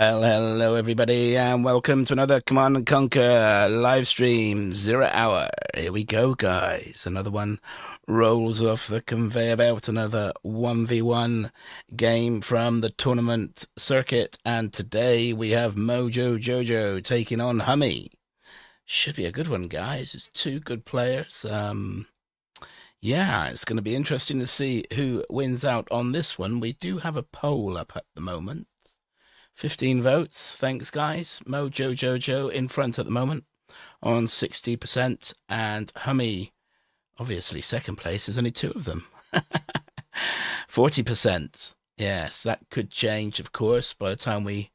Well, hello everybody, and welcome to another Command and Conquer live stream, zero hour. Here we go, guys. Another one rolls off the conveyor belt. Another one v one game from the tournament circuit, and today we have Mojo Jojo taking on Hummy. Should be a good one, guys. It's two good players. Um, yeah, it's going to be interesting to see who wins out on this one. We do have a poll up at the moment. 15 votes. Thanks, guys. Mojo Jojo in front at the moment on 60%. And Hummy, obviously, second place. There's only two of them. 40%. Yes, that could change, of course, by the time we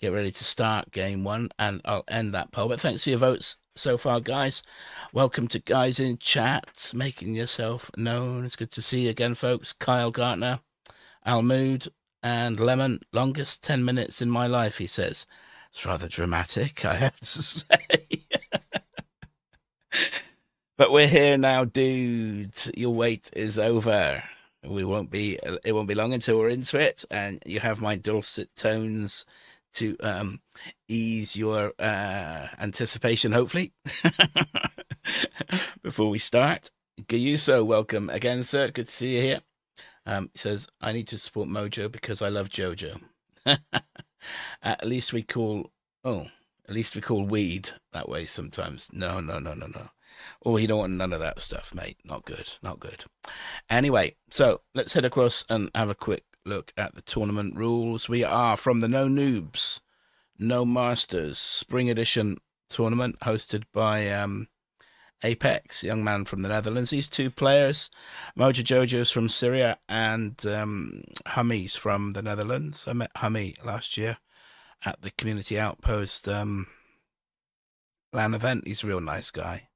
get ready to start game one. And I'll end that poll. But thanks for your votes so far, guys. Welcome to Guys in Chat, making yourself known. It's good to see you again, folks. Kyle Gartner, Almood, and Lemon, longest 10 minutes in my life, he says. It's rather dramatic, I have to say. but we're here now, dude. Your wait is over. We won't be, it won't be long until we're into it, and you have my dulcet tones to um, ease your uh, anticipation, hopefully. Before we start, Gayuso, welcome again, sir. Good to see you here. Um, he says, I need to support Mojo because I love Jojo. at least we call, oh, at least we call weed that way sometimes. No, no, no, no, no. Oh, you don't want none of that stuff, mate. Not good, not good. Anyway, so let's head across and have a quick look at the tournament rules. We are from the No Noobs, No Masters Spring Edition tournament hosted by um, Apex, young man from the Netherlands. These two players, Mojo Jojo's from Syria and um, Hummy's from the Netherlands. I met Hummy last year at the Community Outpost um, LAN event. He's a real nice guy.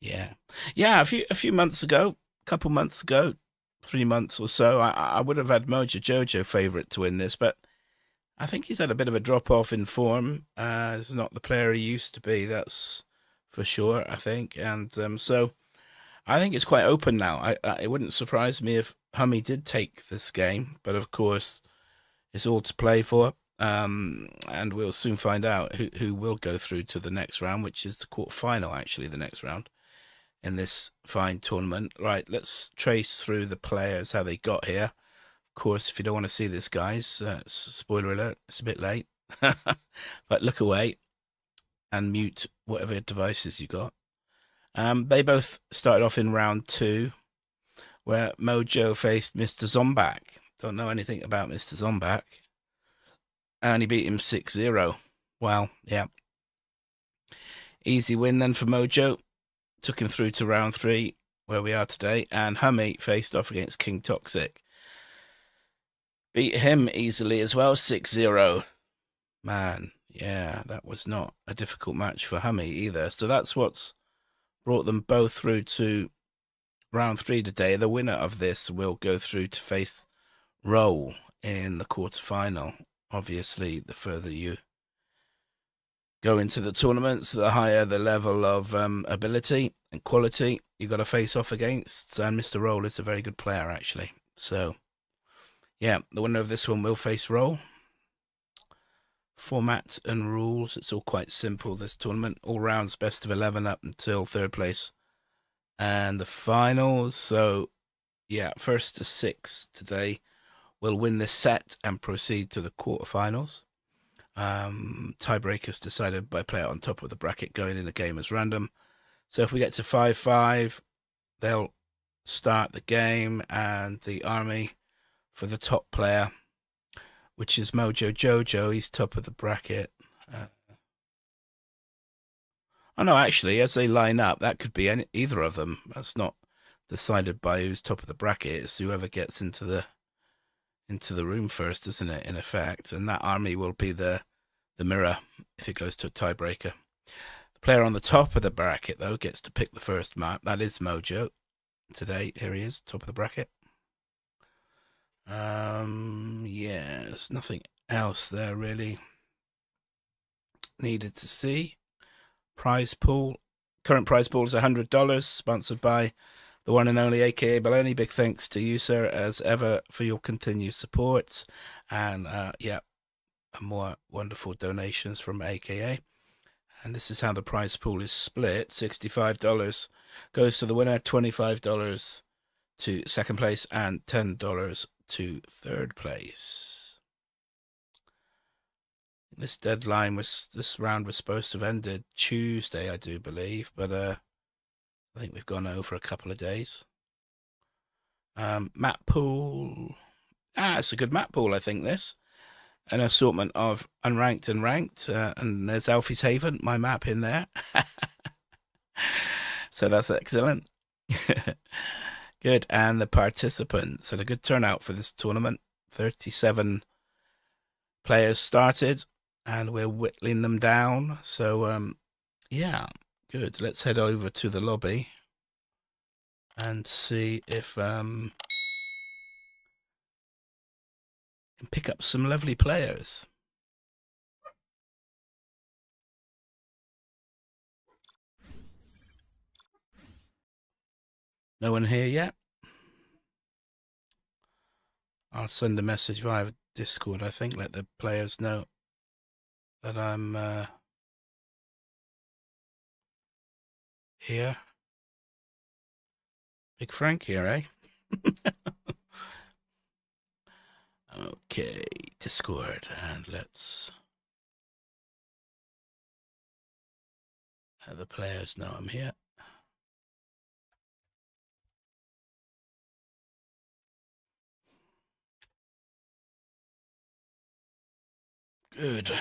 Yeah, yeah. A few a few months ago, a couple months ago, three months or so, I, I would have had Moja Jojo favourite to win this, but I think he's had a bit of a drop off in form. Uh, he's not the player he used to be. That's for sure. I think, and um, so I think it's quite open now. I, I, it wouldn't surprise me if Hummy did take this game, but of course, it's all to play for. Um, and we'll soon find out who who will go through to the next round, which is the quarter final. Actually, the next round in this fine tournament. Right, let's trace through the players how they got here. Of course, if you don't want to see this, guys, uh, spoiler alert, it's a bit late. but look away and mute whatever devices you got. Um, they both started off in round two, where Mojo faced Mr. Zombak. Don't know anything about Mr. Zombak. And he beat him 6 0. Well, yeah. Easy win then for Mojo. Took him through to round three, where we are today. And Hummy faced off against King Toxic. Beat him easily as well, 6 0. Man, yeah, that was not a difficult match for Hummy either. So that's what's brought them both through to round three today. The winner of this will go through to face Roll in the quarterfinal. Obviously, the further you go into the tournaments, the higher the level of um, ability and quality you've got to face off against. And Mr. Roll is a very good player, actually. So, yeah, the winner of this one will face Roll format and rules. It's all quite simple. This tournament, all rounds, best of 11 up until third place. And the finals. So, yeah, first to six today will win this set and proceed to the quarterfinals. Um, tiebreakers decided by player on top of the bracket going in the game as random. So if we get to 5 5, they'll start the game, and the army for the top player which is Mojo Jojo. He's top of the bracket. Uh, oh no, actually, as they line up, that could be any, either of them. That's not decided by who's top of the bracket. It's whoever gets into the into the room first, isn't it? In effect, and that army will be the the mirror if it goes to a tiebreaker. The player on the top of the bracket, though, gets to pick the first map. That is Mojo. Today, here he is, top of the bracket. Um, yeah, there's nothing else there really needed to see. Prize pool. Current prize pool is $100, sponsored by the one and only AKA Baloney. Big thanks to you, sir, as ever, for your continued support. And uh, yeah, more wonderful donations from AKA. And this is how the prize pool is split. $65 goes to the winner, $25 to second place, and $10 to third place. This deadline was, this round was supposed to have ended Tuesday, I do believe, but uh, I think we've gone over a couple of days. Um, map pool. Ah, it's a good map pool, I think, this an assortment of unranked and ranked, uh, and there's Alfie's Haven, my map in there. so that's excellent. good, and the participants had a good turnout for this tournament. Thirty-seven players started, and we're whittling them down. So, um, yeah, good. Let's head over to the lobby and see if um and pick up some lovely players. No one here yet? I'll send a message via Discord, I think, let the players know that I'm uh, here. Big Frank here, eh? Okay, Discord, and let's let the players know I'm here. Good.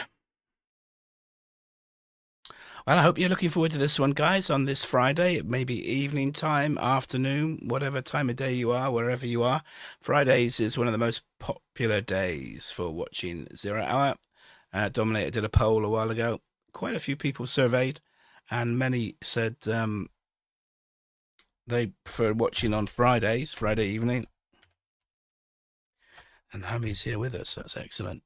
Well, I hope you're looking forward to this one, guys, on this Friday. It may be evening time, afternoon, whatever time of day you are, wherever you are. Fridays is one of the most popular days for watching Zero Hour. Uh, Dominator did a poll a while ago. Quite a few people surveyed, and many said um, they prefer watching on Fridays, Friday evening. And Hammy's here with us. That's excellent.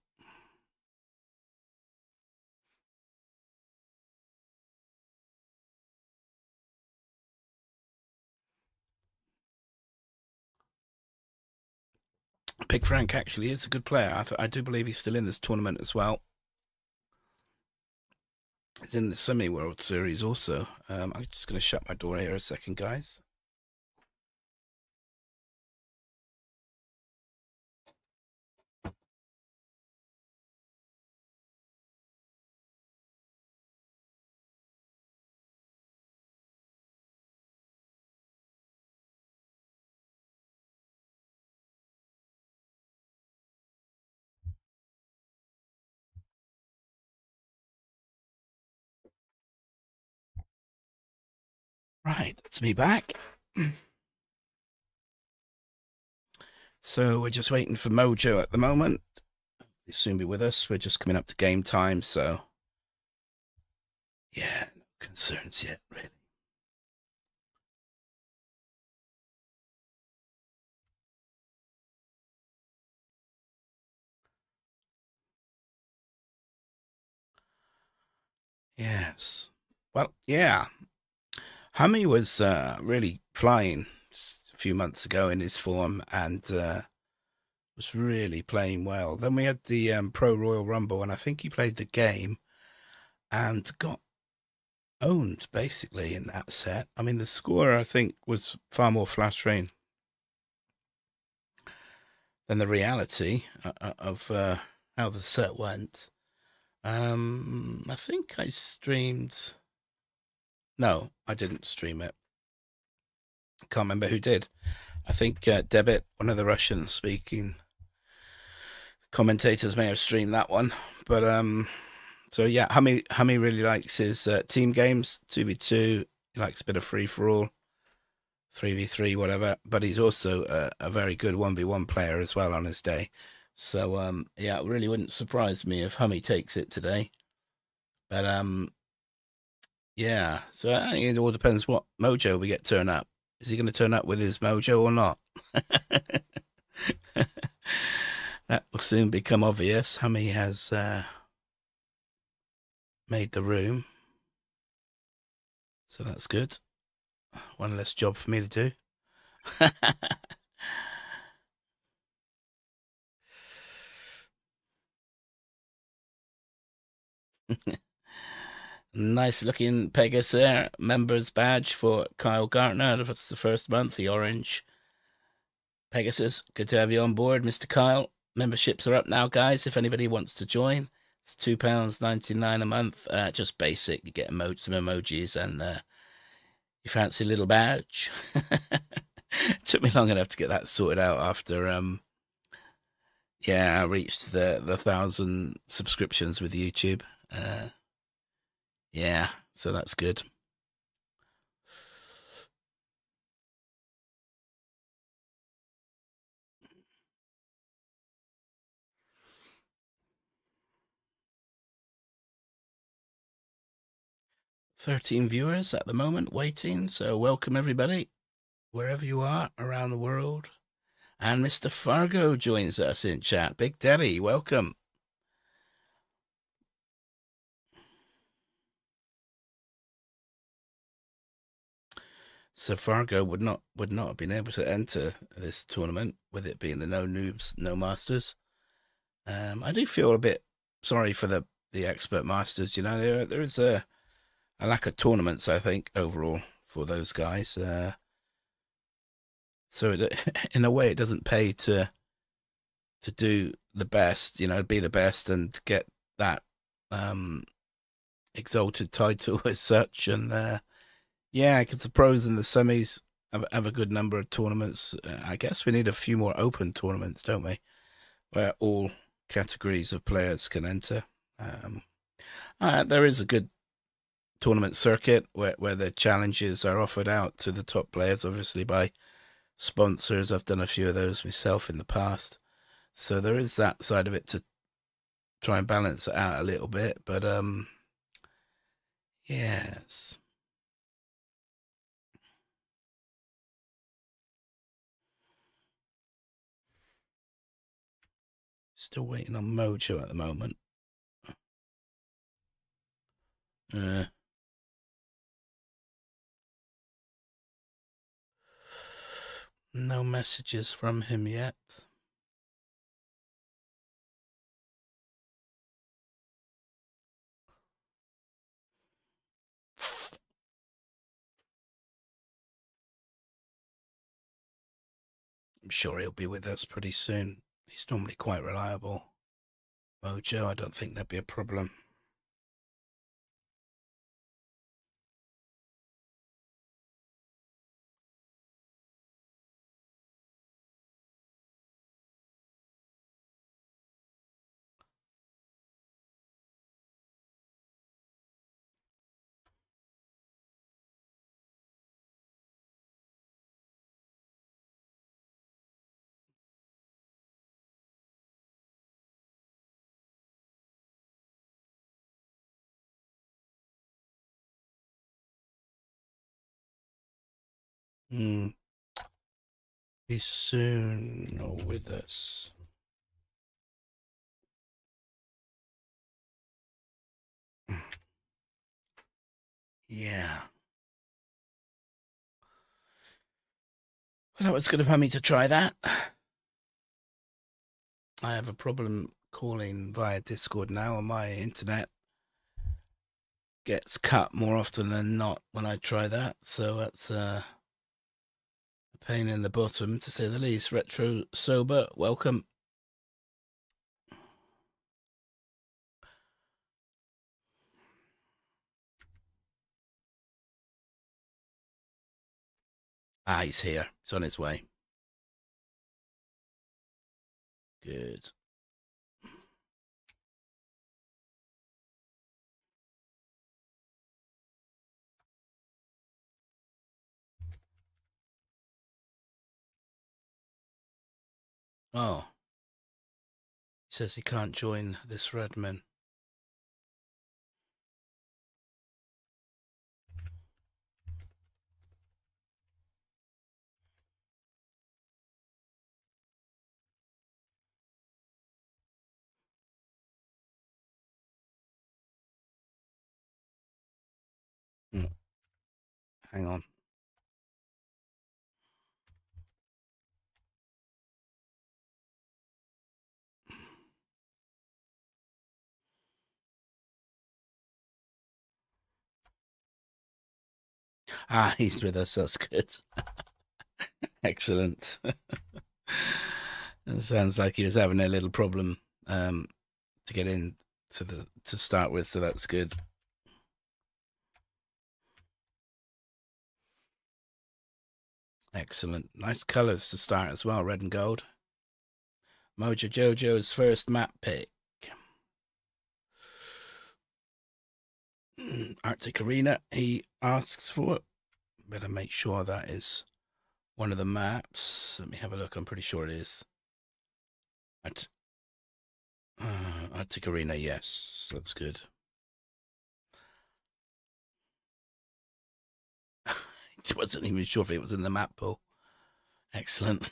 Big Frank actually is a good player. I, th- I do believe he's still in this tournament as well. He's in the Semi World Series also. Um, I'm just going to shut my door here a second, guys. Right, that's me back. so we're just waiting for Mojo at the moment. He'll soon be with us. We're just coming up to game time, so yeah, no concerns yet, really. Yes. Well, yeah. Hammy was uh, really flying a few months ago in his form and uh, was really playing well. Then we had the um, Pro Royal Rumble, and I think he played the game and got owned basically in that set. I mean, the score I think was far more flattering than the reality uh, uh, of uh, how the set went. Um, I think I streamed no, I didn't stream it. Can't remember who did. I think uh, Debit, one of the Russian speaking commentators, may have streamed that one. But um, so yeah, Hummy Hummy really likes his uh, team games, two v two. He likes a bit of free for all, three v three, whatever. But he's also a, a very good one v one player as well on his day. So um, yeah, it really wouldn't surprise me if Hummy takes it today. But um, yeah, so I think it all depends what mojo we get turn up. Is he going to turn up with his mojo or not? that will soon become obvious. Hummy has uh, made the room, so that's good. One less job for me to do. nice looking Pegasus there. Members badge for Kyle Gartner. That's the first month, the orange. Pegasus, good to have you on board, Mr. Kyle. Memberships are up now, guys. If anybody wants to join, it's two pounds ninety nine a month. Uh, just basic. You get emo- some emojis and uh, your fancy little badge. Took me long enough to get that sorted out after um yeah, I reached the the thousand subscriptions with YouTube. Uh, yeah, so that's good. Thirteen viewers at the moment waiting, so welcome everybody, wherever you are around the world. And Mr. Fargo joins us in chat. Big Daddy, welcome. So Fargo would not would not have been able to enter this tournament with it being the no noobs, no masters. Um, I do feel a bit sorry for the the expert masters. You know, there there is a a lack of tournaments. I think overall for those guys. Uh, so it, in a way, it doesn't pay to to do the best. You know, be the best and get that um, exalted title as such. And uh, yeah, because the pros and the semis have, have a good number of tournaments. Uh, I guess we need a few more open tournaments, don't we? Where all categories of players can enter. Um, uh, there is a good tournament circuit where, where the challenges are offered out to the top players, obviously by sponsors. I've done a few of those myself in the past. So there is that side of it to try and balance it out a little bit. But um yes. Still waiting on Mojo at the moment. Uh, No messages from him yet. I'm sure he'll be with us pretty soon. He's normally quite reliable. Mojo, I don't think there'd be a problem. Hmm. Be soon with us. Yeah. Well, that was good of Hummy to try that. I have a problem calling via Discord now, and my internet gets cut more often than not when I try that. So that's uh, pain in the bottom, to say the least. Retro Sober, welcome. Ah, he's here. He's on his way. Good. Oh. He says he can't join this Radmin. Hmm. Hang on. Ah, he's with us. That's good. Excellent. it sounds like he was having a little problem um, to get in to the to start with, so that's good. Excellent. Nice colours to start as well, red and gold. Mojo Jojo's first map pick. Arctic Arena, he asks for. Better make sure that is one of the maps. Let me have a look. I'm pretty sure it is. Art- uh, Arctic Arena, yes. Looks good. I wasn't even sure if it was in the map pool. Excellent.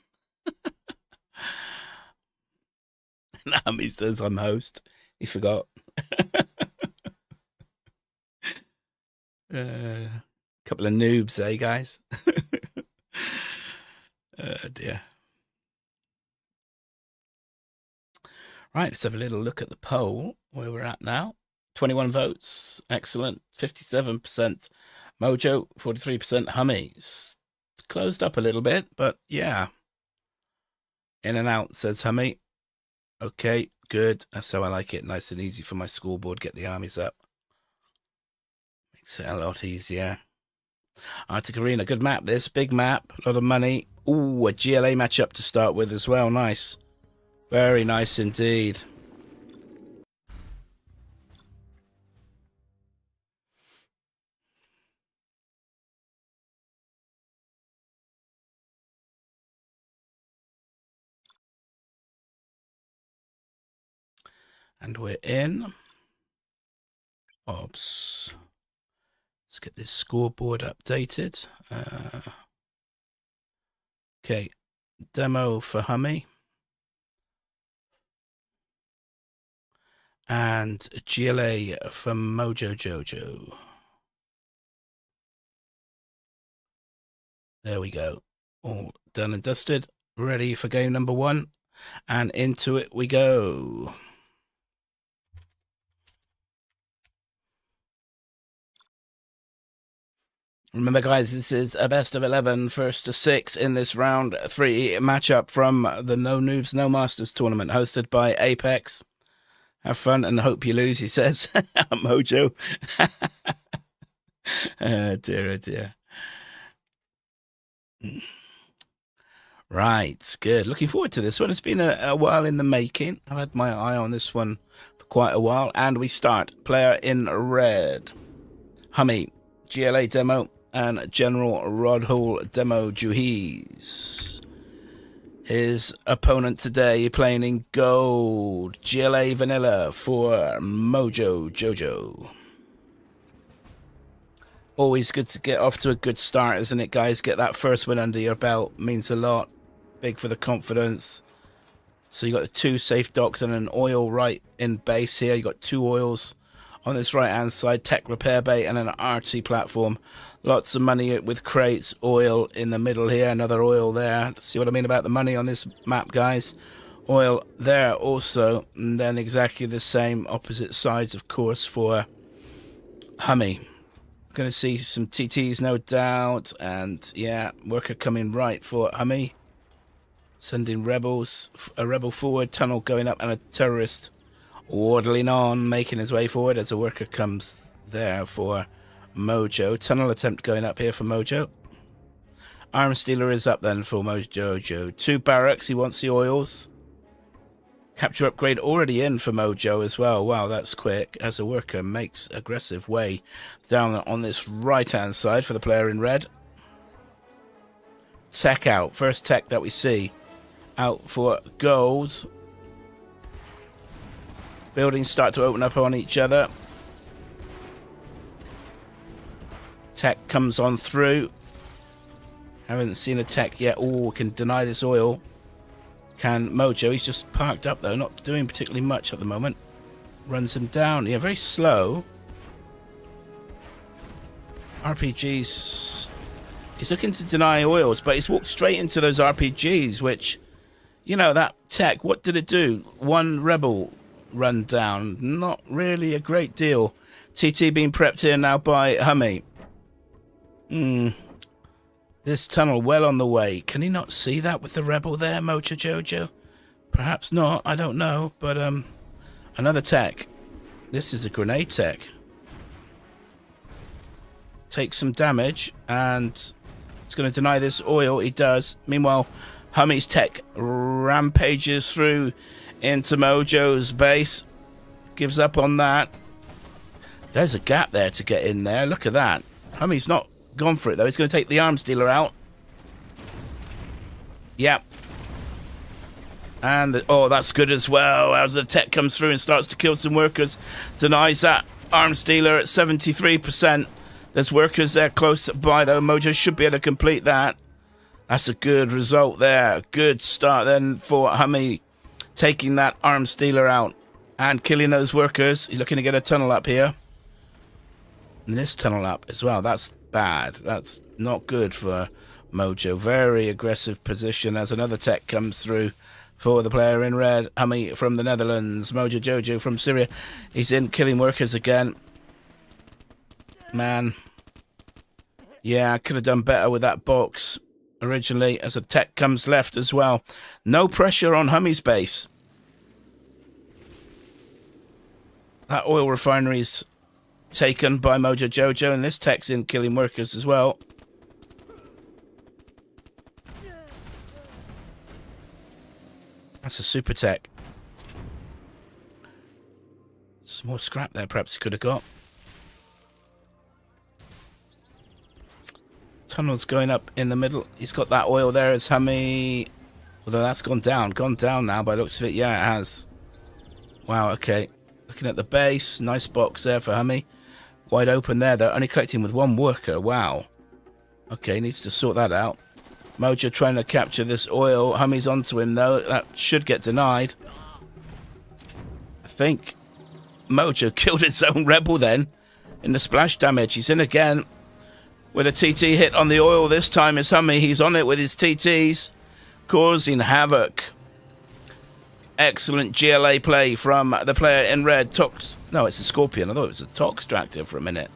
Nami says I'm host. He forgot. Uh, couple of noobs, eh, guys? oh dear. Right, let's have a little look at the poll where we're at now. 21 votes, excellent. 57% Mojo, 43% Hummies. It's closed up a little bit, but yeah. In and out says Hummy. Okay, good. That's how I like it. Nice and easy for my scoreboard. Get the armies up. Makes it a lot easier. Arctic Arena, good map this. Big map, a lot of money. Ooh, a GLA matchup to start with as well. Nice. Very nice indeed. And we're in. Oops. Get this scoreboard updated. Uh, okay, demo for Hummy. And GLA for Mojo Jojo. There we go. All done and dusted. Ready for game number one. And into it we go. Remember, guys, this is a best of 11, first to six in this round three matchup from the No Noobs, No Masters tournament hosted by Apex. Have fun and hope you lose, he says. Mojo. oh, dear, oh, dear. Hmm. Right, good. Looking forward to this one. It's been a, a while in the making. I've had my eye on this one for quite a while. And we start. Player in red. Hummy. GLA demo and General Rodall Demo Juhziz. His opponent today playing in gold, GLA Vanilla for Mojo Jojo. Always good to get off to a good start, isn't it, guys? Get that first win under your belt means a lot. Big for the confidence. So you got the two safe docks and an oil right in base here. You got two oils on this right hand side, tech repair bay and an RT platform. Lots of money with crates, oil in the middle here, another oil there. See what I mean about the money on this map, guys? Oil there also, and then exactly the same opposite sides, of course, for Hummy. Going to see some TTs, no doubt, and yeah, worker coming right for Hummy. Sending rebels, a rebel forward, tunnel going up, and a terrorist waddling on, making his way forward as a worker comes there for Mojo. Tunnel attempt going up here for Mojo. Arms Dealer is up then for Mojo. Two barracks, he wants the oils. Capture upgrade already in for Mojo as well. Wow, that's quick. As a worker makes aggressive way down on this right hand side for the player in red. Tech out. First tech that we see. Out for gold. Buildings start to open up on each other. Tech comes on through. Haven't seen a tech yet. Oh, can deny this oil. Can Mojo. He's just parked up though, not doing particularly much at the moment. Runs him down. Yeah, very slow. RPGs. He's looking to deny oils, but he's walked straight into those RPGs, which, you know, that tech, what did it do? One rebel run down. Not really a great deal. TT being prepped here now by Hummy. Hmm. This tunnel well on the way. Can he not see that with the rebel there, Mojo Jojo? Perhaps not. I don't know. But, um, another tech. This is a grenade tech. Take some damage and it's going to deny this oil. He does. Meanwhile, Hummy's tech rampages through into Mojo's base. Gives up on that. There's a gap there to get in there. Look at that. Hummy's not gone for it, though. He's going to take the arms dealer out. Yep. And, the, oh, that's good as well. As the tech comes through and starts to kill some workers. Denies that arms dealer at 73%. There's workers there close by, though. Mojo should be able to complete that. That's a good result there. Good start then for Hummy taking that arms dealer out and killing those workers. He's looking to get a tunnel up here. And this tunnel up as well. That's bad. That's not good for Mojo. Very aggressive position as another tech comes through for the player in red. Hummy from the Netherlands. Mojo Jojo from Syria. He's in killing workers again. Man. Yeah, I could have done better with that box originally as a tech comes left as well. No pressure on Hummy's base. That oil refinery's taken by Mojo Jojo, and this tech's in killing workers as well. That's a super tech. Some more scrap there, perhaps he could have got. Tunnel's going up in the middle. He's got that oil there as Hummy. Although that's gone down. Gone down now by looks of it. Yeah, it has. Wow, okay. Looking at the base. Nice box there for Hummy. Wide open there. They're only collecting with one worker. Wow. Okay, needs to sort that out. Mojo trying to capture this oil. Hummy's onto him, though. That should get denied. I think Mojo killed his own rebel then in the splash damage. He's in again with a TT hit on the oil. This time it's Hummy. He's on it with his TTs, causing havoc. Excellent GLA play from the player in red. Tox. No, it's a Scorpion. I thought it was a Toxtractor for a minute.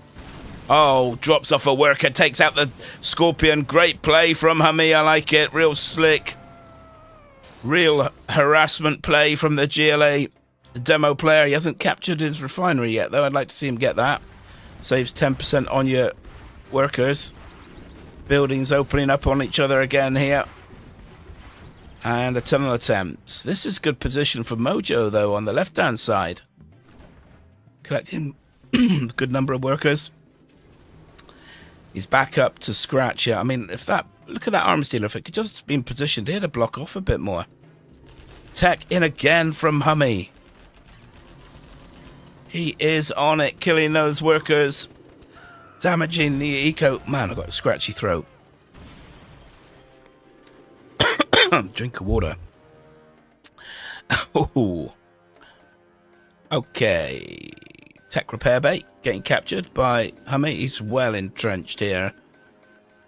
Oh, drops off a worker, takes out the Scorpion. Great play from Hummy. I like it. Real slick. Real harassment play from the GLA demo player. He hasn't captured his refinery yet, though. I'd like to see him get that. Saves 10% on your workers. Buildings opening up on each other again here. And a tunnel attempt. This is good position for Mojo, though, on the left-hand side. Collecting good number of workers. He's back up to scratch here. I mean, if that... Look at that arms dealer. If it could just been positioned here to block off a bit more. Tech in again from Hummy. He is on it, killing those workers. Damaging the eco... Man, I've got a scratchy throat. Drink of water. Oh. Okay. Tech repair bay getting captured by Hummy. He's well entrenched here.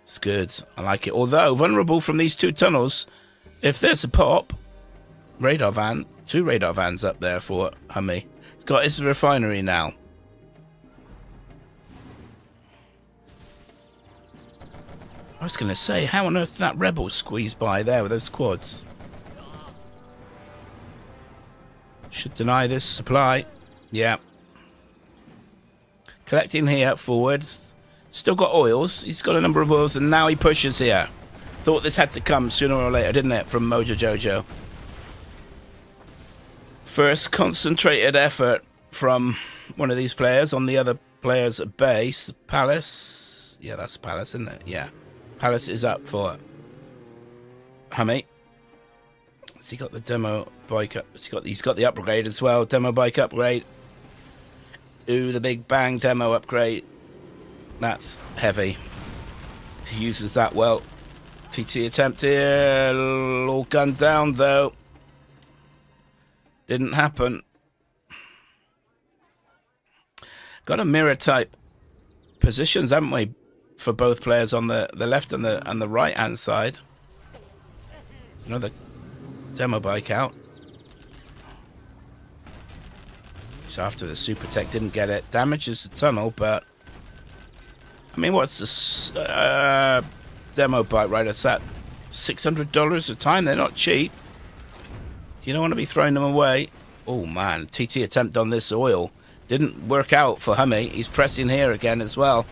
It's good. I like it. Although vulnerable from these two tunnels, if there's a pop, radar van, two radar vans up there for Hummy. He's got his refinery now. I was going to say, how on earth did that rebel squeeze by there with those quads? Should deny this supply. Yeah. Collecting here, forwards. Still got oils. He's got a number of oils, and now he pushes here. Thought this had to come sooner or later, didn't it, from Mojo Jojo? First concentrated effort from one of these players on the other player's base. Palace. Yeah, that's Palace, isn't it? Yeah. Palace is up for Hummy. Has he got the demo bike up? He's got, he's got the upgrade as well. Demo bike upgrade. Ooh, the big bang demo upgrade. That's heavy. He uses that well. TT attempt here. All gunned down though. Didn't happen. Got a mirror type positions, haven't we? For both players on the, the left and the and the right hand side. Another demo bike out. So after the super tech didn't get it, damages the tunnel, but I mean, what's this uh, demo bike right? It's at $600 a time. They're not cheap. You don't want to be throwing them away. Oh, man. TT attempt on this oil. Didn't work out for Hummy. He's pressing here again as well.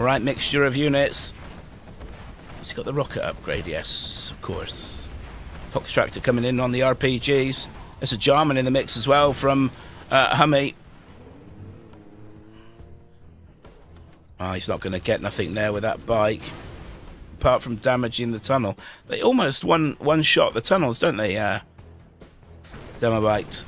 All right, mixture of units. He's got the rocket upgrade, yes, of course. Tox Tractor coming in on the RPGs. There's a Jarman in the mix as well from uh, Hummy. Oh, he's not going to get nothing there with that bike. Apart from damaging the tunnel. They almost one one shot the tunnels, don't they? Uh, demo bikes.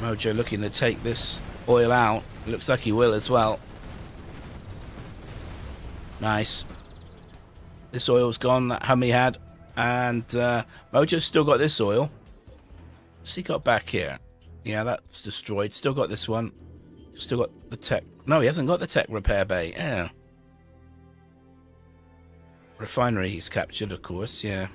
Mojo looking to take this oil out. looks like he will as well. Nice. This oil's gone that Hummy had. And uh, Mojo's still got this oil. What's he got back here? Yeah, that's destroyed. Still got this one. Still got the tech. No, he hasn't got the tech repair bay. Yeah. Refinery he's captured, of course. Yeah.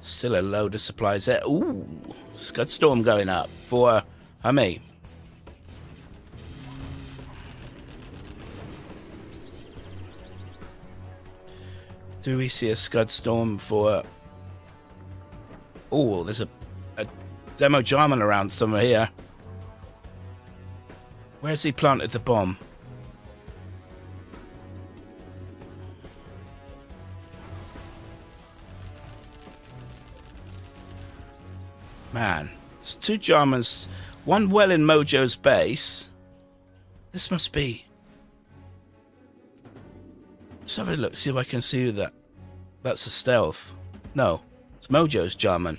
Still a load of supplies there. Ooh, Scud Storm going up for Hummy. Do we see a Scud Storm for... Oh, there's a, a demo Jarman around somewhere here. Where's he planted the bomb? Man, it's two Jarmans, one well in Mojo's base. This must be. Let's have a look, see if I can see that. That's a stealth. No, it's Mojo's Jarman.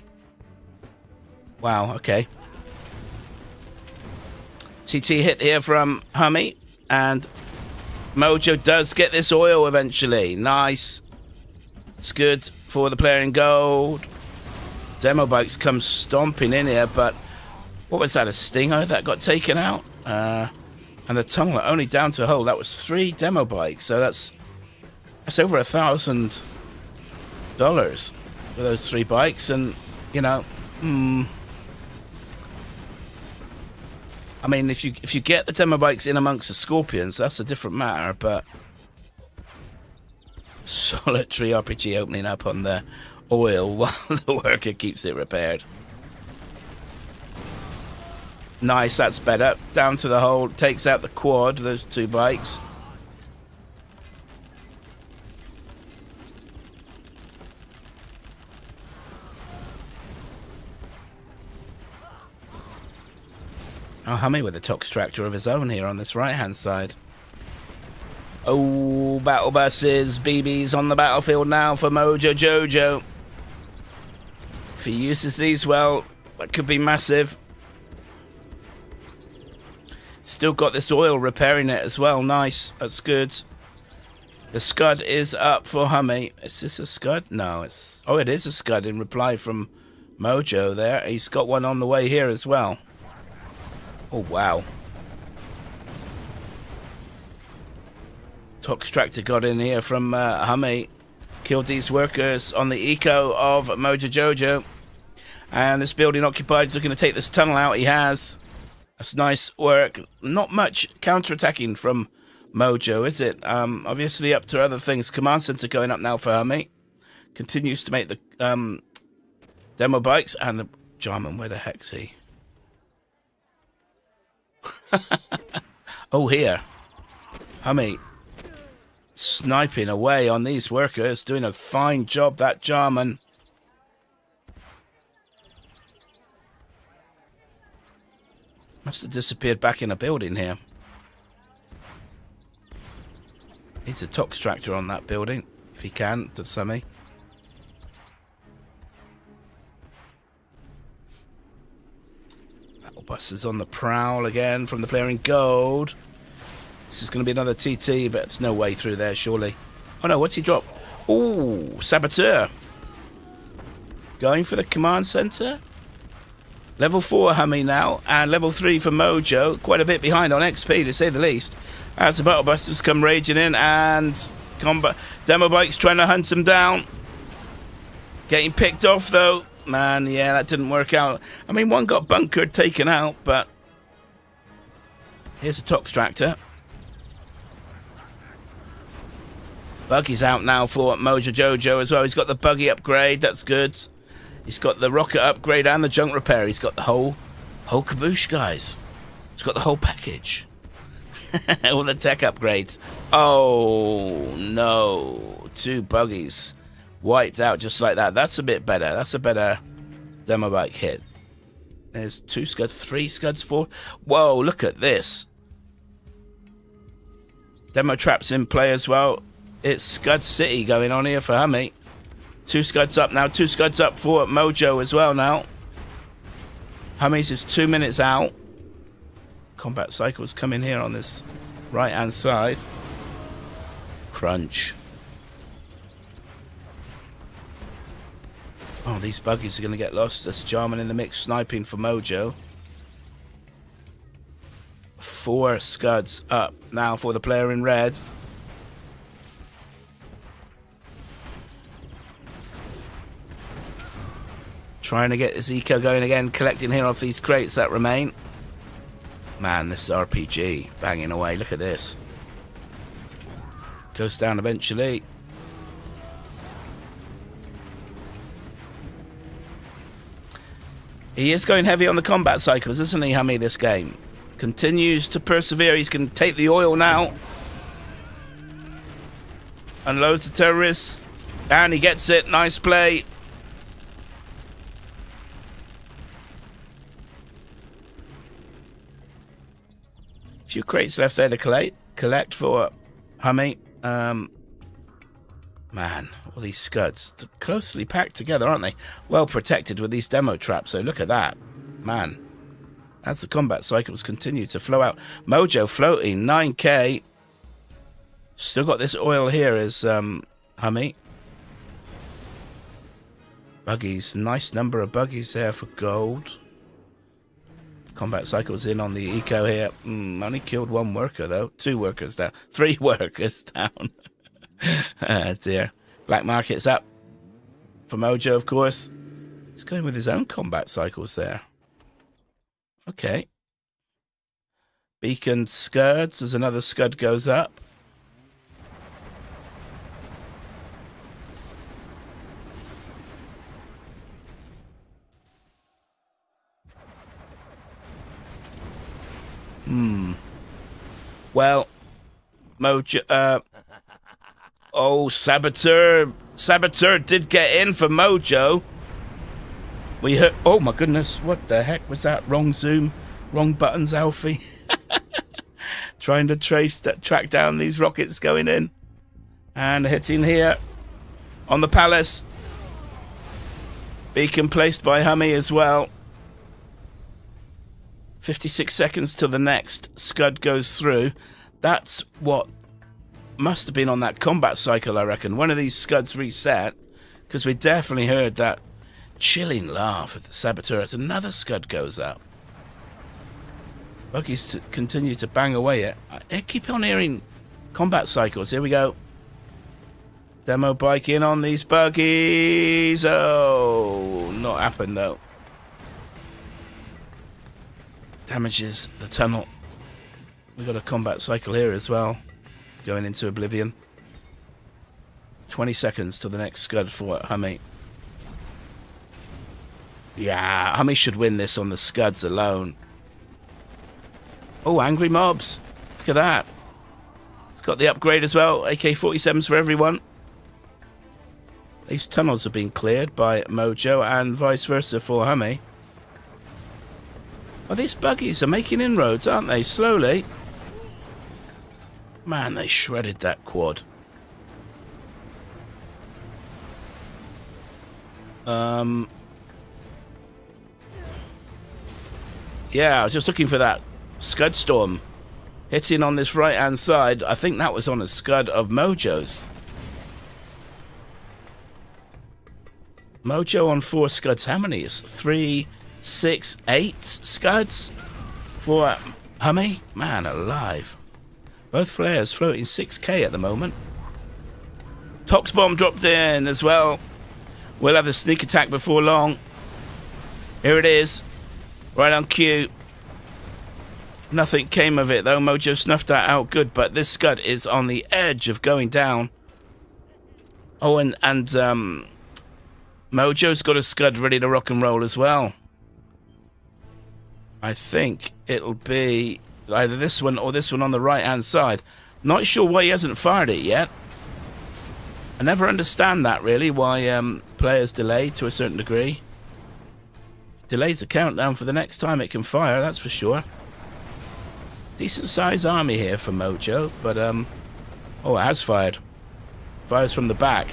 Wow, okay. TT hit here from Hummy, and Mojo does get this oil eventually. Nice. It's good for the player in gold. Demo bikes come stomping in here, but what was that, a Stinger that got taken out? Uh, and the tunnel only down to a hole. That was three demo bikes, so that's that's over a thousand dollars for those three bikes, and you know, hmm. I mean, if you if you get the demo bikes in amongst the Scorpions, that's a different matter. But solitary RPG opening up on the oil while the worker keeps it repaired. Nice, that's better. Down to the hole, takes out the quad, those two bikes. Oh, Hummy with a Tox tractor of his own here on this right-hand side. Oh, battle buses, BBs on the battlefield now for Mojo Jojo. If he uses these well, that could be massive. Still got this oil repairing it as well. Nice. That's good. The Scud is up for Hummy. Is this a Scud? No, it's... Oh, it is a Scud in reply from Mojo there. He's got one on the way here as well. Oh, wow. Tox Tractor got in here from uh, Hummy. Killed these workers on the eco of Mojo Jojo. And this building occupied is looking to take this tunnel out. He has. That's nice work. Not much counter-attacking from Mojo, is it? Um, obviously up to other things. Command center going up now for Hummy. Continues to make the um, demo bikes. And the Jarman, where the heck's he? oh, here. Hummy sniping away on these workers, doing a fine job, that Jarman. Must have disappeared back in a building here. Needs a tox tractor on that building, if he can, to Summy. Buses on the prowl again from the player in gold. This is going to be another TT, but there's no way through there, surely. Oh no, what's he drop? Ooh, Saboteur. Going for the command center. Level 4 Hummy now, and level 3 for Mojo. Quite a bit behind on XP, to say the least. As the Battle Busters come raging in, and combat Demo Bike's trying to hunt him down. Getting picked off, though. Man, yeah, that didn't work out. I mean, one got bunkered, taken out, but... Here's a Toxtractor. Buggy's out now for Mojo Jojo as well. He's got the buggy upgrade. That's good. He's got the rocket upgrade and the junk repair. He's got the whole, whole caboose, guys. He's got the whole package. All the tech upgrades. Oh, no. Two buggies. Wiped out just like that. That's a bit better. That's a better demo bike hit. There's two scuds, three scuds, four. Whoa, look at this. Demo traps in play as well. It's Scud City going on here for Hummy. Two Scuds up now. Two Scuds up for Mojo as well now. Hummy's is two minutes out. Combat Cycles coming here on this right-hand side. Crunch. Oh, these buggies are going to get lost. That's Jarman in the mix, sniping for Mojo. Four Scuds up now for the player in red. Trying to get his eco going again, collecting here off these crates that remain. Man, this is RPG banging away. Look at this. Goes down eventually. He is going heavy on the combat cycles, isn't he, Hummy, this game? Continues to persevere. He's going to take the oil now. Unloads the terrorists. And he gets it. Nice play. Few crates left there to collect, collect for Hummy. Um, man, all these scuds. closely packed together, aren't they? Well protected with these demo traps, so look at that. Man. As the combat cycles continue to flow out. Mojo floating, 9k. Still got this oil here is um, Hummy. Buggies, nice number of buggies there for gold. Combat cycles in on the eco here. Mm, only killed one worker though. Two workers down. Three workers down. ah, dear. Black market's up. For Mojo, of course. He's going with his own combat cycles there. Okay. Beacon Scuds as another Scud goes up. Hmm. Well, Mojo. Uh, oh, Saboteur. Saboteur did get in for Mojo. We heard. Oh my goodness! What the heck was that? Wrong zoom, wrong buttons, Alfie. Trying to trace that, track down these rockets going in, and hitting here on the palace. Beacon placed by Hummy as well. 56 seconds till the next Scud goes through. That's what must have been on that combat cycle, I reckon. One of these Scuds reset, because we definitely heard that chilling laugh at the Saboteur as another Scud goes up. Buggies to continue to bang away it. I uh, keep on hearing combat cycles. Here we go. Demo bike in on these buggies. Oh, not happened though damages the tunnel. We've got a combat cycle here as well, going into Oblivion. 20 seconds to the next Scud for Hummy. Yeah, Hummy should win this on the Scuds alone. Oh, angry mobs. Look at that. It's got the upgrade as well. AK-47s for everyone. These tunnels have been cleared by Mojo and vice versa for Hummy. Well, these buggies are making inroads, aren't they? Slowly. Man, they shredded that quad. Um. Yeah, I was just looking for that Scud Storm hitting on this right-hand side. I think that was on a Scud of Mojo's. Mojo on four Scuds. How many is three? Six, eight scuds for Hummy. Man alive. Both flares floating 6k at the moment. Tox bomb dropped in as well. We'll have a sneak attack before long. Here it is. Right on cue. Nothing came of it though. Mojo snuffed that out good, but this Scud is on the edge of going down. Oh, and, and um, Mojo's got a Scud ready to rock and roll as well. I think it'll be either this one or this one on the right hand side. Not sure why he hasn't fired it yet. I never understand that really, why um, players delay to a certain degree. Delays the countdown for the next time it can fire, that's for sure. Decent sized army here for Mojo, but um oh it has fired. Fires from the back.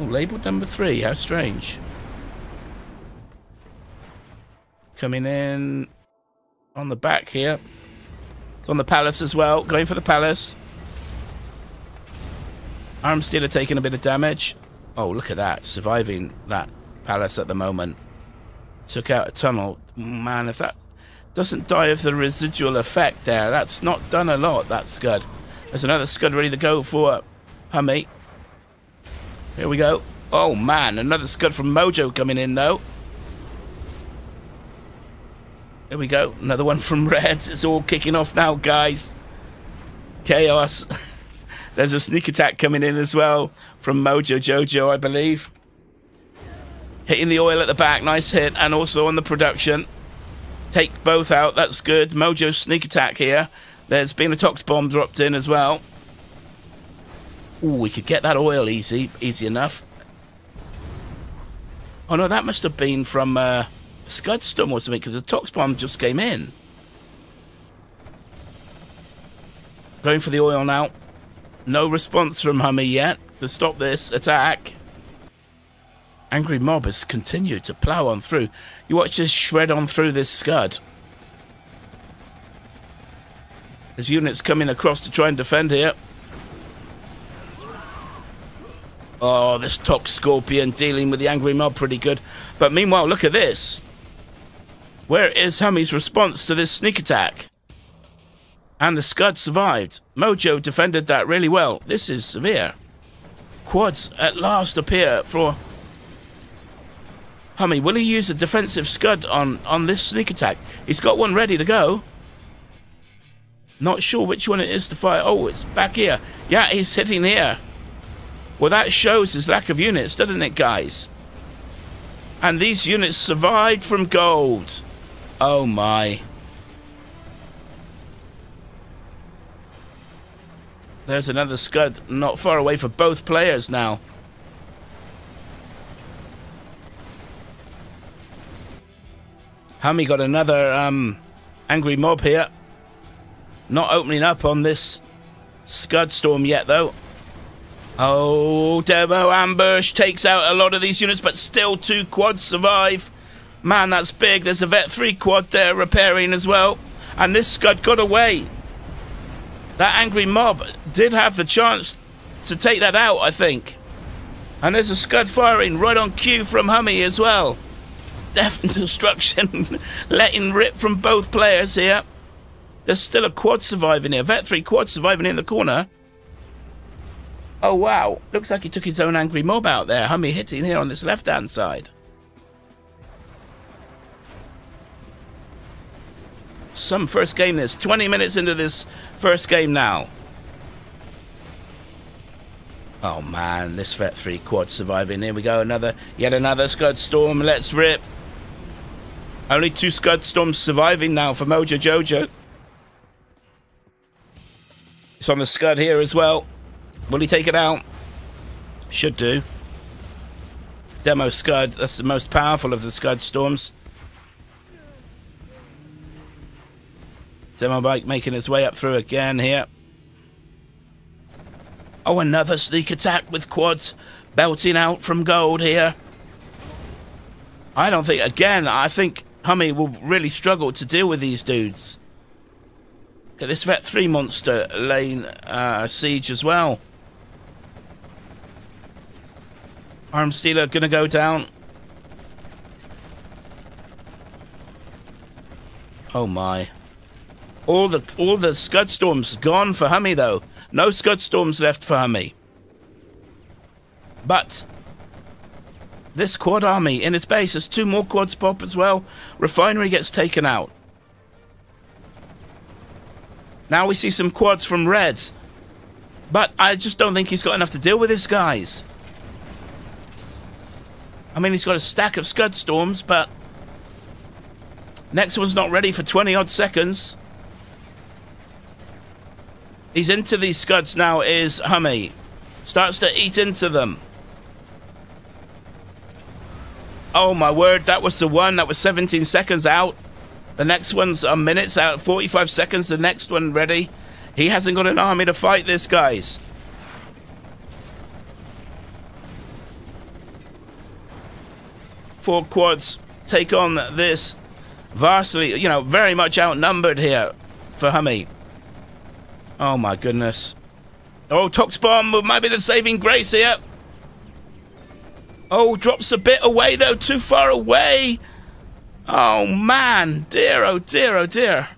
Oh, labeled number three, how strange. Coming in on the back here. It's on the palace as well, going for the palace. Arms dealer taking a bit of damage. Oh, look at that. Surviving that palace at the moment. Took out a tunnel. Man, if that doesn't die of the residual effect there, that's not done a lot, that Scud. There's another Scud ready to go for Hummy. Here we go. Oh, man. Another Scud from Mojo coming in, though. Here we go. Another one from Reds. It's all kicking off now, guys. Chaos. There's a sneak attack coming in as well from Mojo Jojo, I believe. Hitting the oil at the back, nice hit, and also on the production. Take both out, that's good. Mojo sneak attack here. There's been a tox bomb dropped in as well. Ooh, we could get that oil easy, easy enough. Oh no, that must have been from uh, Scudstorm or something, because the tox bomb just came in. Going for the oil now. No response from Hummy yet to stop this attack. Angry Mob has continued to plough on through. You watch this shred on through this scud. There's units coming across to try and defend here. Oh, this Tox Scorpion dealing with the Angry Mob pretty good. But meanwhile, look at this. Where is Hummy's response to this sneak attack? And the Scud survived. Mojo defended that really well. This is severe. Quads at last appear for Hummy. Will he use a defensive Scud on, on this sneak attack? He's got one ready to go. Not sure which one it is to fire. Oh, it's back here. Yeah, he's hitting here. Well, that shows his lack of units, doesn't it, guys? And these units survived from gold. Oh, my. There's another Scud not far away for both players now. Hummy got another um, angry mob here. Not opening up on this Scud storm yet, though. Oh, Demo Ambush takes out a lot of these units, but still two quads survive. Man, that's big. There's a Vet 3 quad there repairing as well. And this Scud got away. That angry mob did have the chance to take that out, I think. And there's a Scud firing right on cue from Hummy as well. Death and destruction letting rip from both players here. There's still a quad surviving here. Vet 3 quad surviving in the corner. Oh, wow. Looks like he took his own angry mob out there. Hummy hitting here on this left-hand side. Some first game this. 20 minutes into this first game now. Oh man, this Vet 3 quad surviving. Here we go, another, yet another Scud Storm. Let's rip. Only two Scud Storms surviving now for Mojo Jojo. It's on the Scud here as well. Will he take it out? Should do. Demo Scud, that's the most powerful of the Scud Storms. Demo bike making its way up through again here. Oh, another sneak attack with quads belting out from gold here. I don't think, again, I think Hummy will really struggle to deal with these dudes. Get this Vet 3 monster laying uh, siege as well. Arms Dealer gonna go down. Oh my. All the all the Scud Storms gone for Hummy though. No Scud Storms left for Hummy. But this quad army in its base. has two more quads pop as well. Refinery gets taken out. Now we see some quads from Reds. But I just don't think he's got enough to deal with this, guys. I mean, he's got a stack of Scud Storms, but... Next one's not ready for 20-odd seconds. He's into these Scuds now, is Hummy. Starts to eat into them. Oh my word, that was the one. That was 17 seconds out. The next one's a minutes out, 45 seconds. The next one ready. He hasn't got an army to fight this, guys. Four quads take on this vastly, you know, very much outnumbered here for Hummy. Oh my goodness. Oh, Tox Bomb might be the saving grace here. Oh, drops a bit away though, too far away. Oh man, dear, oh dear, oh dear.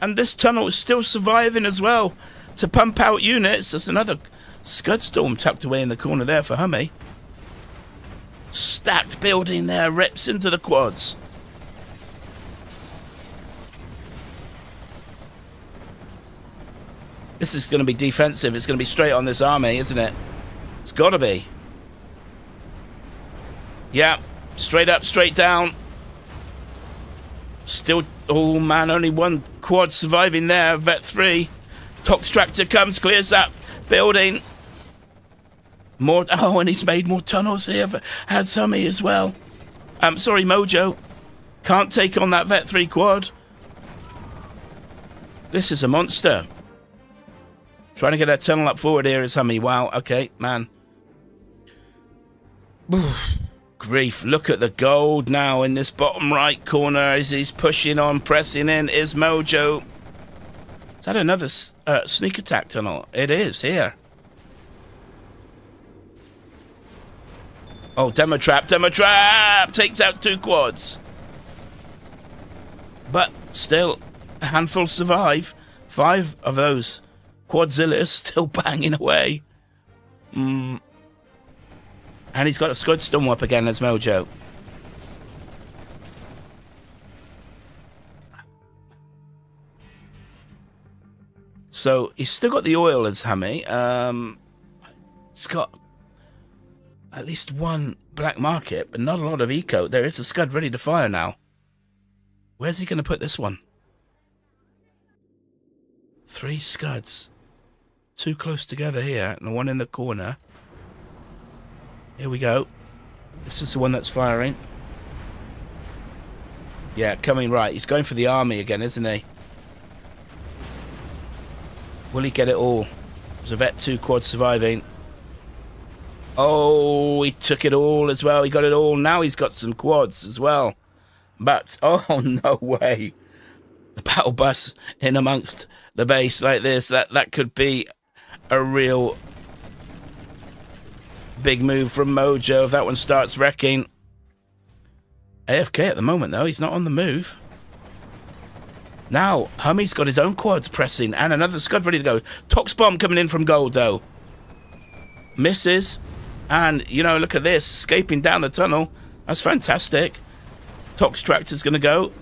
And this tunnel is still surviving as well to pump out units. There's another Scudstorm tucked away in the corner there for Hummy. Stacked building there, rips into the quads. This is going to be defensive. It's going to be straight on this army, isn't it? It's got to be. Yeah, straight up, straight down. Still, oh man, only one quad surviving there. Vet 3. Tox Tractor comes, clears up building. More, oh, and he's made more tunnels here. For, has Hummy as well. I'm um, sorry, Mojo. Can't take on that Vet 3 quad. This is a monster. Trying to get that tunnel up forward here is Hummy. Wow, okay, man. Grief, look at the gold now in this bottom right corner as he's pushing on, pressing in. Is Mojo. Is that another uh, sneak attack tunnel? It is, here. Oh, demo trap, demo trap! Takes out two quads. But still, a handful survive. Five of those Quadzillas still banging away. Mm. And he's got a Scud Storm up again as Mojo. So he's still got the oil as Hummy. Um, he's got at least one black market, but not a lot of eco. There is a Scud ready to fire now. Where's he going to put this one? Three Scuds. Two close together here, and the one in the corner. Here we go. This is the one that's firing. Yeah, coming right. He's going for the army again, isn't he? Will he get it all? There's a Vet 2 quad surviving. Oh, he took it all as well. He got it all. Now he's got some quads as well. But, oh, no way. The battle bus in amongst the base like this, that, that could be a real big move from Mojo if that one starts wrecking. AFK at the moment, though. He's not on the move. Now, Hummy's got his own quads pressing and another Scud ready to go. Tox Bomb coming in from gold, though. Misses. And, you know, look at this. Escaping down the tunnel. That's fantastic. Tox Tractor's going to go.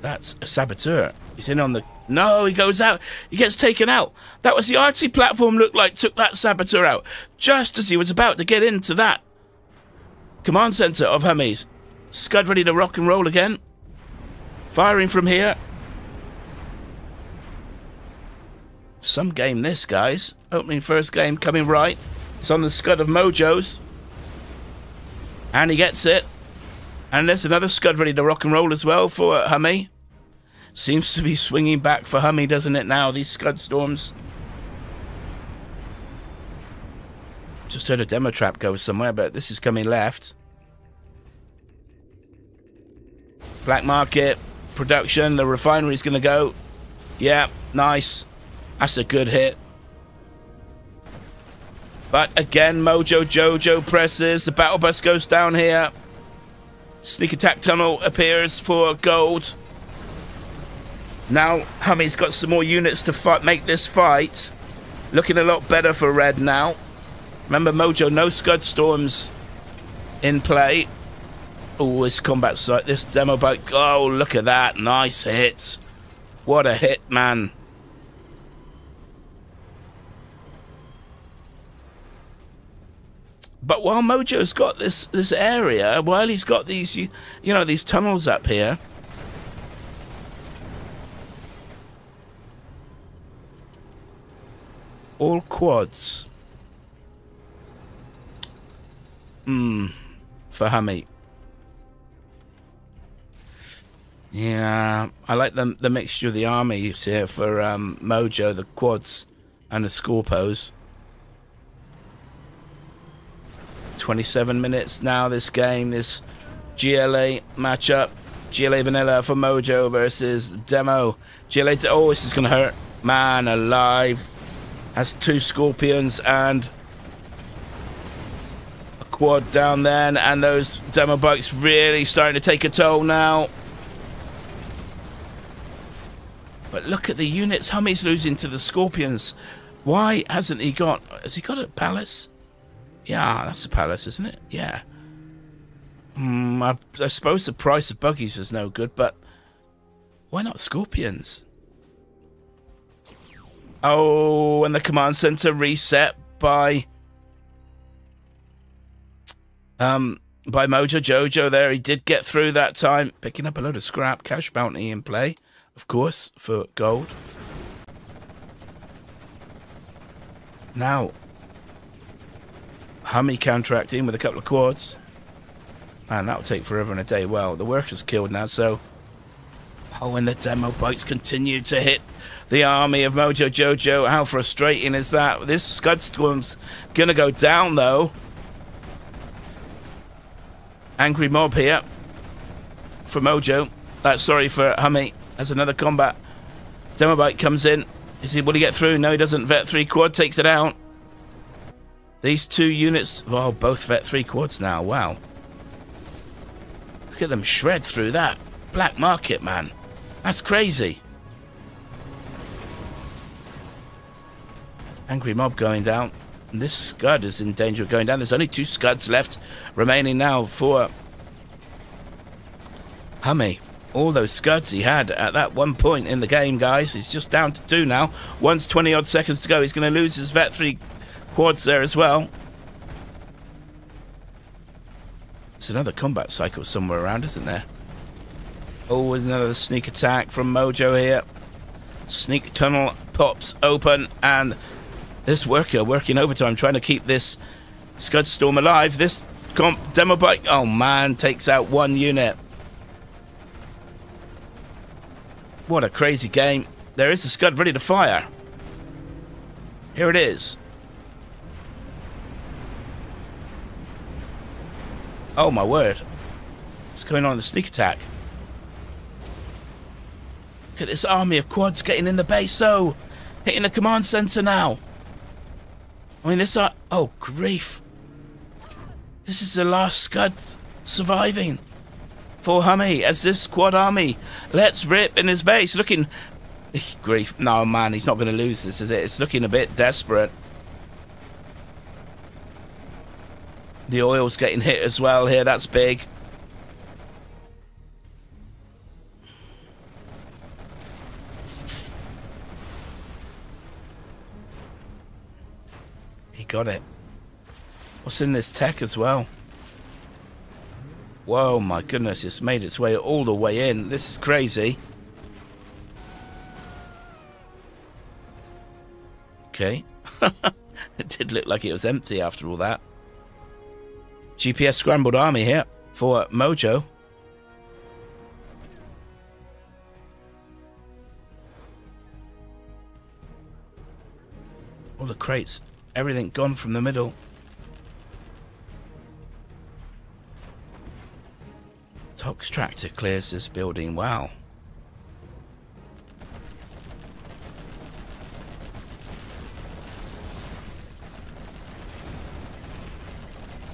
That's a Saboteur. He's in on the... No, he goes out. He gets taken out. That was the RT platform looked like took that Saboteur out. Just as he was about to get into that command center of Hummy's. Scud ready to rock and roll again. Firing from here. Some game this, guys. Opening first game coming right. It's on the Scud of Mojos. And he gets it. And there's another Scud ready to rock and roll as well for Hummy. Seems to be swinging back for Hummy, doesn't it now, these Scud Storms? Just heard a demo trap go somewhere, but this is coming left. Black market, production, the refinery's going to go. Yeah, nice. That's a good hit. But again, Mojo Jojo presses. The battle bus goes down here. Sneak attack tunnel appears for gold. Now, Hummy's got some more units to fight, make this fight. Looking a lot better for Red now. Remember, Mojo, no Scud Storms in play. Oh, this combat site, this demo bike. Oh, look at that. Nice hit. What a hit, man. But while Mojo's got this this area, while he's got these, you, you know, these tunnels up here, all quads. Hmm, for Hummy. Yeah, I like the the mixture of the armies here for um, Mojo, the quads, and the Scorpos. 27 minutes now this game, this GLA matchup. GLA Vanilla for Mojo versus Demo. GLA, oh, this is going to hurt. Man alive. Has two Scorpions and a quad down there. And those Demo bikes really starting to take a toll now. But look at the units Hummy's losing to the Scorpions. Why hasn't he got... Has he got a palace? Yeah, that's a palace, isn't it? Yeah. Mm, I, I suppose the price of buggies was no good, but... Why not Scorpions? Oh, and the command center reset by... Um, by Mojo Jojo there. He did get through that time. Picking up a load of scrap. Cash bounty in play of course, for gold. Now, Hummy contracting with a couple of quads. Man, that'll take forever and a day. Well, the worker's killed now, so... Oh, and the demo bikes continue to hit the army of Mojo Jojo. How frustrating is that? This Scud Storm's gonna go down, though. Angry mob here. For Mojo. Uh, sorry, for Hummy. That's another combat. Demobike comes in. Is he, will he get through? No, he doesn't. Vet 3 quad takes it out. These two units, well, both Vet 3 quads now. Wow. Look at them shred through that. Black market, man. That's crazy. Angry mob going down. This Scud is in danger of going down. There's only two Scuds left remaining now for Hummy all those scuds he had at that one point in the game, guys. He's just down to two now. One's 20 odd seconds to go. He's going to lose his Vet 3 quads there as well. There's another combat cycle somewhere around, isn't there? Oh, another sneak attack from Mojo here. Sneak tunnel pops open, and this worker working overtime trying to keep this Scud Storm alive. This comp demo bike, oh man, takes out one unit. What a crazy game. There is a Scud ready to fire. Here it is. Oh my word. What's going on in the sneak attack? Look at this army of quads getting in the base, so hitting the command center now. I mean, this are oh grief. This is the last Scud surviving for Hummy as this squad army lets rip in his base. Looking... Grief. No, man, he's not going to lose this, is it? It's looking a bit desperate. The oil's getting hit as well here. That's big. Got it. What's in this tech as well? Whoa, my goodness, it's made its way all the way in. This is crazy. Okay. it did look like it was empty after all that. GPS Scrambled Army here for Mojo. All the crates, everything gone from the middle. Tox tractor clears this building well.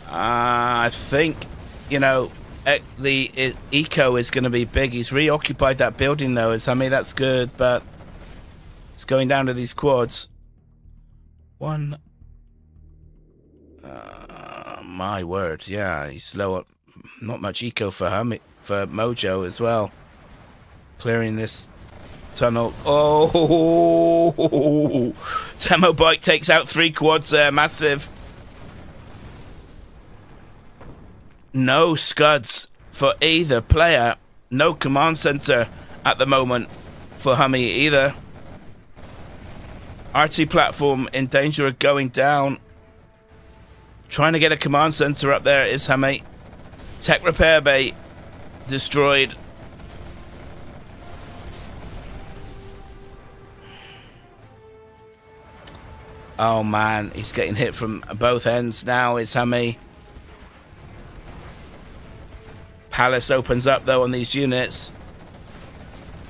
Uh, I think, you know, the eco is going to be big. He's reoccupied that building though. I mean that's good, but it's going down to these quads. One. My word, yeah, he's low. Not much eco for him for Mojo as well. Clearing this tunnel. Oh, Demo bike takes out three quads there. Massive. No scuds for either player. No command center at the moment for Hummy either. RT platform in danger of going down. Trying to get a command center up there is Hummy. Tech repair bay destroyed. Oh man, he's getting hit from both ends now, is Hummy. Palace opens up though on these units.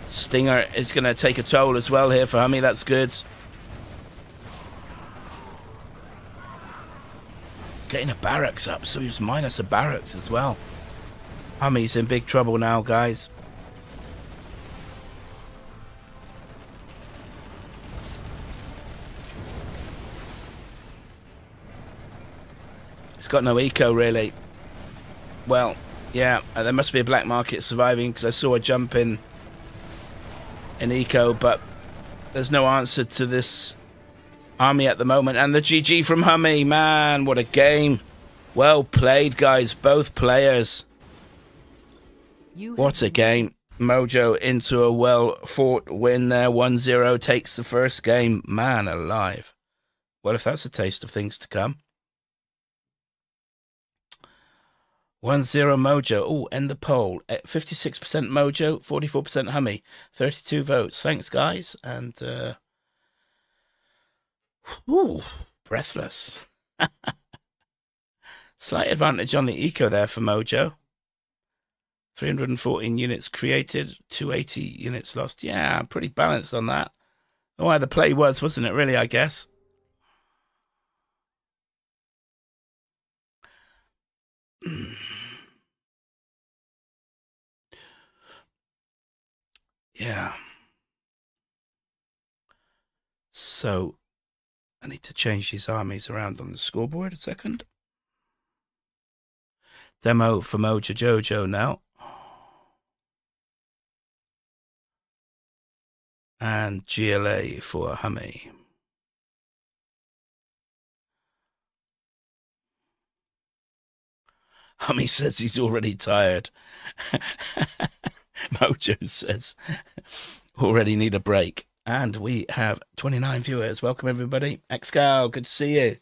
Stinger is going to take a toll as well here for Hummy, that's good. Getting a barracks up, so he's minus a barracks as well. Hummy's in big trouble now, guys. It's got no eco, really. Well, yeah, uh, there must be a black market surviving because I saw a jump in in eco, but there's no answer to this army at the moment. And the GG from Hummy, man, what a game. Well played, guys, both players. What a game. Mojo into a well fought win there. 1 0 takes the first game. Man alive. Well, if that's a taste of things to come. One zero Mojo. Oh, end the poll. Fifty six percent Mojo, forty four percent Hummy, thirty two votes. Thanks, guys, and uh, whew, breathless. Slight advantage on the eco there for Mojo. 314 units created, 280 units lost. Yeah, pretty balanced on that. Oh, the play was, wasn't it, really, I guess? Yeah. So, I need to change these armies around on the scoreboard a second. Demo for Mojo Jojo now. And GLA for Hummy. Hummy says he's already tired. Mojo says, already need a break. And we have 29 viewers. Welcome, everybody. Excal, good to see you.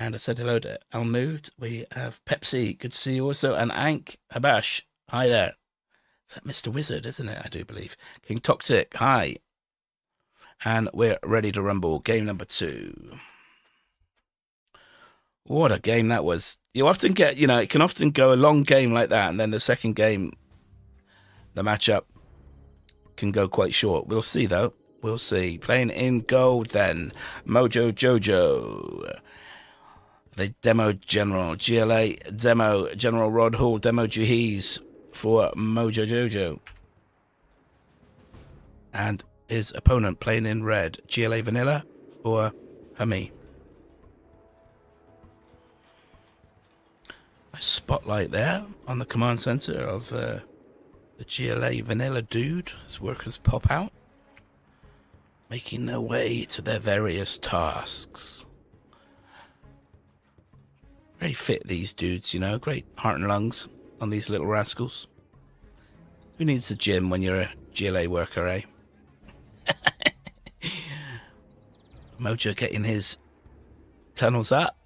And I said hello to Almood. We have Pepsi, good to see you also. And Ank Habash, hi there. Is that Mr. Wizard, isn't it? I do believe. King Toxic, hi. And we're ready to rumble. Game number two. What a game that was. You often get, you know, it can often go a long game like that, and then the second game the matchup can go quite short. We'll see, though. We'll see. Playing in gold, then. Mojo Jojo. The Demo General. GLA Demo General Rodall. Demo Juhziz for Mojo Jojo. And his opponent playing in red. GLA Vanilla for Hummy. A spotlight there on the command center of uh, the GLA Vanilla Dude as workers pop out, making their way to their various tasks. Very fit, these dudes, you know, great heart and lungs on these little rascals. Who needs a gym when you're a GLA worker, eh? Mojo getting his tunnels up.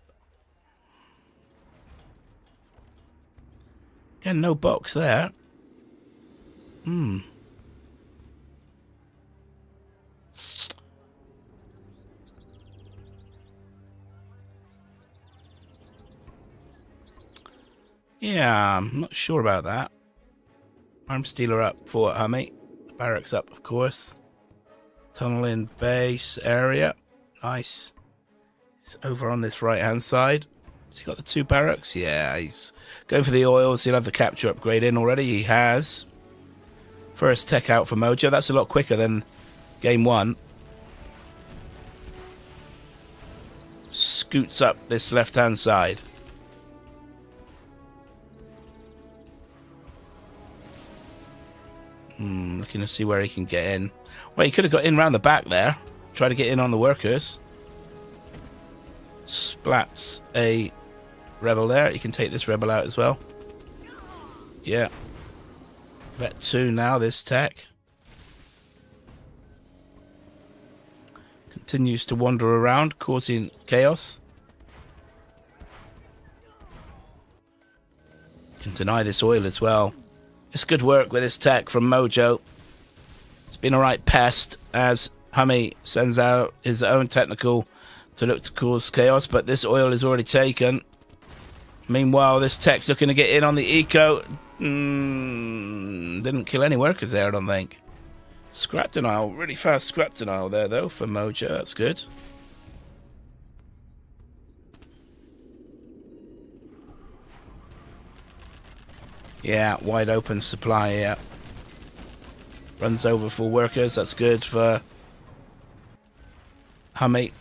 Again, no box there. Hmm. Yeah, I'm not sure about that. Arms Dealer up for Hummy. Barracks up, of course. Tunnel in base area. Nice. It's over on this right hand side. Has he got the two barracks? Yeah, he's going for the oils. He'll have the capture upgrade in already. He has. First tech out for Mojo. That's a lot quicker than game one. Scoots up this left-hand side. Hmm, looking to see where he can get in. Well, he could have got in round the back there. Try to get in on the workers. Splats a rebel there. You can take this rebel out as well. Yeah. Vet 2 now, this tech. Continues to wander around, causing chaos. Can deny this oil as well. It's good work with this tech from Mojo. It's been a right pest as Hummy sends out his own technical to look to cause chaos, but this oil is already taken. Meanwhile, this tech's looking to get in on the eco. Mm, didn't kill any workers there, I don't think. Scrap denial, really fast scrap denial there, though, for Mojo. That's good. Yeah, wide open supply, yeah. Runs over for workers, that's good for Hummy.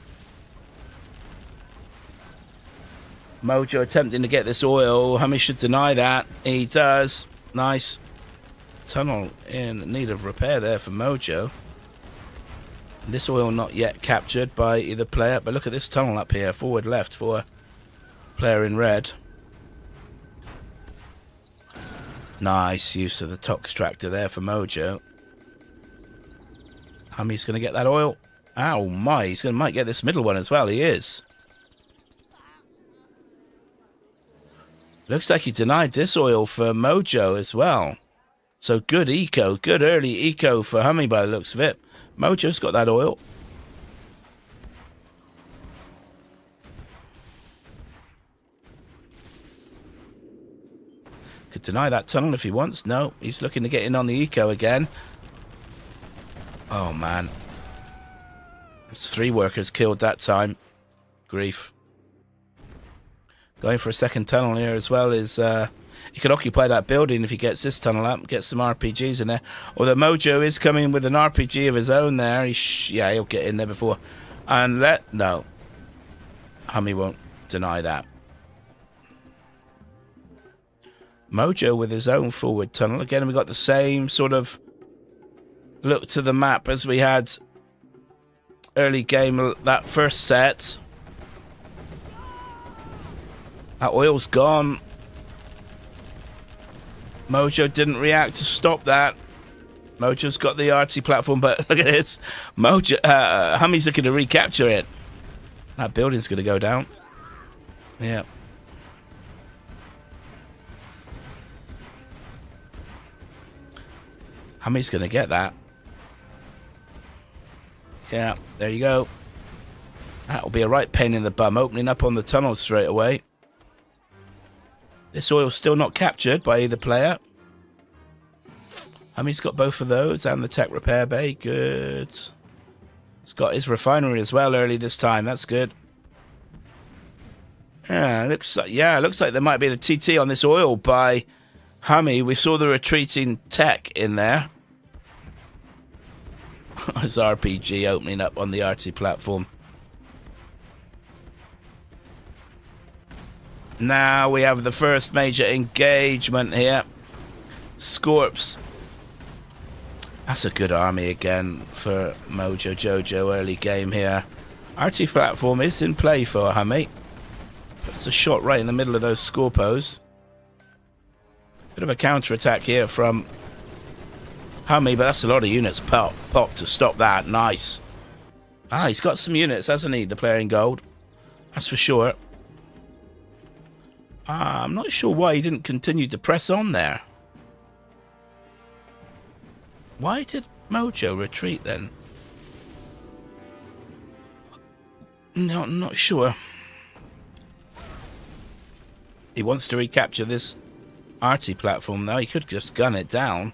Mojo attempting to get this oil. Hummy should deny that. He does. Nice. Tunnel in need of repair there for Mojo. This oil not yet captured by either player, but look at this tunnel up here. Forward left for player in red. Nice use of the Tox Tractor there for Mojo. Hummy's going to get that oil. Oh my, he's going to might get this middle one as well. He is. Looks like he denied this oil for Mojo as well. So good eco, good early eco for Hummy by the looks of it. Mojo's got that oil. Could deny that tunnel if he wants. No, he's looking to get in on the eco again. Oh, man. There's three workers killed that time. Grief. Going for a second tunnel here as well is... Uh, he could occupy that building if he gets this tunnel up, get some RPGs in there. Although Mojo is coming with an RPG of his own there. He yeah, he'll get in there before. And let... No. Hummy won't deny that. Mojo with his own forward tunnel. Again, we got the same sort of look to the map as we had early game, that first set. That oil's gone. Mojo didn't react to stop that. Mojo's got the RT platform, but look at this. Mojo, uh, Hummy's looking to recapture it. That building's going to go down. Yeah. Hummy's going to get that. Yeah, there you go. That'll be a right pain in the bum, opening up on the tunnel straight away. This oil's still not captured by either player. He's got both of those and the tech repair bay. Good. He's got his refinery as well early this time. That's good. Yeah, looks like yeah, looks like there might be a TT on this oil by Hummy. We saw the retreating tech in there. His RPG opening up on the RT platform. Now we have the first major engagement here. Scorps. That's a good army again for Mojo Jojo early game here. RT platform is in play for Hummy. It's a shot right in the middle of those Scorpos. Bit of a counter-attack here from Hummy, but that's a lot of units pop, pop to stop that. Nice. Ah, he's got some units, hasn't he, the player in gold? That's for sure. Uh, I'm not sure why he didn't continue to press on there. Why did Mojo retreat then? No, I'm not sure. He wants to recapture this RT platform though. He could just gun it down.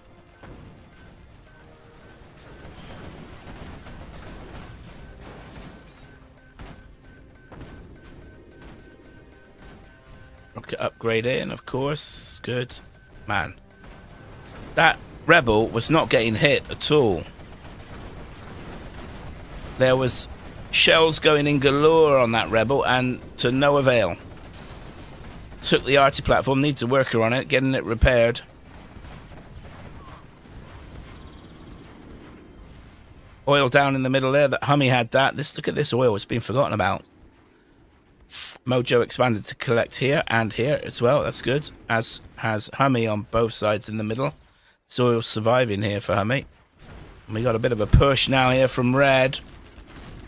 Rocket upgrade in, of course. Good. Man. That rebel was not getting hit at all. There was shells going in galore on that rebel and to no avail. Took the arty platform, needs a worker on it, getting it repaired. Oil down in the middle there. That Hummy had that. This look at this oil. It's been forgotten about. Mojo expanded to collect here and here as well. That's good. As has Hummy on both sides in the middle. This surviving here for Hummy. we got a bit of a push now here from Red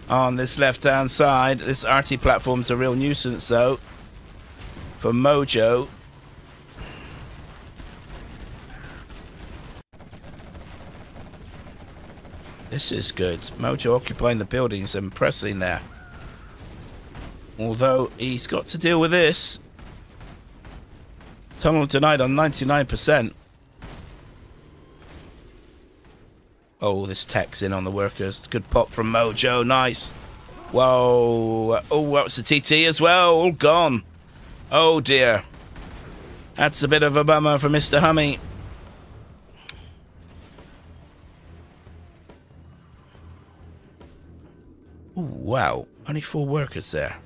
on this left-hand side. This RT platform's a real nuisance, though, for Mojo. This is good. Mojo occupying the buildings and pressing there. Although he's got to deal with this. Tunnel denied on 99%. Oh, this tech's in on the workers. Good pop from Mojo. Nice. Whoa. Oh, that's a TT as well. All gone. Oh, dear. That's a bit of a bummer for Mr. Hummy. Ooh, wow. Only four workers there.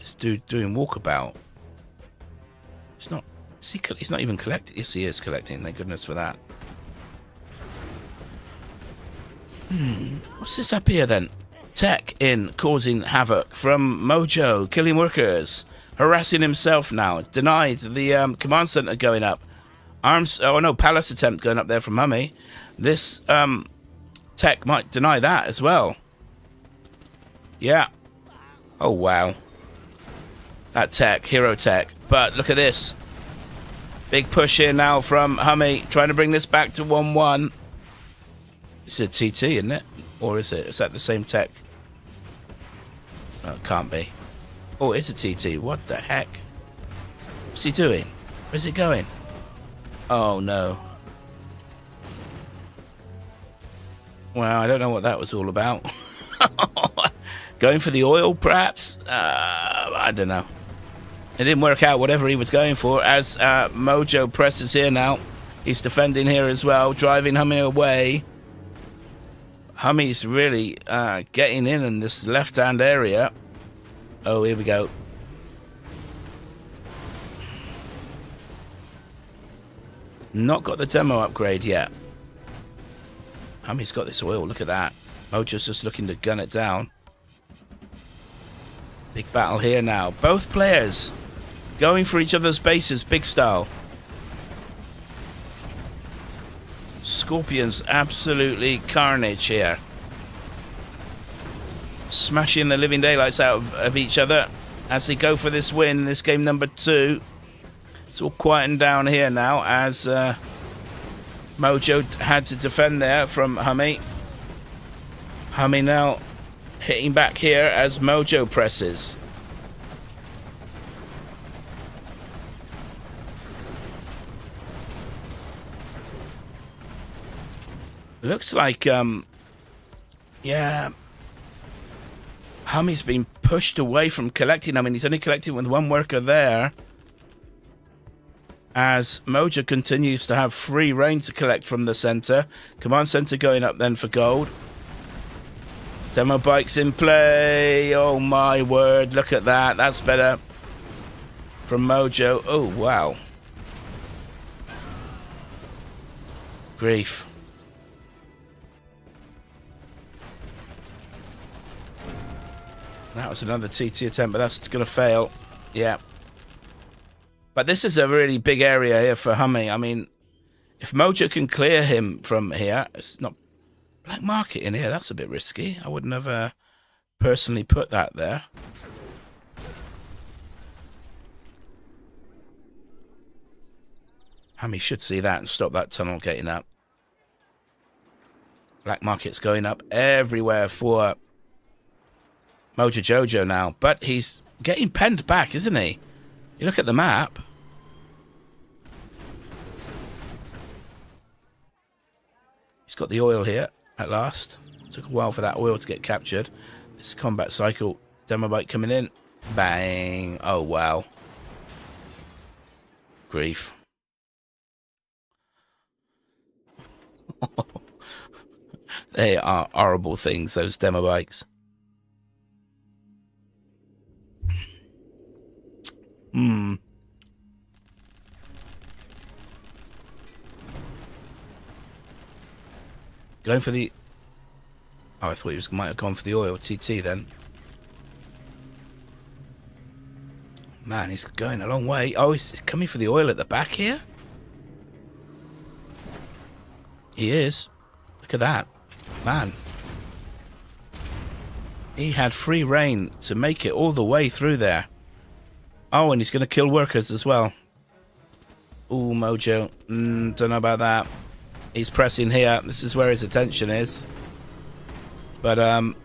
This dude doing walkabout. It's not... Is he, he's not even collecting. Yes, he is collecting. Thank goodness for that. Hmm. What's this up here then? Tech in causing havoc from Mojo, killing workers, harassing himself now. Denied the um, command center going up. Arms. Oh no, palace attempt going up there from Hummy. This um, tech might deny that as well. Yeah. Oh wow. That tech, hero tech. But look at this. Big push here now from Hummy, trying to bring this back to 1-1. It's a TT, isn't it? Or is it? Is that the same tech? No, it can't be. Oh, it's a TT. What the heck? What's he doing? Where's it going? Oh, no. Well, I don't know what that was all about. going for the oil, perhaps? Uh, I don't know. It didn't work out, whatever he was going for, as uh, Mojo presses here now. He's defending here as well, driving Hummy away. Hummy's really uh, getting in in this left-hand area. Oh, here we go. Not got the demo upgrade yet. Hummy's got this oil. Look at that. Mojo's just looking to gun it down. Big battle here now. Both players going for each other's bases, big style. Scorpions absolutely carnage here. Smashing the living daylights out of, of each other as they go for this win. This game number two. It's all quieting down here now as uh, Mojo had to defend there from Hummy. Hummy now hitting back here as Mojo presses. Looks like, um, yeah, Hummy's been pushed away from collecting. I mean, he's only collecting with one worker there. As Mojo continues to have free reign to collect from the center. Command center going up then for gold. Demo bikes in play. Oh my word, look at that. That's better. From Mojo. Oh, wow. Grief. That was another TT attempt, but that's going to fail. Yeah. But this is a really big area here for Hummy. I mean, if Mojo can clear him from here, it's not black market in here. That's a bit risky. I would never uh, personally put that there. Hummy should see that and stop that tunnel getting up. Black market's going up everywhere for Mojo Jojo now, but he's getting penned back, isn't he? You look at the map. He's got the oil here at last. Took a while for that oil to get captured. This combat cycle demo bike coming in. Bang. Oh, wow. grief. they are horrible things, those demo bikes. Hmm. Going for the... Oh, I thought he was might have gone for the oil TT then. Man, he's going a long way. Oh, he's coming for the oil at the back here? He is. Look at that. Man. He had free reign to make it all the way through there. Oh, and he's going to kill workers as well. Ooh, Mojo. Mm, don't know about that. He's pressing here. This is where his attention is. But, um...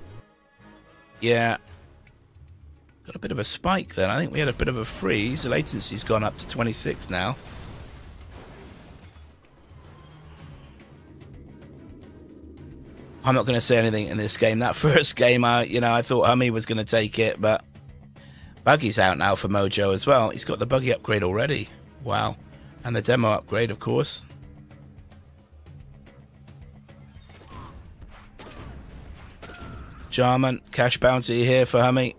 Yeah. Got a bit of a spike then. I think we had a bit of a freeze. The latency's gone up to 26 now. I'm not going to say anything in this game. That first game, I you know, I thought Hummy was going to take it, but Buggy's out now for Mojo as well. He's got the buggy upgrade already. Wow. And the demo upgrade, of course. Jarmen, cash bounty here for Hummy.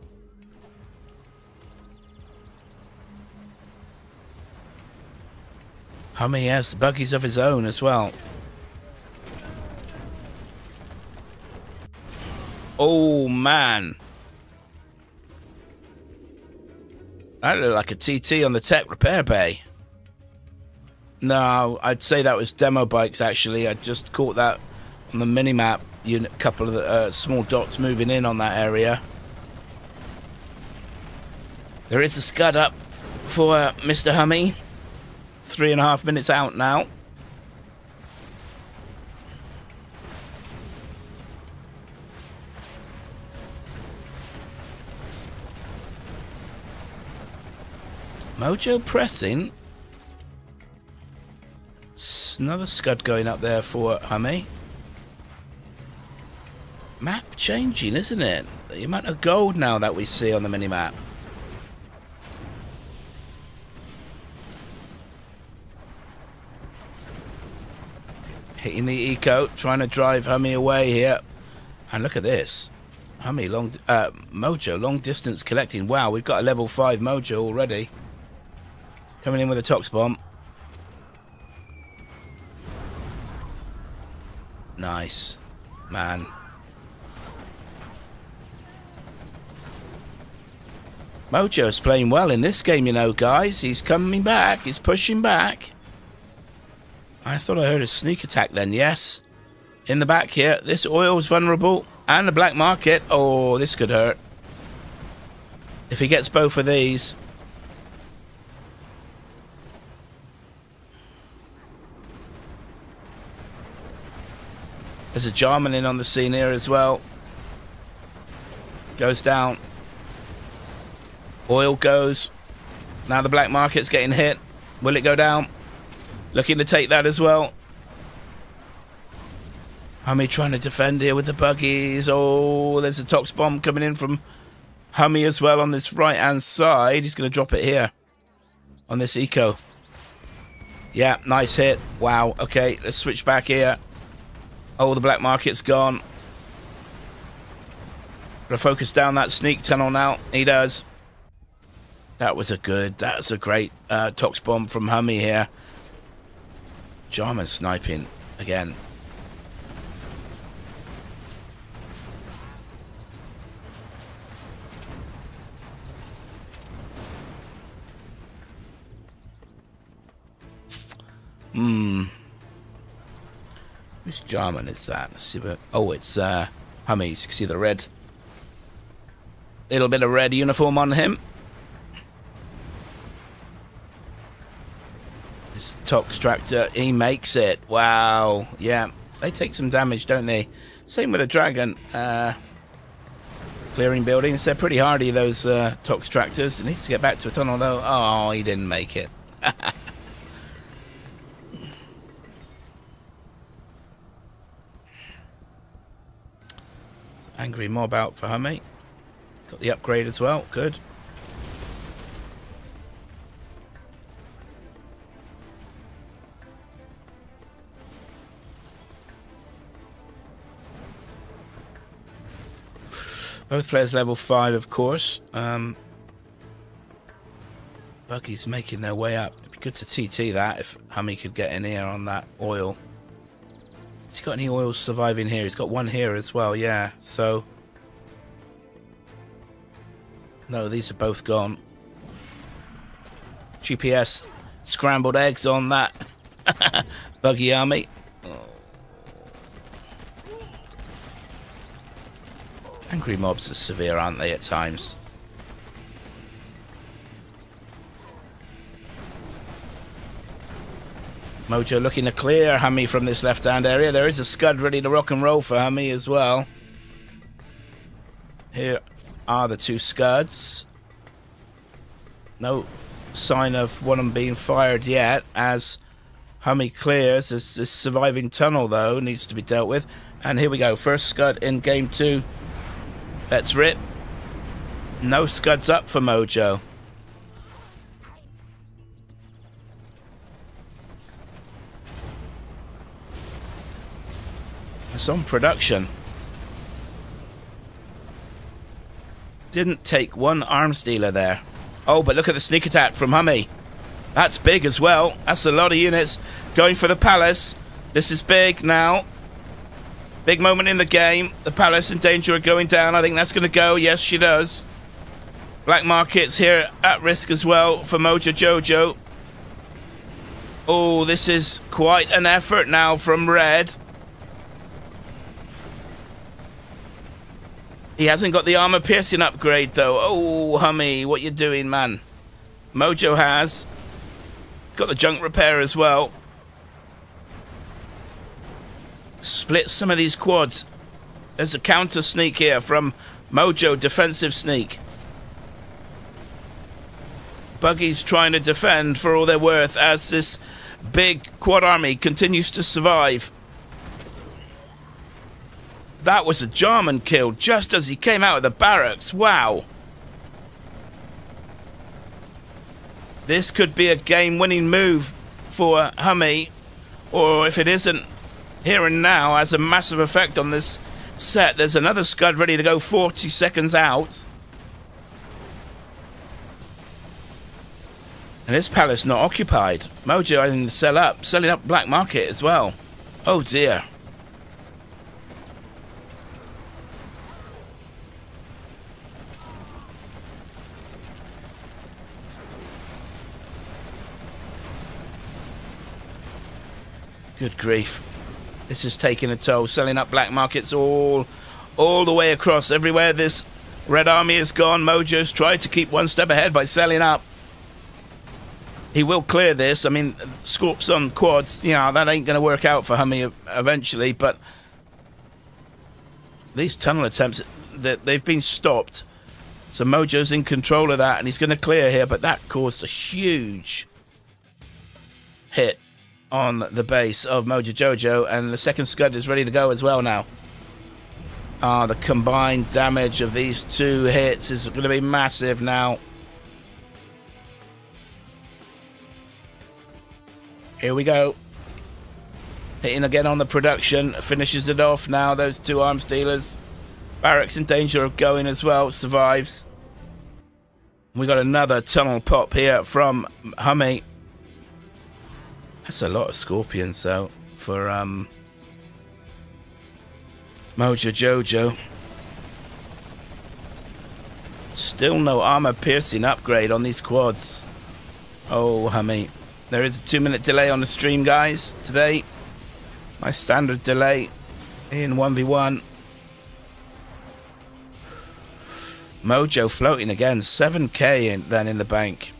Hummy has buggies of his own as well. Oh, man. That looked like a TT on the tech repair bay. No, I'd say that was demo bikes, actually. I just caught that on the mini-map. A couple of the, uh, small dots moving in on that area. There is a scud up for uh, Mr. Hummy. Three and a half minutes out now. Mojo pressing. Another scud going up there for Hummy. Map changing, isn't it? The amount of gold now that we see on the mini-map. Hitting the eco, trying to drive Hummy away here. And look at this. Hummy, long, uh, Mojo, long distance collecting. Wow, we've got a level 5 Mojo already. Coming in with a tox bomb. Nice. Man. Mojo's playing well in this game, you know, guys. He's coming back. He's pushing back. I thought I heard a sneak attack then. Yes. In the back here. This oil's vulnerable. And the black market. Oh, this could hurt. If he gets both of these. There's a Jarmen in on the scene here as well. Goes down. Oil goes. Now the black market's getting hit. Will it go down? Looking to take that as well. Hummy trying to defend here with the buggies. Oh, there's a tox bomb coming in from Hummy as well on this right hand side. He's going to drop it here on this eco. Yeah, nice hit. Wow. Okay, let's switch back here. Oh, the black market's gone. Gonna focus down that sneak tunnel now. He does. That was a good, that's a great uh, tox bomb from Hummy here. Jarmen sniping again. Hmm. Which Jarmen is that? Let's see what, oh, it's uh, Hummy's. You can see the red. Little bit of red uniform on him. This Tox Tractor, he makes it. Wow. Yeah, they take some damage, don't they? Same with the Dragon. Uh, clearing buildings. They're pretty hardy, those uh, Tox Tractors. He needs to get back to a tunnel, though. Oh, he didn't make it. angry mob out for her, mate. Got the upgrade as well. Good. Both players level 5, of course. Um, Buggy's making their way up. It'd be good to TT that if Hummy could get in here on that oil. Has he got any oil surviving here? He's got one here as well, yeah. So... No, these are both gone. GPS scrambled eggs on that buggy army. Angry mobs are severe, aren't they, at times? Mojo looking to clear Hummy from this left-hand area. There is a Scud ready to rock and roll for Hummy as well. Here are the two Scuds. No sign of one of them being fired yet as Hummy clears. This, this surviving tunnel, though, needs to be dealt with. And here we go. First Scud in game two. Let's rip. No Scuds up for Mojo. On production. Didn't take one arms dealer there. Oh, but look at the sneak attack from Hummy. That's big as well. That's a lot of units going for the Palace. This is big now. Big moment in the game. The Palace in danger of going down. I think that's going to go. Yes, she does. Black Market's here at risk as well for Mojo Jojo. Oh, this is quite an effort now from Red. He hasn't got the armor piercing upgrade though. Oh, Hummy, what you doing, man? Mojo has. Got the junk repair as well. Split some of these quads. There's a counter sneak here from Mojo, defensive sneak. Buggy's trying to defend for all they're worth as this big quad army continues to survive. That was a Jarmen kill just as he came out of the barracks. Wow. This could be a game-winning move for Hummy. Or if it isn't, here and now has a massive effect on this set. There's another Scud ready to go 40 seconds out. And this palace not occupied. Mojo having to sell up, selling up black market as well. Oh dear. Good grief. This is taking a toll, selling up black markets all all the way across. Everywhere this Red Army has gone, Mojo's tried to keep one step ahead by selling up. He will clear this. I mean, Scorps on quads, you know, that ain't going to work out for Hummy eventually, but these tunnel attempts, they've been stopped. So Mojo's in control of that, and he's going to clear here, but that caused a huge hit on the base of Mojo Jojo, and the second Scud is ready to go as well now. Ah, uh, the combined damage of these two hits is going to be massive now. Here we go. Hitting again on the production. Finishes it off now, those two arms dealers. Barracks in danger of going as well. Survives. We got another tunnel pop here from Hummy. That's a lot of scorpions, though, for um, Mojo Jojo. Still no armor piercing upgrade on these quads. Oh, Hummy. There is a two minute delay on the stream, guys, today. My standard delay in 1v1. Mojo floating again. 7k in, then in the bank.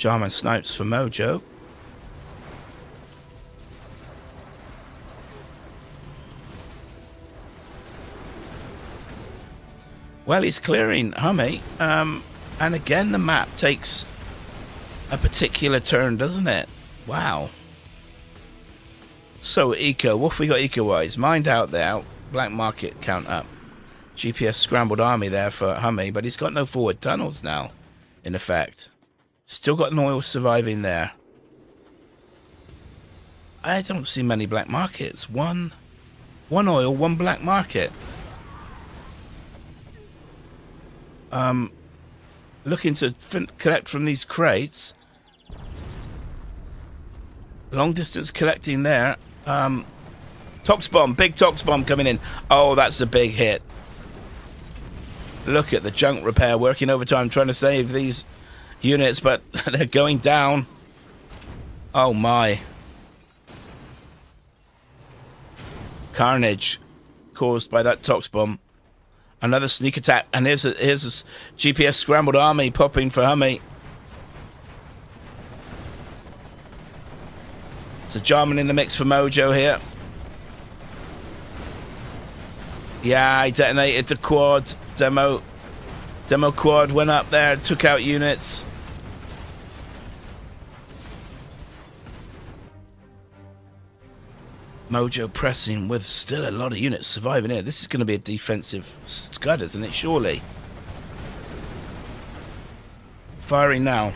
Jarmen snipes for Mojo. Well, he's clearing Hummy. Um, and again, the map takes a particular turn, doesn't it? Wow. So, Eco. What have we got eco-wise? Mind out there. Black market count up. GPS scrambled army there for Hummy, but he's got no forward tunnels now, in effect. Still got an oil surviving there. I don't see many black markets. One, one oil, one black market. Um, looking to collect from these crates. Long distance collecting there. Um, Tox bomb, big tox bomb coming in. Oh, that's a big hit. Look at the junk repair working overtime trying to save these units, but they're going down. Oh my. Carnage caused by that tox bomb. Another sneak attack, and here's a, here's a GPS scrambled army popping for Hummy. It's a Jarmen in the mix for Mojo here. Yeah, I detonated the quad. Demo demo quad went up there, took out units. Mojo pressing with still a lot of units surviving here. This is going to be a defensive scud, isn't it? Surely. Firing now.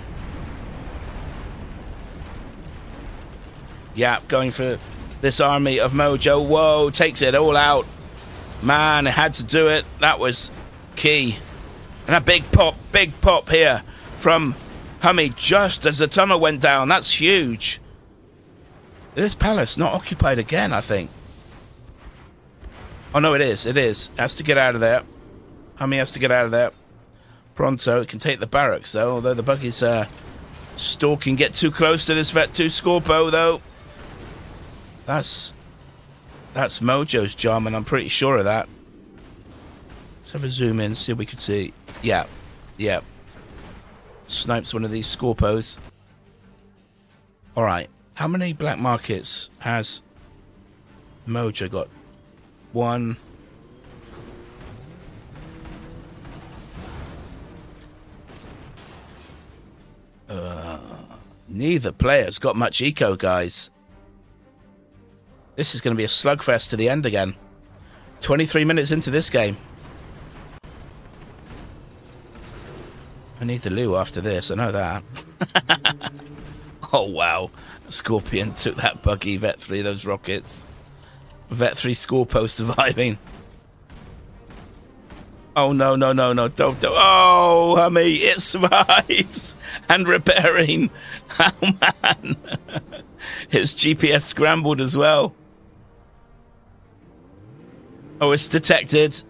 Yeah, going for this army of Mojo. Whoa, takes it all out. Man, it had to do it. That was key. And a big pop, big pop here from Hummy just as the tunnel went down. That's huge. This palace not occupied again, I think. Oh, no, it is. It is. It has to get out of there. Hummy has to get out of there. Pronto. It can take the barracks, though. Although the buggy's uh, stalking. Get too close to this Vet 2 Scorpo, though. That's that's Mojo's job, and I'm pretty sure of that. Let's have a zoom in, see if we can see. Yeah, yeah. Snipes one of these Scorpos. Alright, how many black markets has Mojo got? One. Uh, neither player's got much eco, guys. This is going to be a slugfest to the end again. 23 minutes into this game. I need the loo after this, I know that. oh, wow. Scorpion took that buggy, Vet 3, those rockets. Vet 3 Scorpo surviving. Oh, no, no, no, no, don't, don't. Oh, Hummy, it survives. And repairing. Oh, man. Its GPS scrambled as well. Oh, it's detected.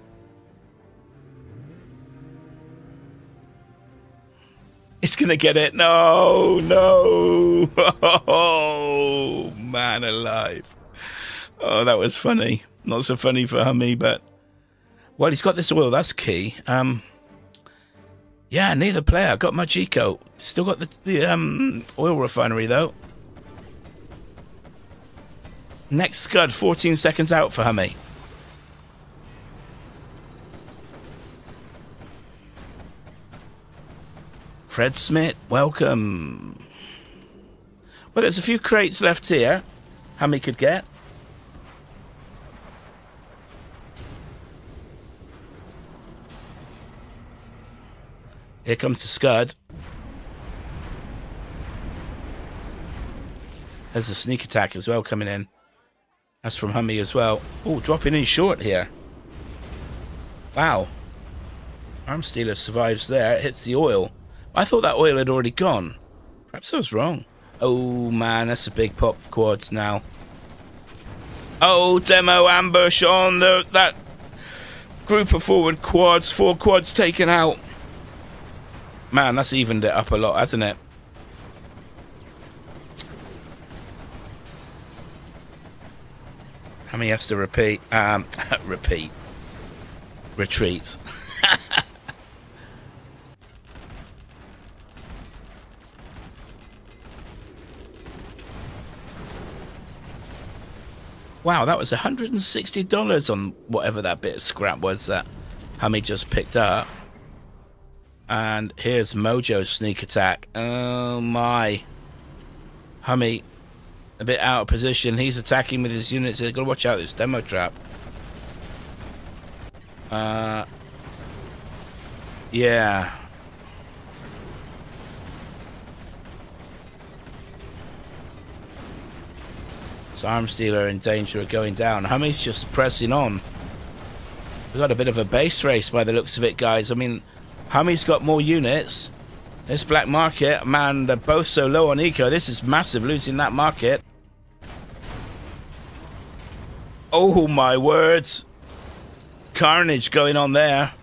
It's gonna get it. No, no. Oh, man alive. Oh, that was funny. Not so funny for Hummy, but well, he's got this oil. That's key. Um, yeah, neither player got much eco. Still got the, the um oil refinery though. Next scud, 14 seconds out for Hummy. Fred Smith, welcome. Well, there's a few crates left here. How many could get? Here comes the Scud. There's a sneak attack as well coming in. That's from Hummy as well. Oh, dropping in short here. Wow. Arms Dealer survives there. It hits the oil. I thought that oil had already gone. Perhaps I was wrong. Oh man, that's a big pop of quads now. Oh, demo ambush on the that group of forward quads. Four quads taken out. Man, that's evened it up a lot, hasn't it? How many has to repeat? Um, repeat. Retreats. Wow, that was $160 on whatever that bit of scrap was that Hummy just picked up. And here's Mojo's sneak attack. Oh my. Hummy, a bit out of position. He's attacking with his units. You've got to watch out this demo trap. Uh, yeah. It's Arms Dealer in danger of going down. Hummy's just pressing on. We've got a bit of a base race by the looks of it, guys. I mean, Hummy's got more units. This black market, man, they're both so low on eco. This is massive, losing that market. Oh my words. Carnage going on there.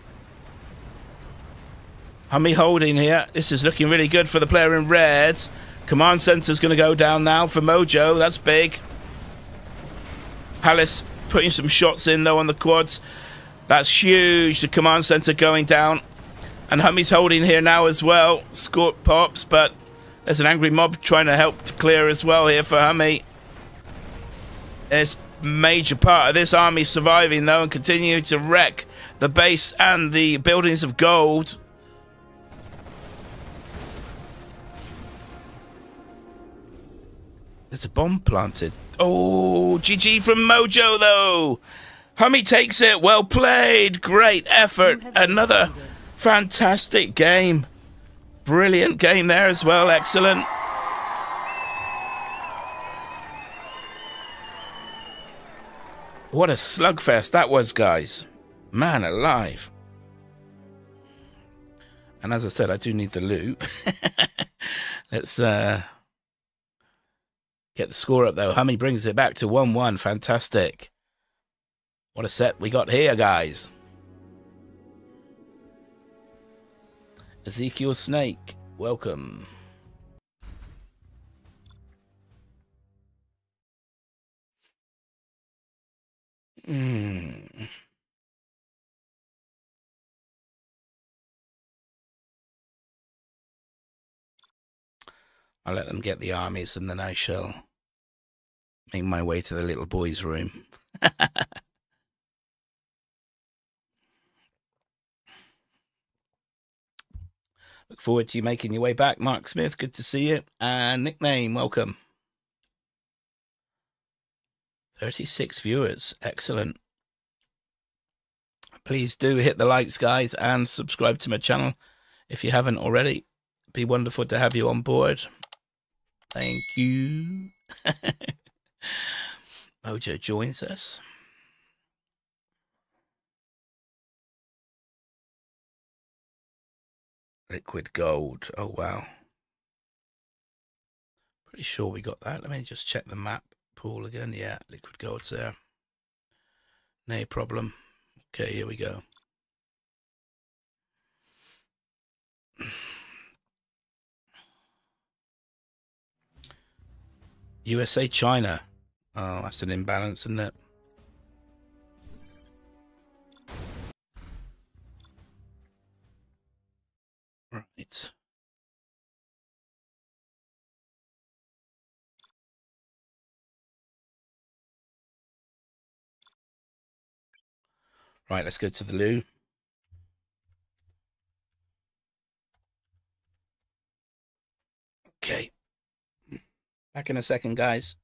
Hummy holding here. This is looking really good for the player in red. Command center's going to go down now for Mojo. That's big. Palace putting some shots in though on the quads. That's huge. The command center going down. And Hummy's holding here now as well. Scorp pops, but there's an angry mob trying to help to clear as well here for Hummy. There's major part of this army surviving though and continue to wreck the base and the buildings of gold. There's a bomb planted. Oh, GG from Mojo though. Hummy takes it. Well played. Great effort. Another fantastic game. Brilliant game there as well. Excellent. What a slugfest that was, guys. Man alive. And as I said, I do need the loot. Let's uh, get the score up, though. Hummy brings it back to 1-1. Fantastic. What a set we got here, guys. Ezekiel Snake, welcome. Hmm. I'll let them get the armies and then I shall make my way to the little boy's room. Look forward to you making your way back, Mark Smith. Good to see you. And nickname, welcome. 36 viewers. Excellent. Please do hit the likes, guys, and subscribe to my channel if you haven't already. It'd be wonderful to have you on board. Thank you. Mojo joins us. Liquid gold. Oh, wow. Pretty sure we got that. Let me just check the map pool again. Yeah, liquid gold's there. No problem. Okay, here we go. USA, China. Oh, that's an imbalance, isn't it? Right. Right, let's go to the loo. Okay. Back in a second, guys.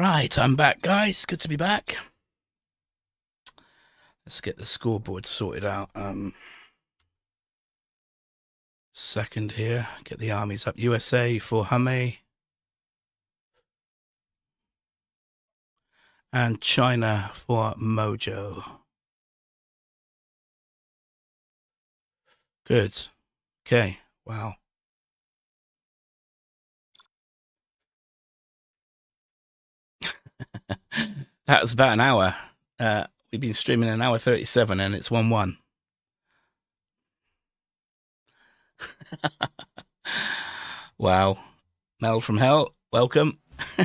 Right, I'm back, guys. Good to be back. Let's get the scoreboard sorted out. Um, second here. Get the armies up. USA for Hume. And China for Mojo. Good. Okay. Wow. That was about an hour. Uh, we've been streaming an hour 37 and it's 1 1. wow. Mel from hell, welcome.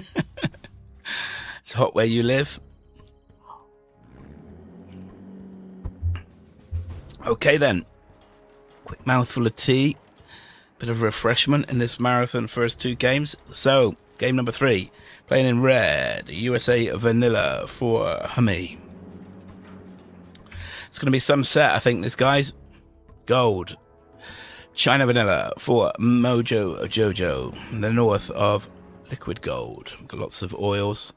it's hot where you live. Okay, then. Quick mouthful of tea. Bit of refreshment in this marathon first two games. So, game number three. Playing in red, USA Vanilla for Hume. It's going to be some set, I think, this guy's. Gold. China Vanilla for Mojo Jojo, the north of Liquid Gold. Got lots of oils,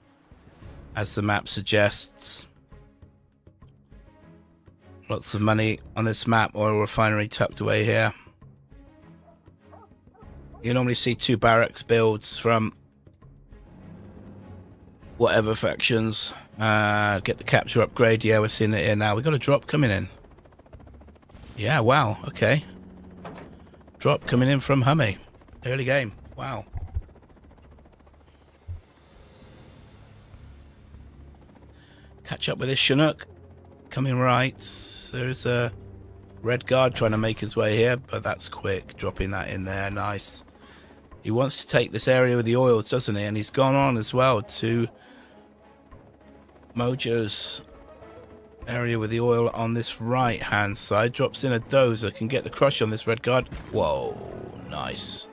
as the map suggests. Lots of money on this map, oil refinery tucked away here. You normally see two barracks builds from whatever factions. Uh, get the capture upgrade. Yeah, we're seeing it here now. We've got a drop coming in. Yeah, wow. Okay. Drop coming in from Hume. Early game. Wow. Catch up with this Chinook. Coming right. There's a red guard trying to make his way here, but that's quick. Dropping that in there. Nice. He wants to take this area with the oils, doesn't he? And he's gone on as well to Mojo's area with the oil on this right hand side. Drops in a dozer. Can get the crush on this red guard. Whoa, nice.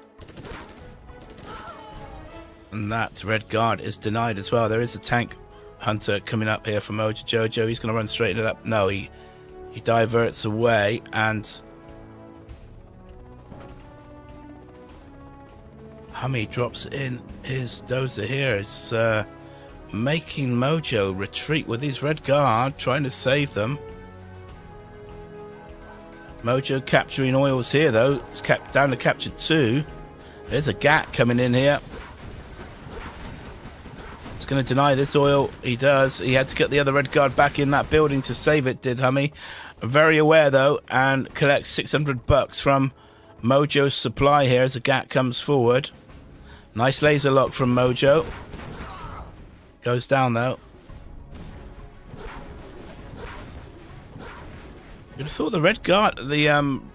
And that red guard is denied as well. There is a tank hunter coming up here from Mojo Jojo. He's going to run straight into that. No, he, he diverts away and... Hume drops in his dozer here. It's uh, making Mojo retreat with his red guard, trying to save them. Mojo capturing oils here, though. It's kept down to capture two. There's a GAT coming in here. He's going to deny this oil. He does. He had to get the other red guard back in that building to save it, did Hume. Very aware, though, and collects 600 bucks from Mojo's supply here as a GAT comes forward. Nice laser lock from Mojo. Goes down though. You'd have thought the red guard, the um,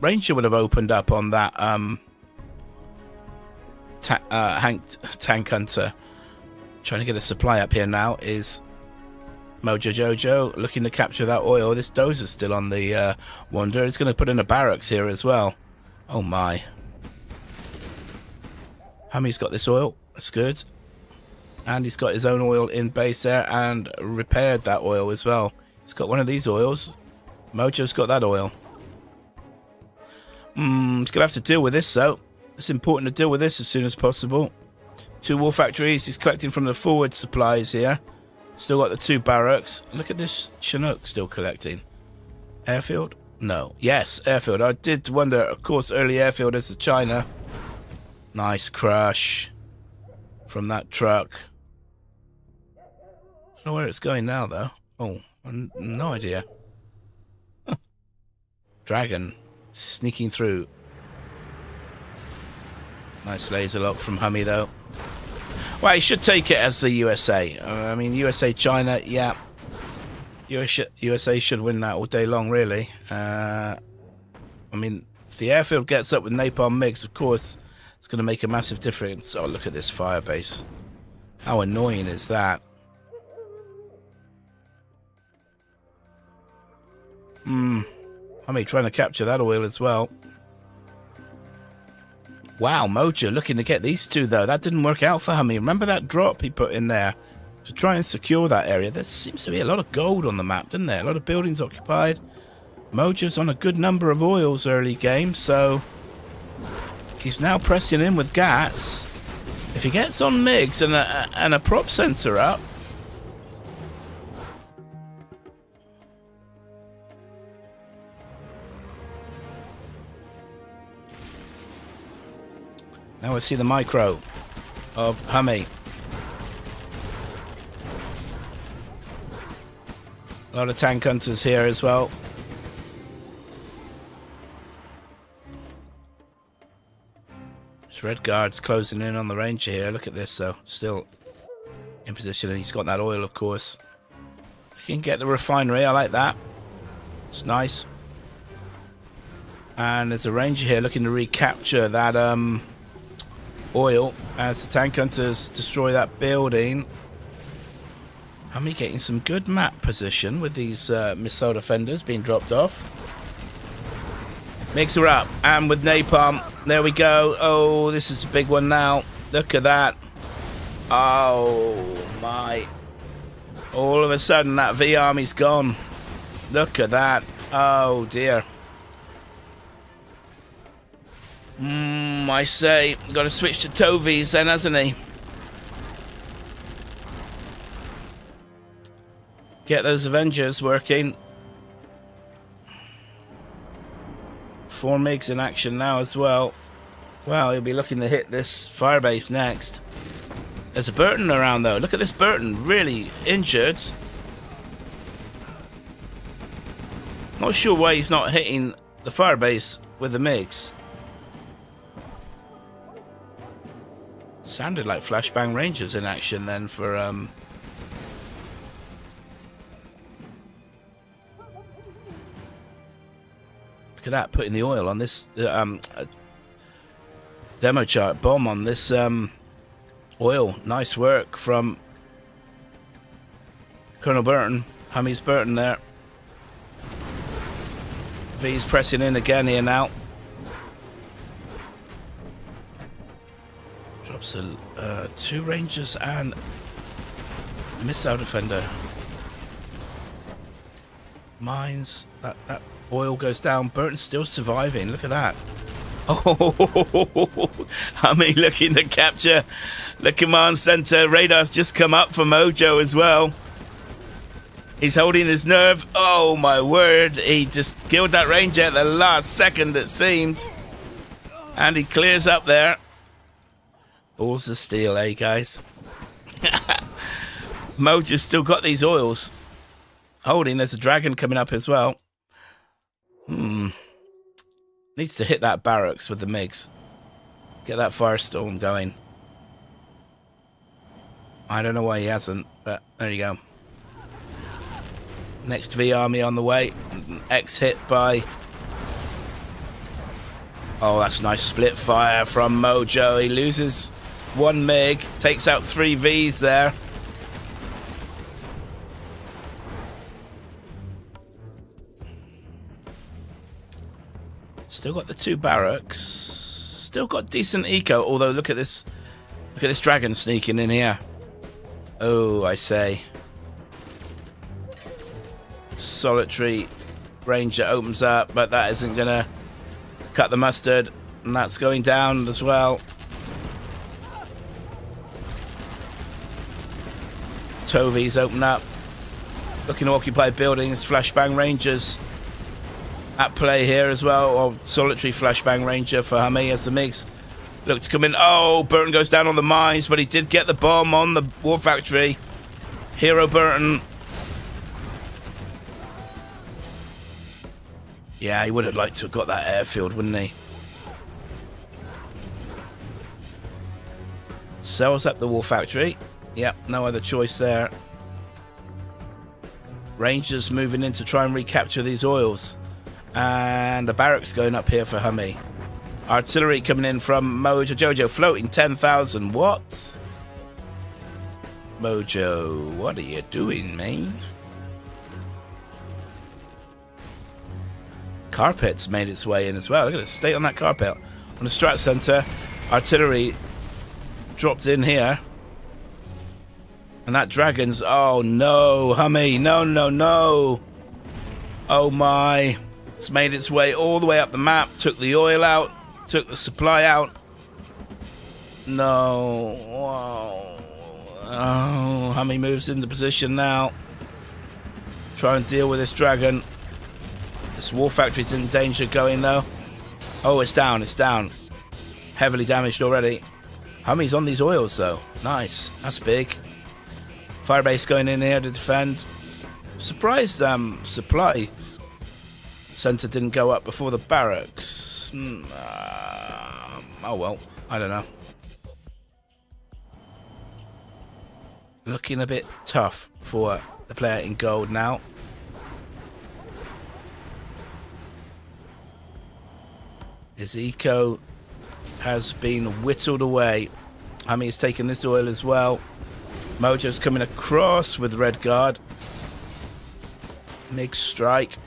ranger would have opened up on that um, ta uh, Hank tank hunter. Trying to get a supply up here now is Mojo Jojo looking to capture that oil. This dozer's still on the uh, Wonder. It's going to put in a barracks here as well. Oh my. Hume's got this oil. That's good and he's got his own oil in base there and repaired that oil as well. He's got one of these oils. Mojo's got that oil. Hmm, he's going to have to deal with this, though. It's important to deal with this as soon as possible. Two war factories. He's collecting from the forward supplies here. Still got the two barracks. Look at this Chinook still collecting. Airfield? No. Yes, airfield. I did wonder, of course, early airfield is the China. Nice crash from that truck know where it's going now, though. Oh, no idea. Dragon sneaking through. Nice laser lock from Hume, though. Well, he should take it as the USA. Uh, I mean, USA, China, yeah. USA should win that all day long, really. Uh, I mean, if the airfield gets up with napalm MiGs, of course, it's going to make a massive difference. Oh, look at this firebase. How annoying is that? Hmm. I may trying to capture that oil as well. Wow, Mojo looking to get these two, though. That didn't work out for Hume. Remember that drop he put in there to try and secure that area? There seems to be a lot of gold on the map, doesn't there? A lot of buildings occupied. Mojo's on a good number of oils early game, so he's now pressing in with GATs. If he gets on MiGs and a, and a prop center up, Now we see the micro of Hummy. A lot of tank hunters here as well. This red guard's closing in on the ranger here. Look at this though. Still in position and he's got that oil of course. You can get the refinery, I like that. It's nice. And there's a ranger here looking to recapture that um oil as the tank hunters destroy that building. I'm getting some good map position with these uh, missile defenders being dropped off. Mixer up, and with napalm, there we go. Oh, this is a big one now. Look at that. Oh my. All of a sudden, that V army's gone. Look at that. Oh dear. Mmm, I say, got to switch to Tovies then, hasn't he? Get those Avengers working. Four MiGs in action now as well. Well, he'll be looking to hit this firebase next. There's a Burton around though. Look at this Burton, really injured. Not sure why he's not hitting the firebase with the MiGs. Sounded like Flashbang Rangers in action then for um Look at that, putting the oil on this uh, um uh, demo chart bomb on this um oil. Nice work from Colonel Burton, Hummy's Burton there. V's pressing in again here now. Drops a, uh, two Rangers and a missile defender. Mines. That that oil goes down. Burton's still surviving. Look at that. Oh, I mean, looking to capture the command center. Radar's just come up for Mojo as well. He's holding his nerve. Oh, my word. He just killed that ranger at the last second, it seemed. And he clears up there. Balls of steel, eh, guys? Mojo's still got these oils. Holding, there's a dragon coming up as well. Hmm. Needs to hit that barracks with the MiGs. Get that firestorm going. I don't know why he hasn't, but there you go. Next V army on the way. X hit by Oh, that's nice split fire from Mojo. He loses one MiG takes out three Vs there. Still got the two barracks. Still got decent eco, although look at this look at this dragon sneaking in here. Oh, I say. Solitary Ranger opens up, but that isn't gonna cut the mustard. And that's going down as well. Tovies open up. Looking to occupy buildings. Flashbang Rangers at play here as well. Or solitary Flashbang Ranger for Hummy as the MiGs. Look to come in. Oh, Burton goes down on the mines, but he did get the bomb on the war factory. Hero Burton. Yeah, he would have liked to have got that airfield, wouldn't he? Sells up the war factory. Yep, no other choice there. Rangers moving in to try and recapture these oils. And a barracks going up here for Hummy. Artillery coming in from Mojo Jojo, floating 10,000 watts. Mojo, what are you doing, man? Carpet's made its way in as well. Look at it, stay on that carpet. On the strat center, artillery dropped in here. And that dragon's... Oh, no. Hummy. No, no, no. Oh, my. It's made its way all the way up the map. Took the oil out. Took the supply out. No. Whoa. Oh, Hummy moves into position now. Try and deal with this dragon. This war factory's in danger going though. Oh, it's down, it's down. Heavily damaged already. Hummy's on these oils though. Nice. That's big. Firebase going in here to defend. Surprised um supply center didn't go up before the barracks. Mm, uh, oh well, I don't know. Looking a bit tough for the player in gold now. His eco has been whittled away. I mean, he's taken this oil as well. Mojo's coming across with Red Guard. Big strike.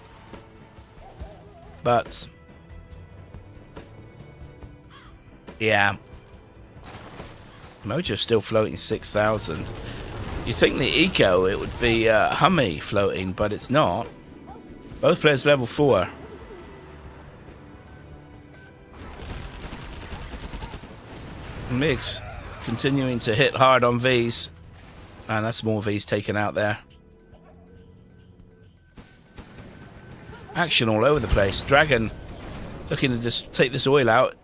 But... Yeah. Mojo's still floating 6,000. You think the eco, it would be uh, Hummy floating, but it's not. Both players level 4. Migs continuing to hit hard on Vs. And that's more Vs taken out there. Action all over the place. Dragon looking to just take this oil out.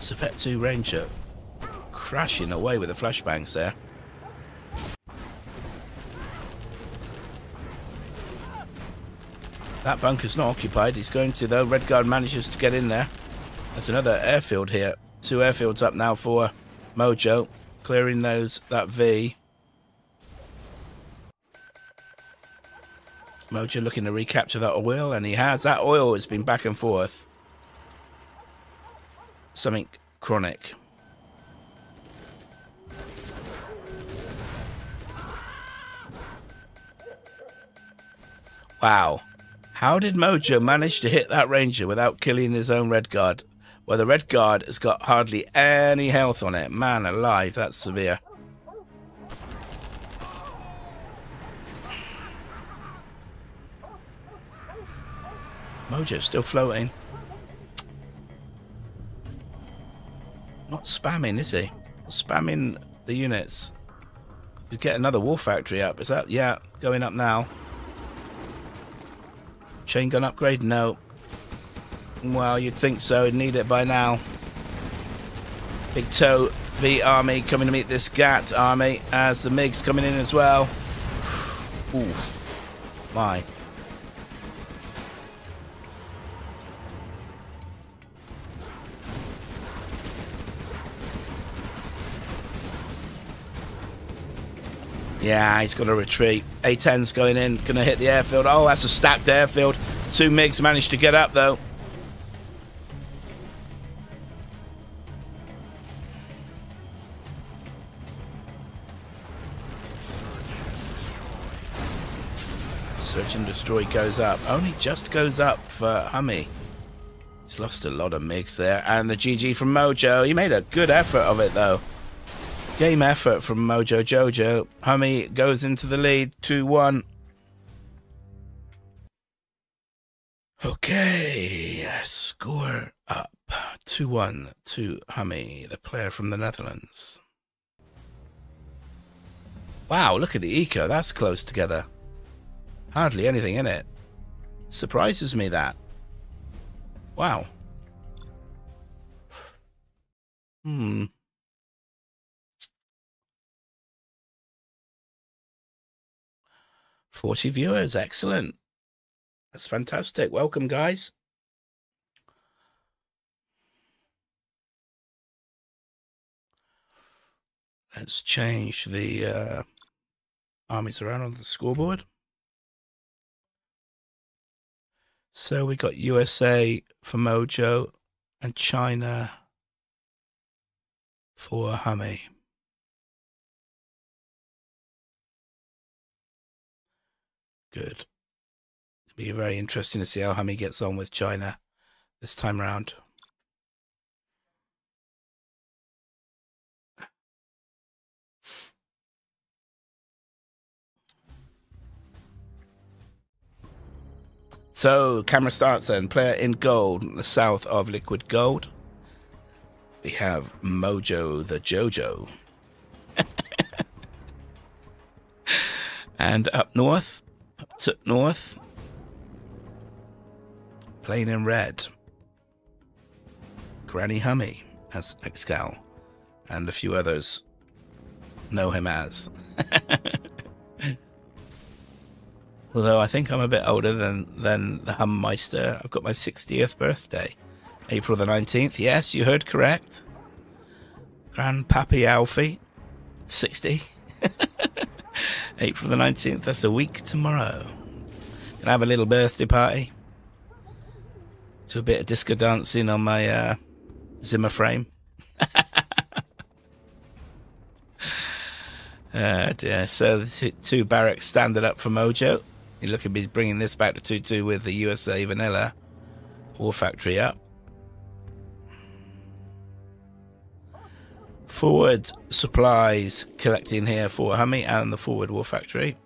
Sefetu Ranger crashing away with the flashbangs there. That bunker's not occupied. He's going to, though. Red Guard manages to get in there. There's another airfield here. Two airfields up now for Mojo. Clearing those that V. Mojo looking to recapture that oil, and he has. That oil has been back and forth. Something chronic. Wow. How did Mojo manage to hit that ranger without killing his own red guard? Well, the red guard has got hardly any health on it. Man alive, that's severe. Mojo's still floating. Not spamming, is he? Spamming the units. You get another war factory up. Is that? Yeah, going up now. Chain gun upgrade? No. Well, you'd think so. You'd need it by now. Big Toe V army coming to meet this GAT army as the MiGs coming in as well. Oof. My. Yeah, he's got to retreat. A-10's going in, going to hit the airfield. Oh, that's a stacked airfield. Two MiGs managed to get up, though. Search and destroy goes up. Only just goes up for Hummy. He's lost a lot of MiGs there. And the GG from Mojo. He made a good effort of it, though. Game effort from Mojo Jojo. Hummy goes into the lead 2 1. Okay, score up 2 1 to Hummy, the player from the Netherlands. Wow, look at the eco, that's close together. Hardly anything in it. Surprises me that. Wow. Hmm. 40 viewers. Excellent. That's fantastic. Welcome, guys. Let's change the uh, armies around on the scoreboard. So we got USA for Mojo and China for Hummy. Good. It'll be very interesting to see how Hummy gets on with China this time round. So, camera starts then. Player in gold, the south of liquid gold. We have Mojo the Jojo. and up north, up to north, plain in red. Granny Hummy as Excal, and a few others know him as. Although I think I'm a bit older than, than the Hummeister. I've got my 60th birthday. April the 19th. Yes, you heard correct. Grandpappy Alfie, 60. April the 19th. That's a week tomorrow. Gonna have a little birthday party. Do a bit of disco dancing on my uh, Zimmer frame. uh, dear. So two barracks standing up for Mojo. You look at me bringing this back to 2 2 with the USA Vanilla War Factory up. Forward supplies collecting here for Hummy and the Forward War Factory.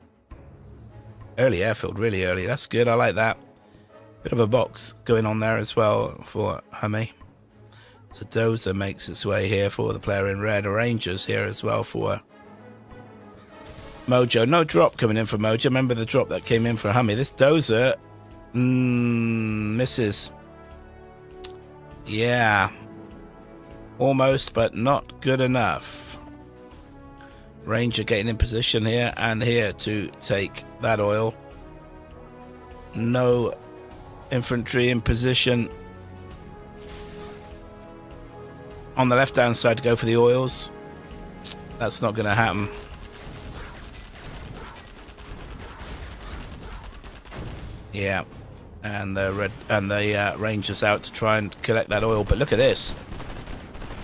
Early airfield, really early. That's good. I like that. Bit of a box going on there as well for Hummy. So Dozer makes its way here for the player in red. Rangers here as well for Mojo. No drop coming in for Mojo. Remember the drop that came in for Hummy. This Dozer mm, misses. Yeah. Almost, but not good enough. Ranger getting in position here and here to take that oil. No infantry in position on the left hand side to go for the oils. That's not going to happen. Yeah, and the red and the uh, Rangers out to try and collect that oil. But look at this!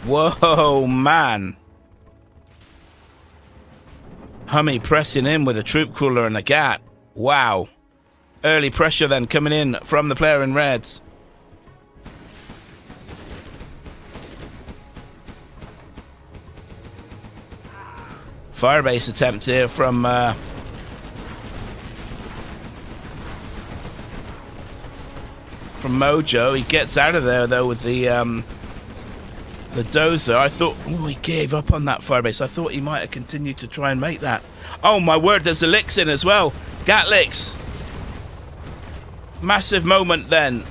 Whoa, man! Hummy pressing in with a troop crawler and a gat. Wow! Early pressure then coming in from the player in reds. Firebase attempt here from uh, from Mojo. He gets out of there though with the um, the dozer. I thought, oh, he gave up on that firebase. I thought he might have continued to try and make that. Oh my word, there's a licks in as well. Gatlicks. Massive moment then.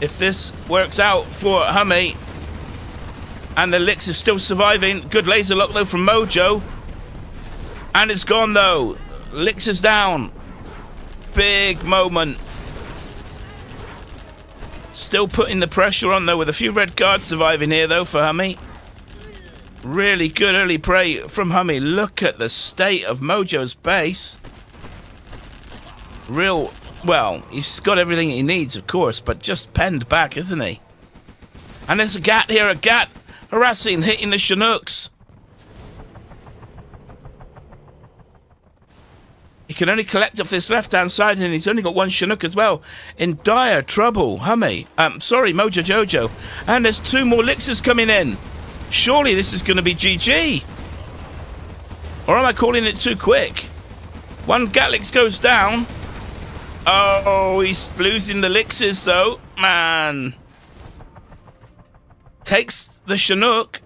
If this works out for Hummy. And the licks is still surviving. Good laser lock though from Mojo. And it's gone though. Licks is down. Big moment. Still putting the pressure on though with a few red cards surviving here though for Hummy. Really good early prey from Hummy. Look at the state of Mojo's base. Real, well, he's got everything he needs of course, but just penned back, isn't he? And there's a Gat here, a Gat harassing, hitting the Chinooks. He can only collect off this left-hand side, and he's only got one Chinook as well. In dire trouble, Hummy. Um, sorry, Mojo Jojo. And there's two more Lixers coming in. Surely this is going to be GG. Or am I calling it too quick? One Gatlix goes down. Oh, he's losing the Lixers, though. Man. Takes the Chinook.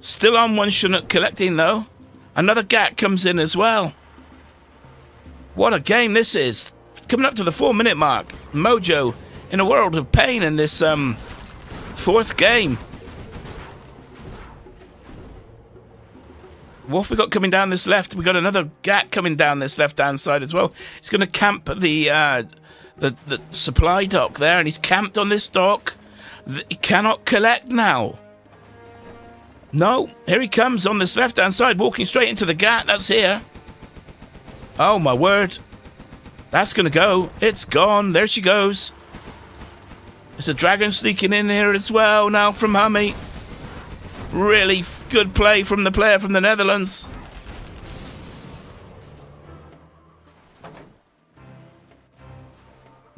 Still on one Chinook collecting, though. Another Gat comes in as well. What a game this is. Coming up to the four minute mark. Mojo in a world of pain in this um, fourth game. What have we got coming down this left? we got another gat coming down this left hand side as well. He's going to camp the, uh, the the supply dock there, and he's camped on this dock. He cannot collect now. No, here he comes on this left hand side, walking straight into the gat. That's here. Oh my word. That's gonna go. It's gone. There she goes. There's a dragon sneaking in here as well now from Hummy. Really good play from the player from the Netherlands.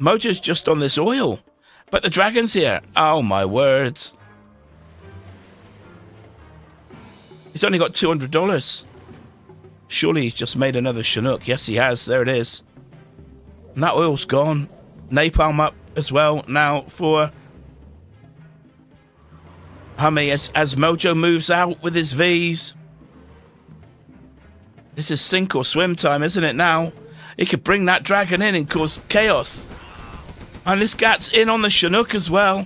Mojo's just on this oil. But the dragon's here. Oh my words. He's only got $200. Surely he's just made another Chinook. Yes, he has. There it is. And that oil's gone. napalm up as well now for Hummy as, as Mojo moves out with his V's. This is sink or swim time, isn't it now? He could bring that dragon in and cause chaos. And this Gat's in on the Chinook as well.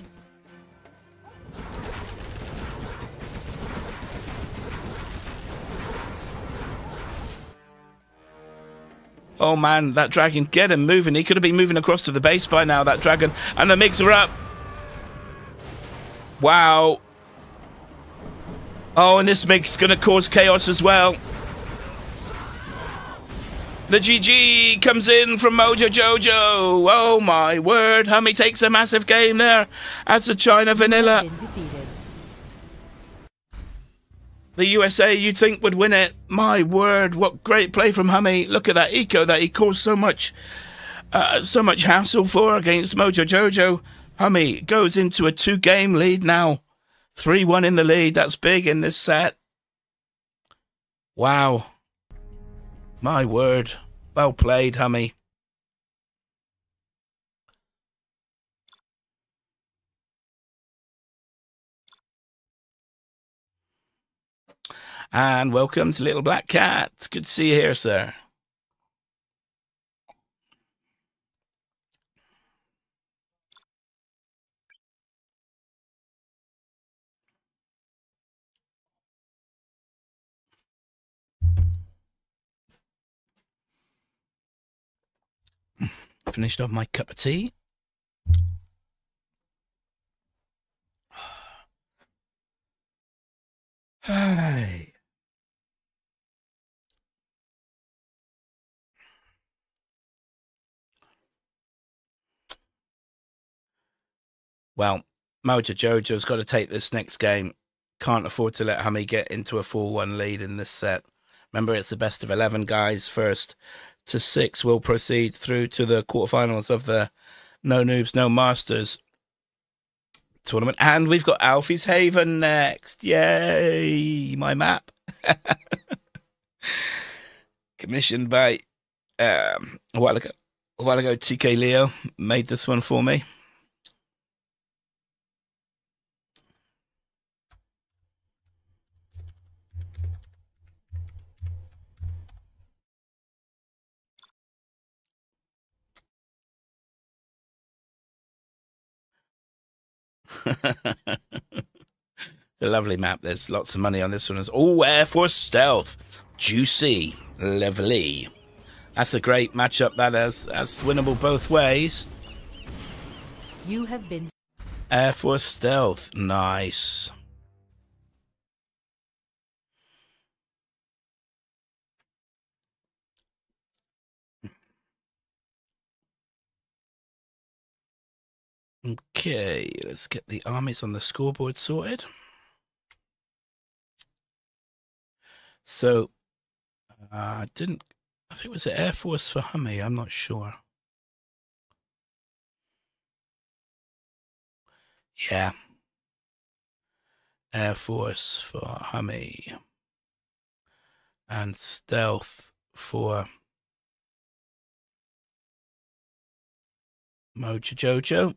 Oh man, that dragon, get him moving. He could have been moving across to the base by now, that dragon. And the mixer are up. Wow. Oh, and this MiGs going to cause chaos as well. The GG comes in from Mojo Jojo. Oh my word. Hummy takes a massive game there. As a China Vanilla. The USA you'd think would win it. My word, what great play from Hummy. Look at that eco that he caused so much uh, so much hassle for against Mojo Jojo. Hummy goes into a two game lead now. 3 1 in the lead. That's big in this set. Wow. My word. Well played, Hummy. And welcome to Little Black Cat. Good to see you here, sir. Finished off my cup of tea. Hey. Well, Mojo Jojo's got to take this next game. Can't afford to let Hummy get into a 4 1 lead in this set. Remember, it's the best of 11 guys. First to six will proceed through to the quarterfinals of the No Noobs, No Masters tournament. And we've got Alfie's Haven next. Yay! My map. Commissioned by um, a while ago. A while ago, TK Leo made this one for me. It's a lovely map. There's lots of money on this one. Oh, Air Force Stealth. Juicy. Lovely. That's a great matchup. That is that's winnable both ways. You have been Air Force Stealth. Nice. Okay, let's get the armies on the scoreboard sorted. So, I uh, didn't, I think it was the Air Force for Hummy, I'm not sure. Yeah. Air Force for Hummy. And Stealth for Mojo Jojo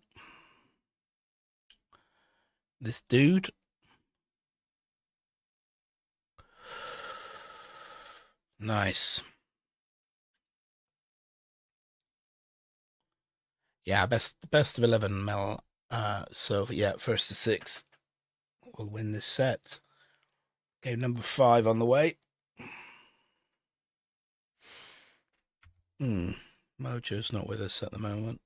this dude. Nice. Yeah, best best of eleven Mel. Uh, so yeah, first to six will win this set. Game number five on the way. Hmm, Mojo's not with us at the moment.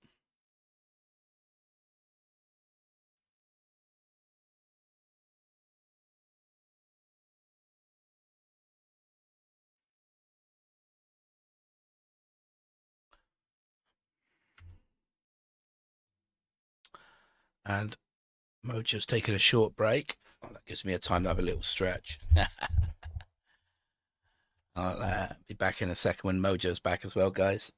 And Mojo's taking a short break. Oh, that gives me a time to have a little stretch. I'll uh, be back in a second when Mojo's back as well, guys.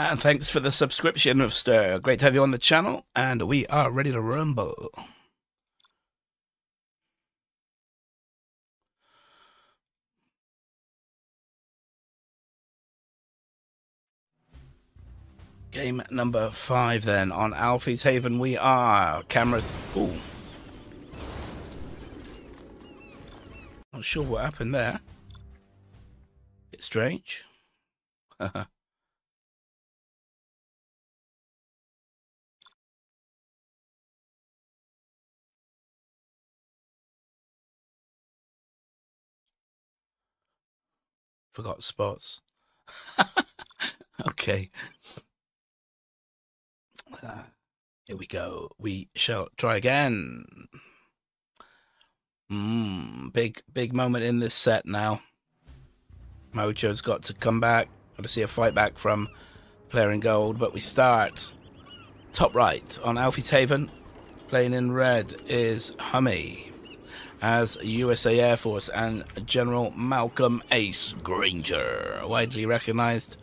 And thanks for the subscription, of Stir. Great to have you on the channel, and we are ready to rumble. Game number five, then on Alfie's Haven. We are cameras. Ooh, not sure what happened there. Bit strange. Forgot spots. okay. Uh, here we go. We shall try again. Mm, big, big moment in this set now. Mojo's got to come back. Got to see a fight back from player in gold, but we start top right on Alfie's Haven. Playing in red is Hummy as USA Air Force and General Malcolm Ace Granger, widely recognized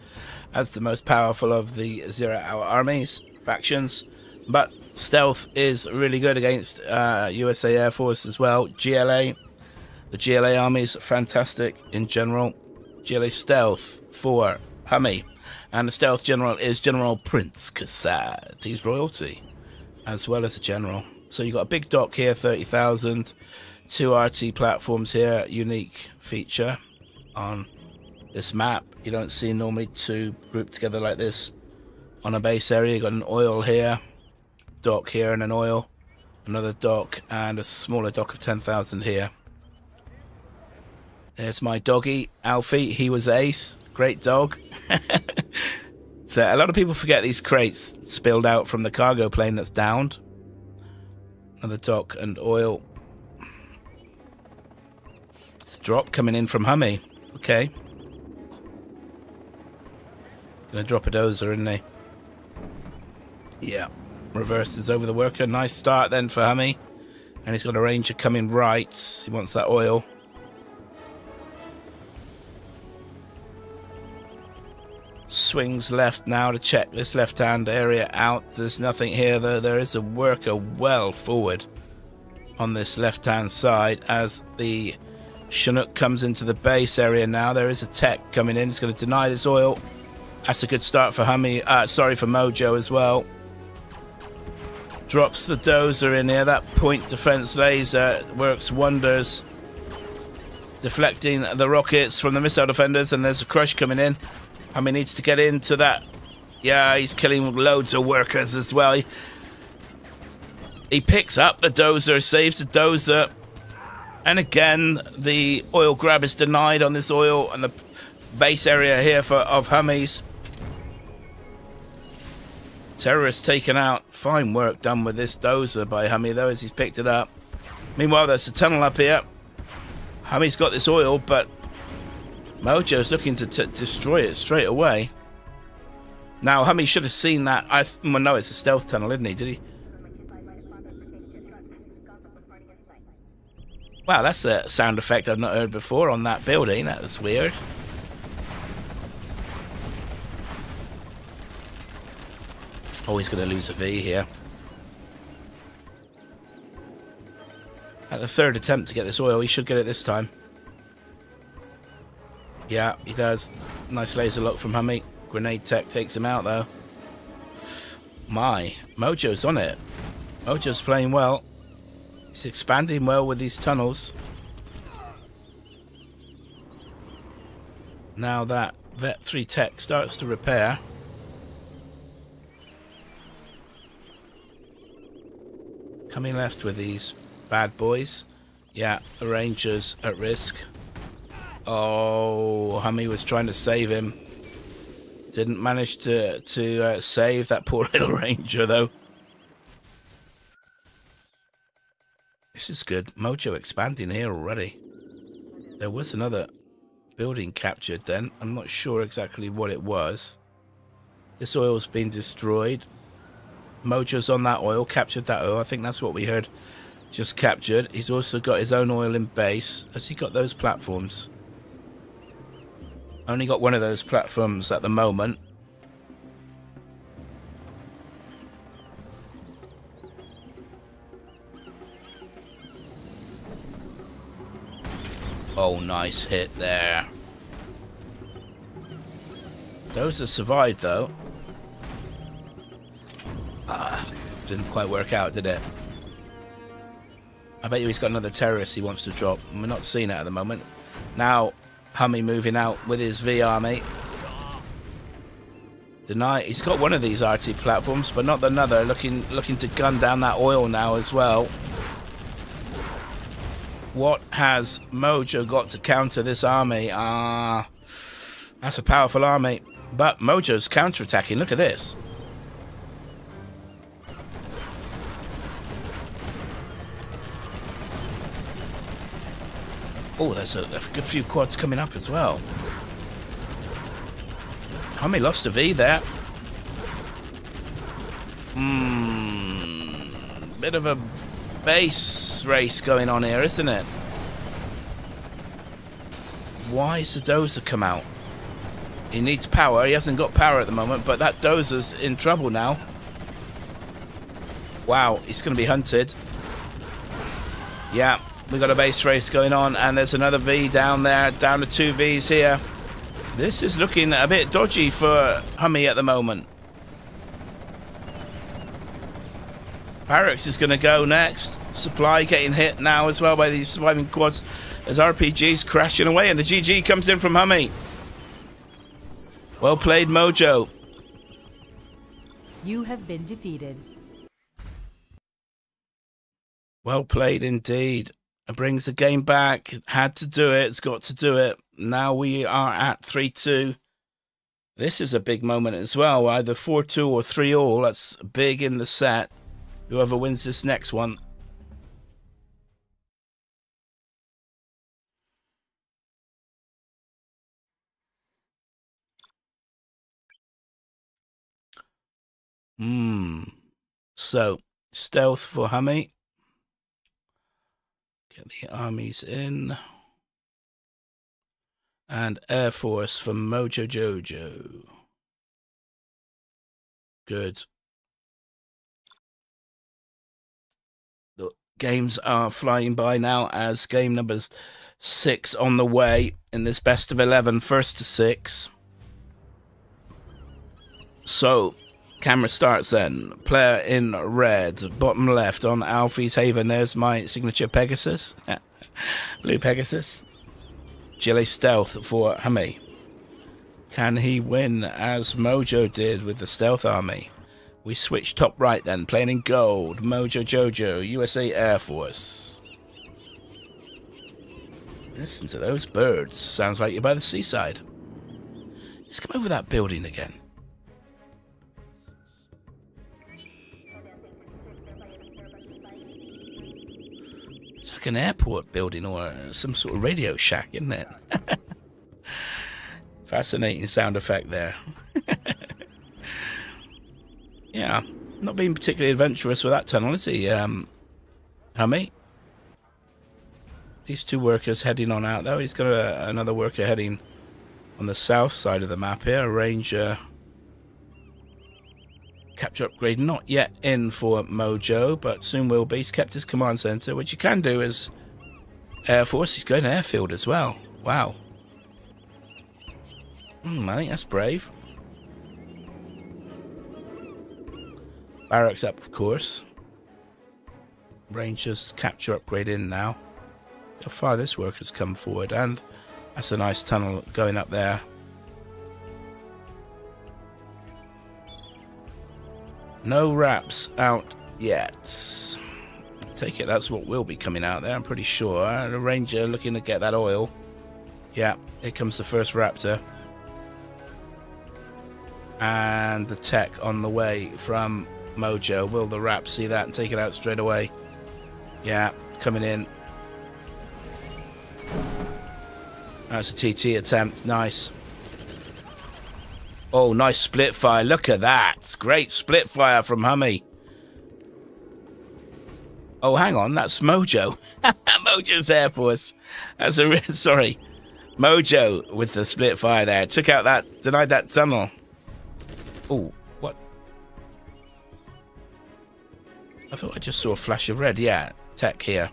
as the most powerful of the Zero Hour armies factions, but stealth is really good against uh, USA Air Force as well. GLA, the GLA army is fantastic in general. GLA stealth for Hummy, and the stealth general is General Prince Kassad. He's royalty as well as a general. So you've got a big dock here, 30,000. Two RT platforms here, unique feature on this map. You don't see normally two grouped together like this on a base area. You got an oil here, dock here, and an oil, another dock, and a smaller dock of 10,000 here. There's my doggy, Alfie. He was ace. Great dog. so a lot of people forget these crates spilled out from the cargo plane that's downed. Another dock and oil. It's a drop coming in from Hummy. Okay. Gonna drop a dozer, isn't he? Yeah. Reverses over the worker. Nice start then for Hummy. And he's got a ranger coming right. He wants that oil. Swings left now to check this left hand area out. There's nothing here though. There is a worker well forward on this left hand side as the Chinook comes into the base area now. There is a tech coming in. It's going to deny this oil. That's a good start for Hummy. Uh, sorry for Mojo as well. Drops the dozer in here. That point defense laser works wonders. Deflecting the rockets from the missile defenders. And there's a crush coming in. Hummy needs to get into that. Yeah, he's killing loads of workers as well. He, he picks up the dozer, saves the dozer. And again, the oil grab is denied on this oil and the base area here for of Hummy's. Terrorist taken out. Fine work done with this dozer by Hummy, though, as he's picked it up. Meanwhile, there's a tunnel up here. Hummy's got this oil, but Mojo's looking to destroy it straight away. Now, Hummy should have seen that. I well, no, it's a stealth tunnel, isn't he? Did he? Wow, that's a sound effect I've not heard before on that building. That was weird. Oh, he's going to lose a V here. At the third attempt to get this oil, he should get it this time. Yeah, he does. Nice laser lock from Hummy. Grenade tech takes him out, though. My, Mojo's on it. Mojo's playing well. He's expanding well with these tunnels. Now that Vet 3 Tech starts to repair. Coming left with these bad boys. Yeah, the Ranger's at risk. Oh, Hummy was trying to save him. Didn't manage to, to uh, save that poor little Ranger, though. This is good. Mojo expanding here already. There was another building captured then. I'm not sure exactly what it was. This oil's been destroyed. Mojo's on that oil, captured that oil. I think that's what we heard. Just captured. He's also got his own oil in base. Has he got those platforms? Only got one of those platforms at the moment. Oh, nice hit there. Those have survived, though. Ah, didn't quite work out, did it? I bet you he's got another terrorist he wants to drop. We're not seeing it at the moment. Now, Hummy moving out with his V army. Deny. He's got one of these RT platforms, but not another. Looking, looking to gun down that oil now as well. What has Mojo got to counter this army? Ah, that's a powerful army. But Mojo's counterattacking. Look at this. Oh, there's a, a, good few quads coming up as well. Hummy lost a V there. Hmm. Bit of a base race going on here, isn't it? Why is the dozer come out? He needs power. He hasn't got power at the moment, but that dozer's in trouble now. Wow, he's going to be hunted. Yeah, we got a base race going on, and there's another V down there, down to two Vs here. This is looking a bit dodgy for Hummy at the moment. Barracks is going to go next. Supply getting hit now as well by these surviving quads as RPG's crashing away, and the GG comes in from Hummy. Well played, Mojo. You have been defeated. Well played indeed. It brings the game back. Had to do it. It's got to do it. Now we are at 3 2. This is a big moment as well. Either 4 2 or 3 all. That's big in the set. Whoever wins this next one. Hmm. So, stealth for Hummy. Get the armies in. And Air Force for Mojo Jojo. Good. Games are flying by now as game number six on the way in this best of 11, first to six. So, Camera starts then. Player in red, bottom left on Alfie's Haven. There's my signature Pegasus. Blue Pegasus. Gilly Stealth for Hummy. Can he win as Mojo did with the Stealth Army? We switch top right then, playing in gold. Mojo Jojo, USA Air Force. Listen to those birds. Sounds like you're by the seaside. Let's come over that building again. It's like an airport building or some sort of radio shack, isn't it? Fascinating sound effect there. yeah, not being particularly adventurous with that tunnel, is he, um, Hummy? These two workers heading on out, though. He's got a, another worker heading on the south side of the map here, a ranger Capture upgrade not yet in for Mojo, but soon will be. He's kept his command center, which you can do as Air Force. He's going airfield as well. Wow. Hmm, I think that's brave. Barracks up, of course. Rangers capture upgrade in now. How far this worker's come forward, and that's a nice tunnel going up there. No wraps out yet. Take it that's what will be coming out there, I'm pretty sure. The Ranger looking to get that oil. Yeah, here comes the first Raptor. And the tech on the way from Mojo. Will the Rap see that and take it out straight away? Yeah, coming in. That's a TT attempt. Nice. Oh, nice split fire. Look at that. Great split fire from Hummy. Oh, hang on. That's Mojo. Mojo's Air Force. That's a sorry. Mojo with the split fire there. Took out that, denied that tunnel. Oh, I thought I just saw a flash of red. Yeah, tech here.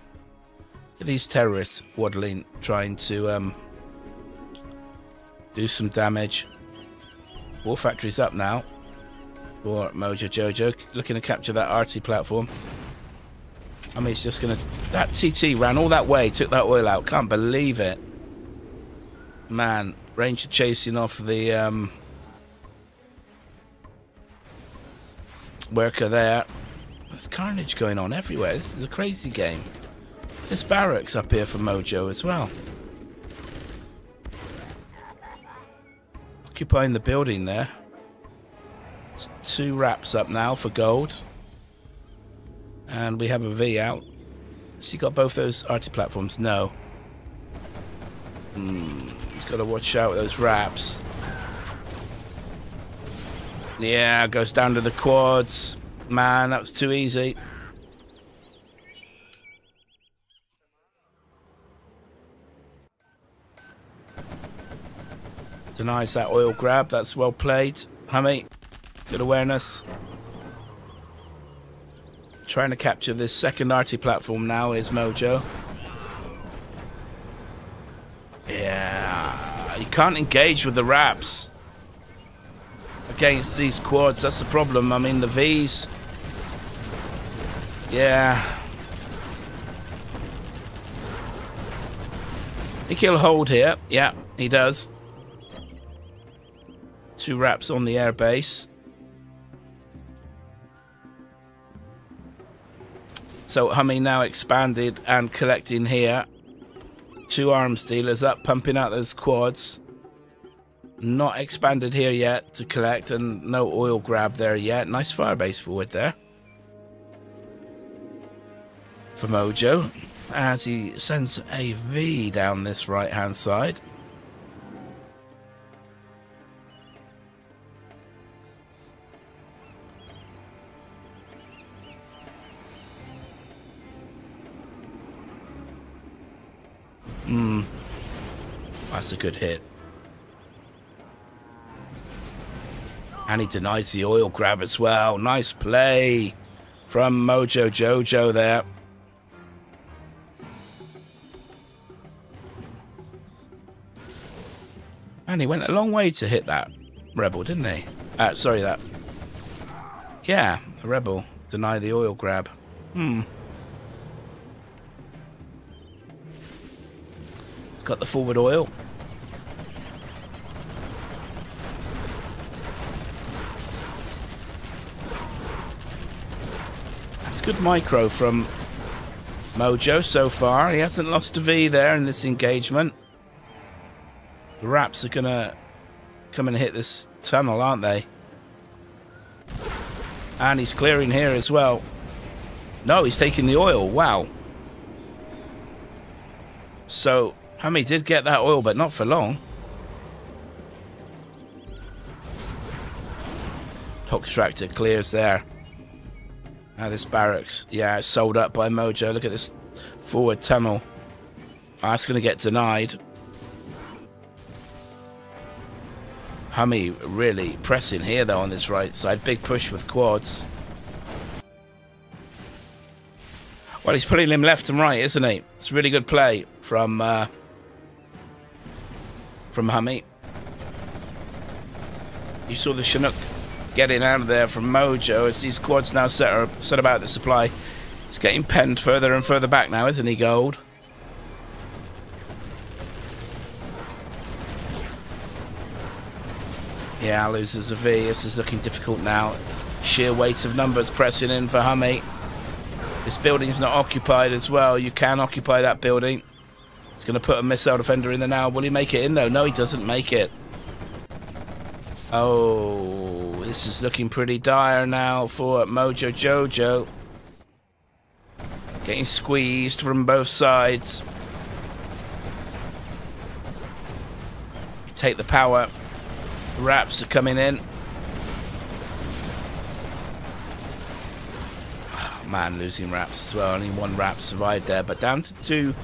these terrorists waddling, trying to um, do some damage. War factory's up now for Mojo Jojo, looking to capture that RT platform. I mean, it's just gonna. That TT ran all that way, took that oil out. Can't believe it. Man, Ranger chasing off the um, worker there. There's carnage going on everywhere. This is a crazy game. There's barracks up here for Mojo as well. Occupying the building there. There's two wraps up now for gold. And we have a V out. Has he got both those RT platforms? No. Hmm. He's got to watch out with those wraps. Yeah, goes down to the quads. Man, that was too easy. Denies that oil grab. That's well played. Hummy, good awareness. Trying to capture this second RT platform now is Mojo. Yeah, you can't engage with the wraps against these quads. That's the problem. I mean, the V's. Yeah. He'll hold here. Yeah, he does. Two wraps on the airbase. So Hummy now expanded and collecting here. Two arms dealers up, pumping out those quads. Not expanded here yet to collect, and no oil grab there yet. Nice firebase forward there. For Mojo, as he sends a V down this right hand side. Hmm. That's a good hit. And he denies the oil grab as well. Nice play from Mojo Jojo there. And he went a long way to hit that rebel, didn't he? Uh, sorry, that. Yeah, the rebel. Deny the oil grab. Hmm. It's got the forward oil. That's good micro from Mojo so far. He hasn't lost a V there in this engagement. The Raps are going to come and hit this tunnel, aren't they? And he's clearing here as well. No, he's taking the oil. Wow. So Hummy did get that oil, but not for long. Tox Tractor clears there. Now this barracks, yeah, sold up by Mojo. Look at this forward tunnel. Ah, oh, that's going to get denied. Hummy really pressing here, though, on this right side. Big push with quads. Well, he's putting him left and right, isn't he? It's really good play from uh, from Hummy. You saw the Chinook getting out of there from Mojo as these quads now set, set about the supply. He's getting penned further and further back now, isn't he, Gold? Yeah, loses a V. This is looking difficult now. Sheer weight of numbers pressing in for Hummy. This building's not occupied as well. You can occupy that building. He's going to put a missile defender in there now. Will he make it in, though? No, he doesn't make it. Oh, this is looking pretty dire now for Mojo Jojo. Getting squeezed from both sides. Take the power. Wraps are coming in. Oh, man, losing wraps as well. Only one wrap survived there, but down to two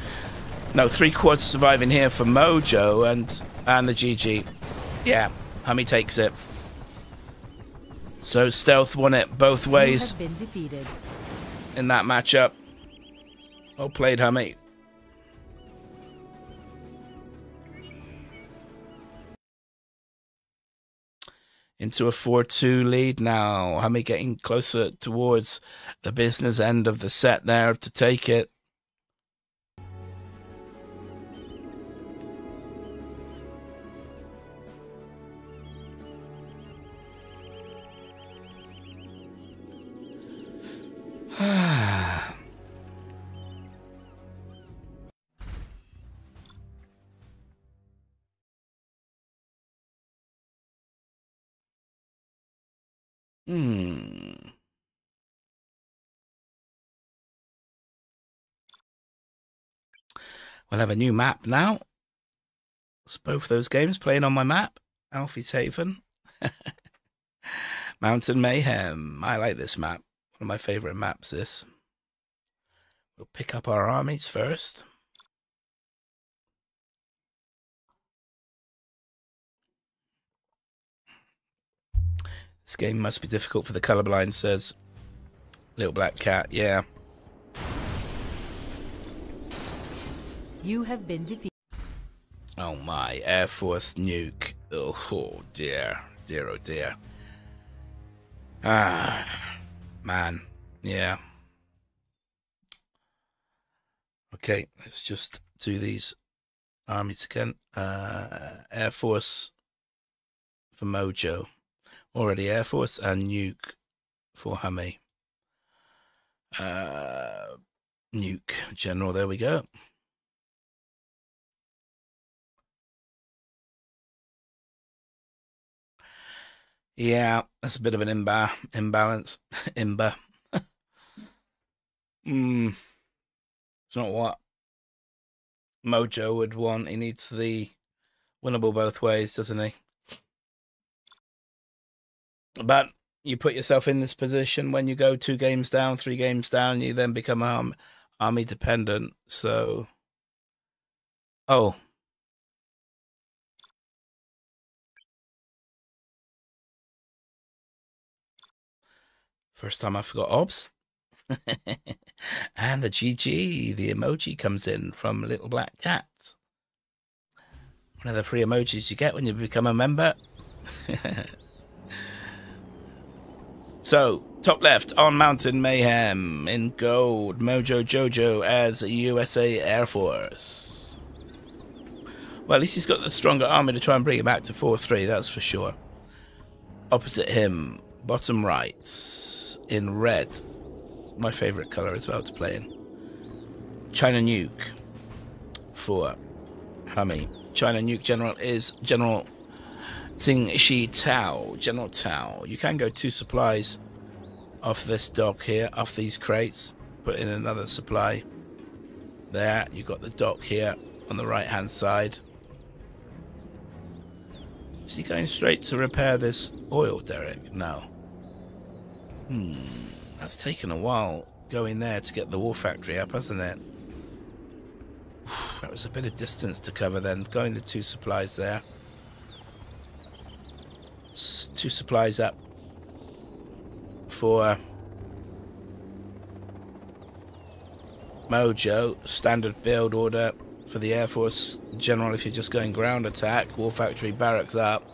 no, three quads surviving here for Mojo and and the GG. Yeah, Hummy takes it. So Stealth won it both ways in that matchup. Well played, Hummy. Into a 4 2 lead now. Hummy getting closer towards the business end of the set there to take it. Hmm. We'll have a new map now. It's both those games playing on my map. Alfie's Haven. Mountain Mayhem. I like this map. One of my favourite maps, this. We'll pick up our armies first. This game must be difficult for the colorblind, says Little Black Cat. Yeah. You have been defeated. Oh my, Air Force nuke. Oh, oh dear. Dear, oh dear. Ah, man. Yeah. Okay, let's just do these armies again. Uh, Air Force for Mojo. Already Air Force and Nuke for Hummy. Uh, nuke General, there we go. Yeah, that's a bit of an imba imbalance. Imba. Hmm. It's not what Mojo would want. He needs the winnable both ways, doesn't he? But you put yourself in this position when you go two games down, three games down, you then become arm, army dependent. So, oh, first time I forgot obs. and the GG, the emoji comes in from Little Black Cat. One of the free emojis you get when you become a member. So, top left on Mountain Mayhem in gold, Mojo Jojo as USA Air Force. Well, at least he's got the stronger army to try and bring it back to 4 3, that's for sure. Opposite him, bottom right, in red, my favourite colour as well to play in. China Nuke for Hummy. China Nuke General is General Tsing Shi Tao, General Tao. You can go two supplies off this dock here, off these crates. Put in another supply there. You've got the dock here on the right hand side. Is he going straight to repair this oil, derrick? No. Hmm. That's taken a while going there to get the war factory up, hasn't it? That was a bit of distance to cover then, going the two supplies there two supplies up for uh, Mojo. Standard build order for the Air Force General if you're just going ground attack. War Factory barracks up.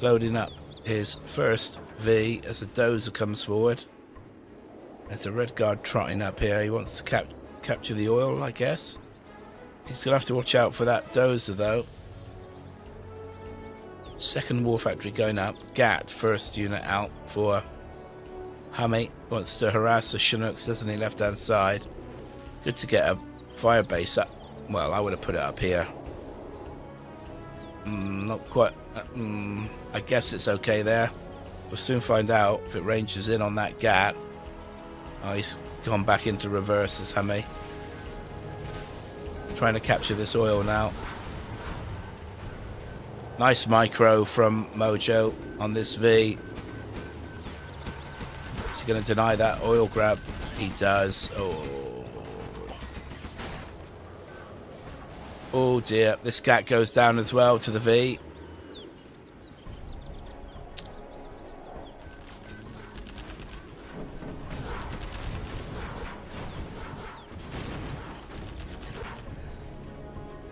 Loading up his first V as the dozer comes forward. There's a red guard trotting up here. He wants to cap capture the oil, I guess. He's going to have to watch out for that dozer, though. Second war factory going up. Gat, first unit out for Hummy. Wants to harass the Chinooks, doesn't he? Left hand side. Good to get a fire base up. Well, I would have put it up here. Mm, not quite. Uh, mm, I guess it's okay there. We'll soon find out if it ranges in on that Gat. Oh, he's gone back into reverse as Hummy. Trying to capture this oil now. Nice micro from Mojo on this V. Is he going to deny that oil grab? He does. Oh. Oh dear. This Gat goes down as well to the V.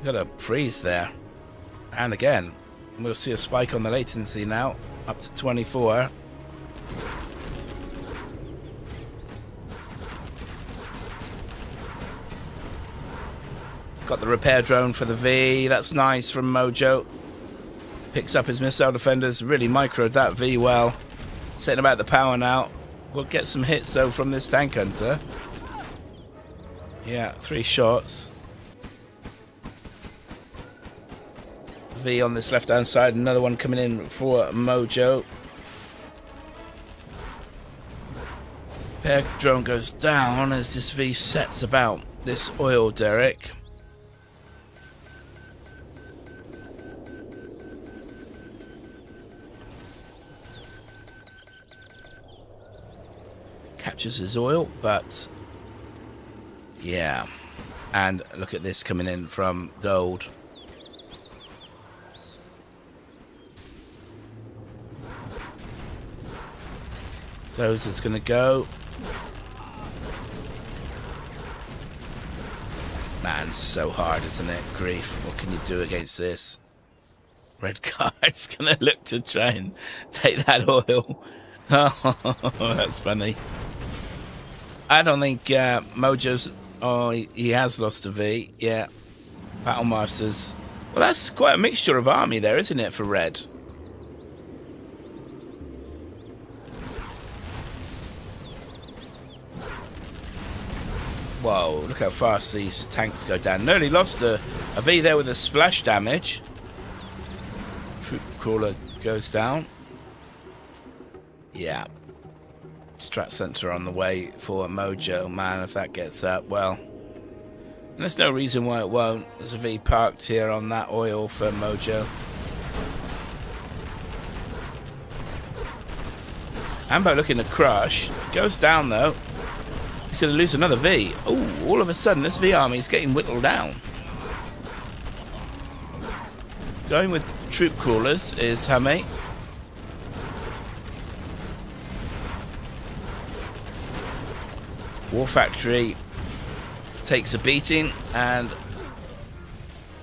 Got a freeze there. And again, We'll see a spike on the latency now. up to 24. Got the repair drone for the V. That's nice from Mojo. Picks up his missile defenders. Really microed that V well. Setting about the power now. We'll get some hits though from this tank hunter. Yeah, three shots. V on this left hand side. Another one coming in for Mojo. Repair drone goes down as this V sets about this oil derrick. captures his oil, but yeah. And look at this coming in from gold. Those is going to go. Man, so hard, isn't it? Grief. What can you do against this? Red Guard's going to look to try and take that oil. Oh, that's funny. I don't think uh, Mojo's. Oh, he, he, has lost a V. Yeah. Battle Masters. Well, that's quite a mixture of army there, isn't it, for Red? Whoa, look how fast these tanks go down. Nearly lost a, a V there with a splash damage. Troop crawler goes down. Yeah, strat center on the way for Mojo. Man, if that gets up, well, there's no reason why it won't. There's a V parked here on that oil for Mojo. Ambo looking to crush. Goes down though. He's going to lose another V. Oh, all of a sudden this V army is getting whittled down. Going with troop crawlers is Hummy. War Factory takes a beating and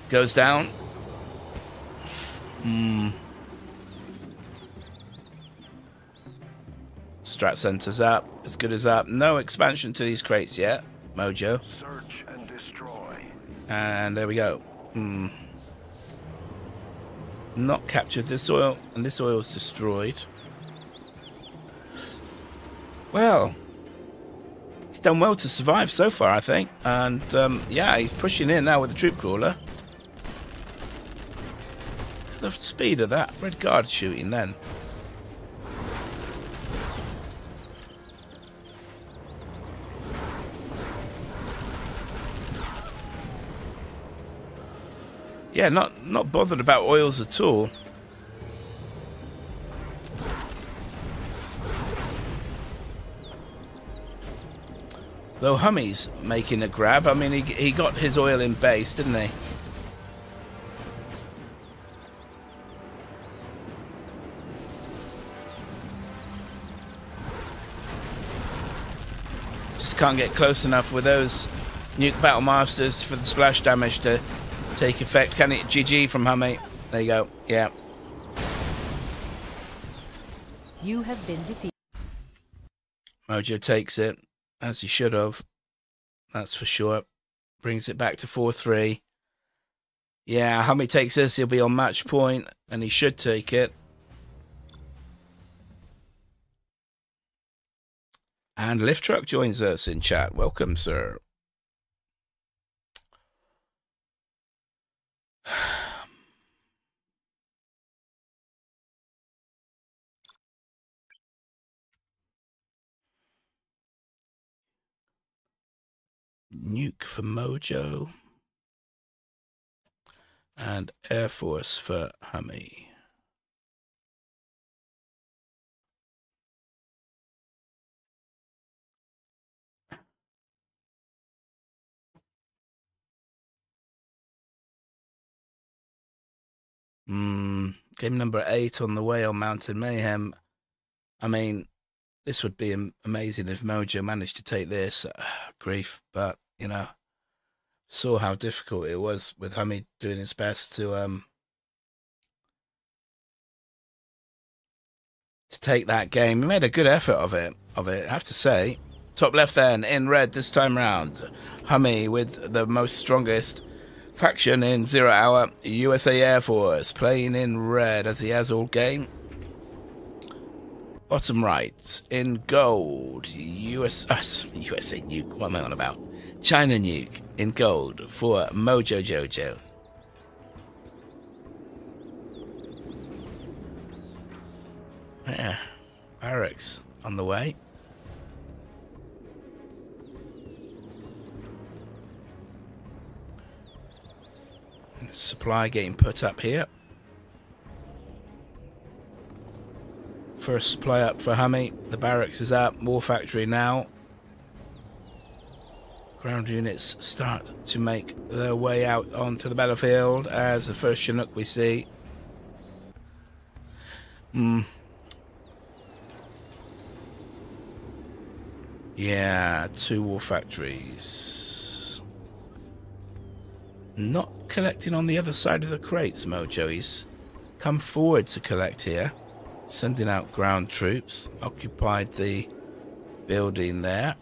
goes down. Hmm. Strat center's up, as good as up. No expansion to these crates yet, Mojo. Search and destroy. And there we go. Hmm. Not captured this oil, and this oil's destroyed. Well, he's done well to survive so far, I think. And um, yeah, he's pushing in now with the troop crawler. The speed of that red guard shooting then. Yeah, not not bothered about oils at all. Though Hummy's making a grab. I mean, he, he got his oil in base, didn't he? Just can't get close enough with those nuke battle masters for the splash damage to take effect. Can it? GG from Hummy. There you go. Yeah. You have been defeated. Mojo takes it as he should have. That's for sure. Brings it back to 4 3. Yeah, Hummy takes this, he'll be on match point, and he should take it. And Lift Truck joins us in chat. Welcome, sir. Nuke for Mojo. And Air Force for Hummy. Mm, game number eight on the way on Mountain Mayhem. I mean, this would be amazing if Mojo managed to take this. Uh, grief, but you know, saw how difficult it was with Hummy doing his best to um to take that game. He made a good effort of it. Of it, I have to say. Top left then in red this time round. Hummy with the most strongest faction in Zero Hour, USA Air Force, playing in red as he has all game. Bottom right in gold, US, uh, USA Nuke. What am I on about? China Nuke in gold for Mojo Jojo. Yeah, barracks on the way. Supply getting put up here. First supply up for Hummy. The barracks is up. War factory now. Ground units start to make their way out onto the battlefield as the first Chinook we see. Hmm. Yeah, two war factories. Not collecting on the other side of the crates, Mojo. He's come forward to collect here. Sending out ground troops. Occupied the building there.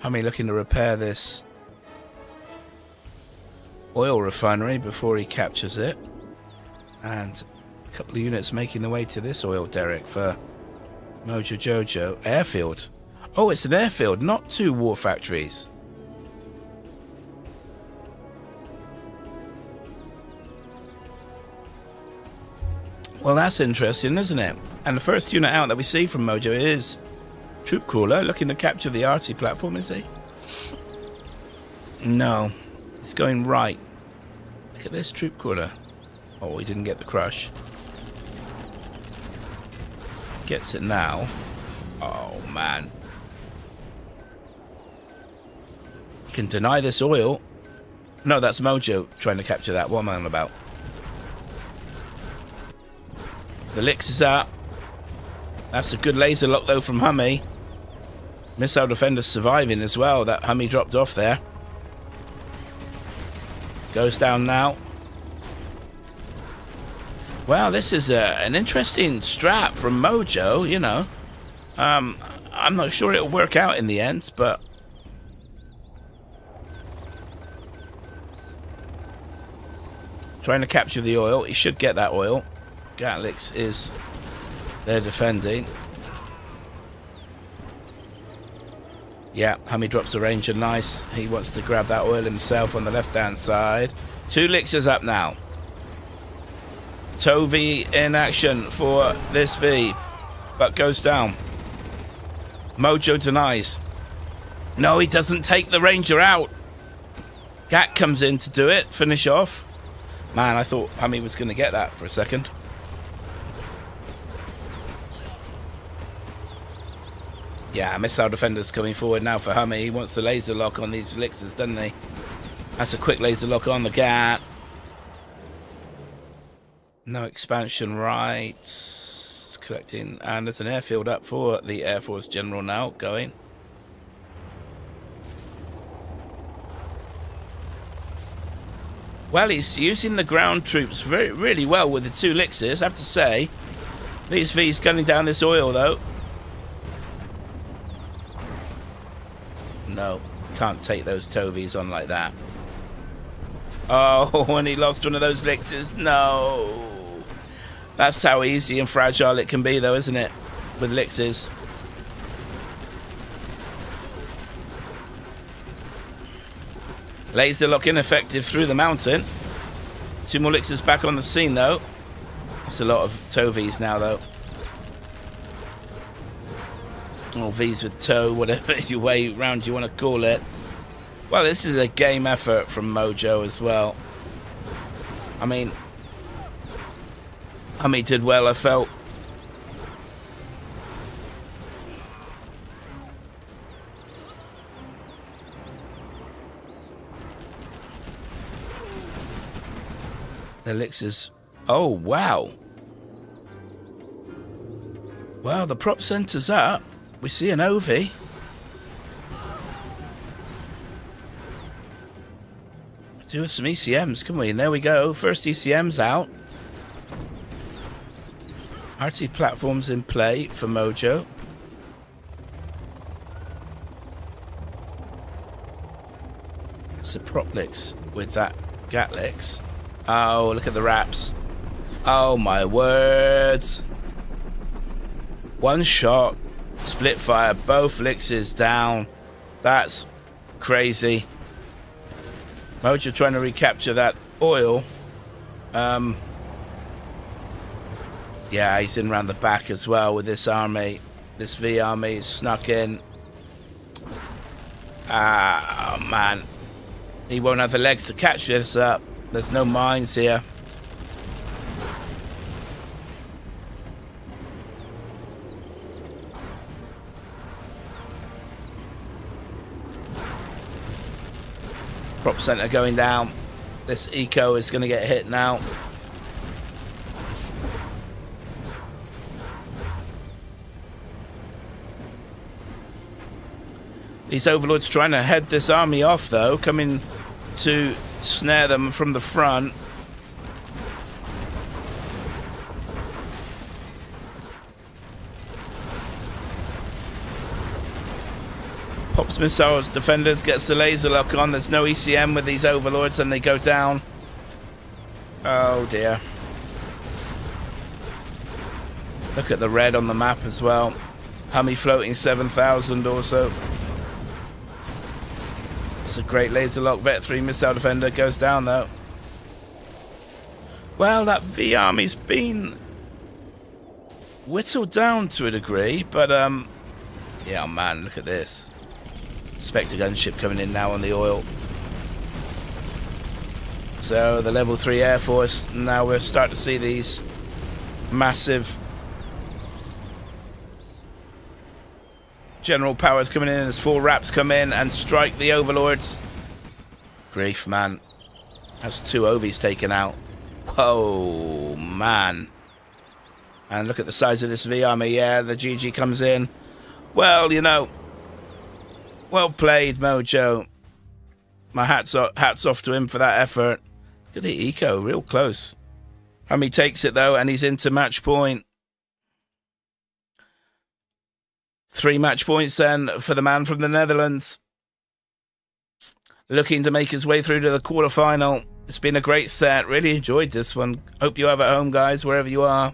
Hummy looking to repair this oil refinery before he captures it. And a couple of units making the way to this oil derrick for Mojo Jojo. Airfield. Oh, it's an airfield, not two war factories. Well, that's interesting, isn't it? And the first unit out that we see from Mojo is Troop Crawler, looking to capture the RT platform, is he? No. It's going right. Look at this Troop Crawler. Oh, he didn't get the crush. Gets it now. Oh, man. You can deny this oil. No, that's Mojo trying to capture that. What am I on about? The Helix is out. That's a good laser lock, though, from Hummy. Missile defender surviving as well. That Hummy dropped off there. Goes down now. Well, this is a, an interesting strat from Mojo, you know. Um, I'm not sure it'll work out in the end, but... Trying to capture the oil. He should get that oil. Gatlix is there defending. Yeah, Hummy drops the ranger nice. He wants to grab that oil himself on the left-hand side. Two Lixirs up now. Tovi in action for this V, but goes down. Mojo denies. No, he doesn't take the ranger out. Gat comes in to do it, finish off. Man, I thought Hummy was going to get that for a second. Yeah, missile defenders coming forward now for Hummy. He wants the laser lock on these elixirs, doesn't he? That's a quick laser lock on the Gat. No expansion rights. Collecting. And there's an airfield up for the Air Force General now going. Well, he's using the ground troops very, really well with the two elixirs, I have to say. These V's gunning down this oil, though. No, can't take those Tovies on like that. Oh, and he lost one of those elixirs. No. That's how easy and fragile it can be, though, isn't it? With elixirs. Laser lock ineffective through the mountain. Two more elixirs back on the scene, though. That's a lot of Tovies now, though. Or V's with toe, whatever you way round you want to call it. Well, this is a game effort from Mojo as well. I mean, I did well, I felt. Elixirs. Oh, wow. Well, the prop center's up. We see an OV. do some ECMs, can we? And there we go. First ECM's out. Arty platforms in play for Mojo. It's a Proplix with that Gatlix. Oh, look at the wraps. Oh my words. One shot. Split fire. Both Lixes down. That's crazy. Mojo trying to recapture that oil. Um, yeah, he's in around the back as well with this army. This V army snuck in. Ah, oh man. He won't have the legs to catch this up. There's no mines here. Prop center going down. This eco is going to get hit now. These overlords trying to head this army off, though, coming to snare them from the front. Pops missiles, defenders gets the laser lock on. There's no ECM with these overlords, and they go down. Oh dear. Look at the red on the map as well. Hummy floating 7,000 also. It's a great laser lock. Vet 3 missile defender goes down though. Well, that V army's been whittled down to a degree, but um, yeah, man, look at this. Spectre gunship coming in now on the oil. So the level 3 Air Force, now we're starting to see these massive General Powers coming in as four wraps come in and strike the Overlords. Grief, man. That's two Ovies taken out. Whoa, man. And look at the size of this V army. Yeah, the GG comes in. Well, you know, well played, Mojo. My hats off, hats off to him for that effort. Look at the eco, real close. Hummy takes it though, and he's into match point. Three match points then for the man from the Netherlands. Looking to make his way through to the quarterfinal. It's been a great set. Really enjoyed this one. Hope you have at home, guys, wherever you are.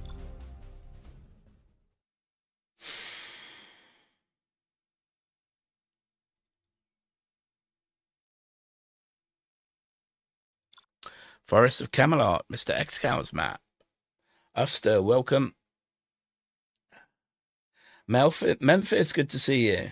Forest of Camelot, Mr. Excal's map. Uster, welcome. Memphis, good to see you.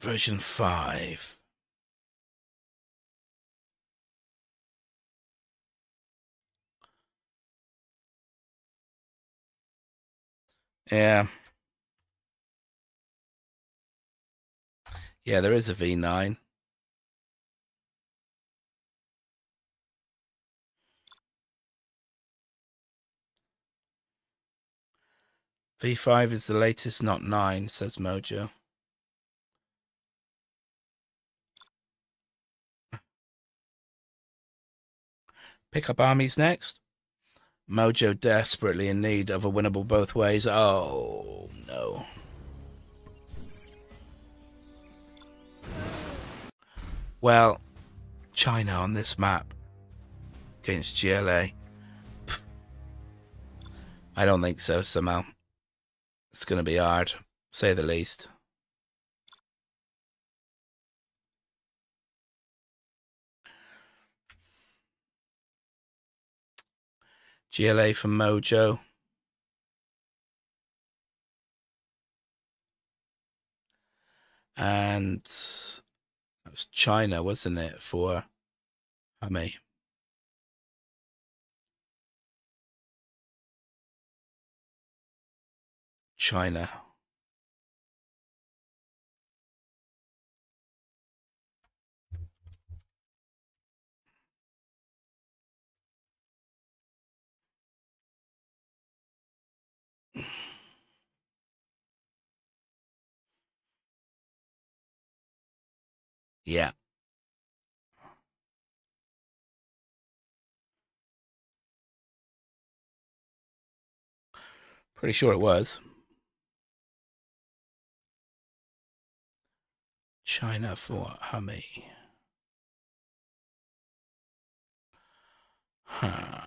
Version 5. Yeah. Yeah, there is a V9. V5 is the latest, not 9, says Mojo. Pick up armies next. Mojo desperately in need of a winnable both ways. Oh, no. Well, China on this map against GLA. I don't think so, somehow. It's going to be hard, say the least. GLA from Mojo. And was China, wasn't it, for Hummy? China. Yeah. Pretty sure it was. China for Hummy. Huh.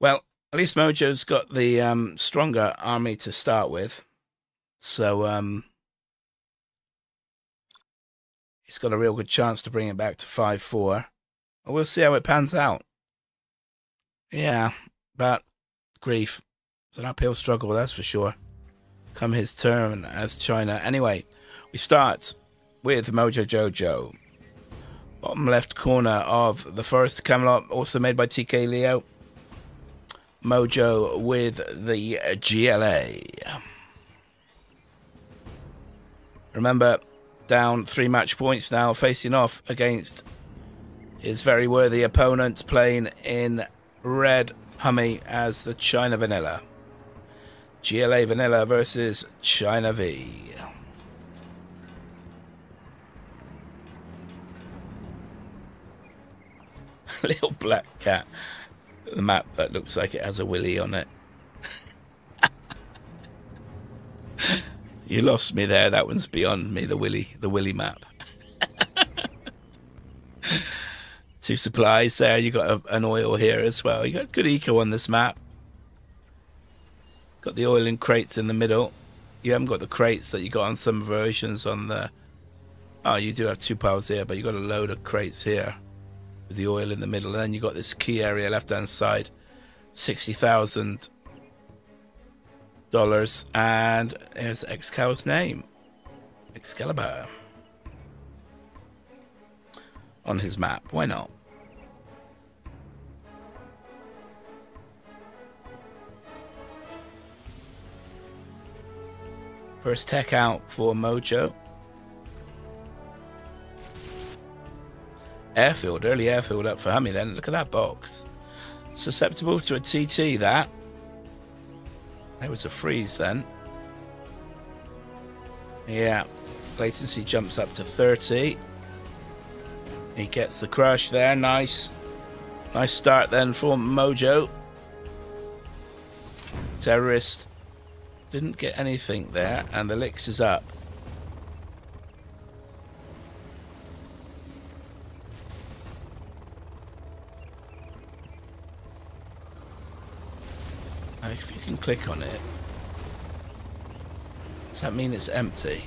Well, at least Mojo's got the um, stronger army to start with. So um, he's got a real good chance to bring it back to 5 4. We'll see how it pans out. Yeah, but grief. It's an uphill struggle, that's for sure. Come his turn as China. Anyway, we start with Mojo Jojo. Bottom left corner of the first Camelot, also made by TK Leo. Mojo with the GLA. Remember, down three match points now, facing off against his very worthy opponent, playing in red Hummy as the China Vanilla. GLA Vanilla versus China V. Little black cat. The map that looks like it has a willy on it. you lost me there. That one's beyond me. The willy, the willy map. Two supplies there. You got a, an oil here as well. You got good eco on this map. Got the oil in crates in the middle. You haven't got the crates that you got on some versions on the. Oh, you do have two piles here, but you got a load of crates here with the oil in the middle. And then you got this key area left hand side, sixty thousand dollars, and here's Excal's name, Excalibur, on his map. Why not? First tech out for Mojo. Airfield, early airfield up for Hummy then. Look at that box. Susceptible to a TT, that. There was a freeze then. Yeah. Latency jumps up to 30. He gets the crush there. Nice. Nice start then for Mojo. Terrorist didn't get anything there, and the Lix is up. Now, if you can click on it, does that mean it's empty?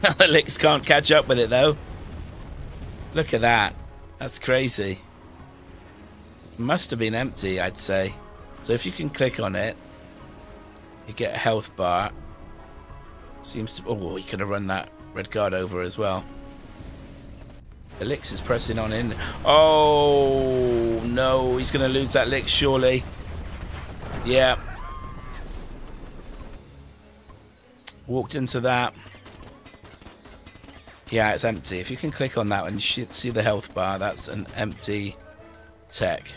the Lix can't catch up with it though. Look at that. That's crazy. It must have been empty, I'd say. So if you can click on it, you get a health bar. Seems to... Oh, you could have run that red guard over as well. Elix is pressing on in. Oh, no. He's going to lose that lick, surely. Yeah. Walked into that. Yeah, it's empty. If you can click on that and see the health bar, that's an empty tech.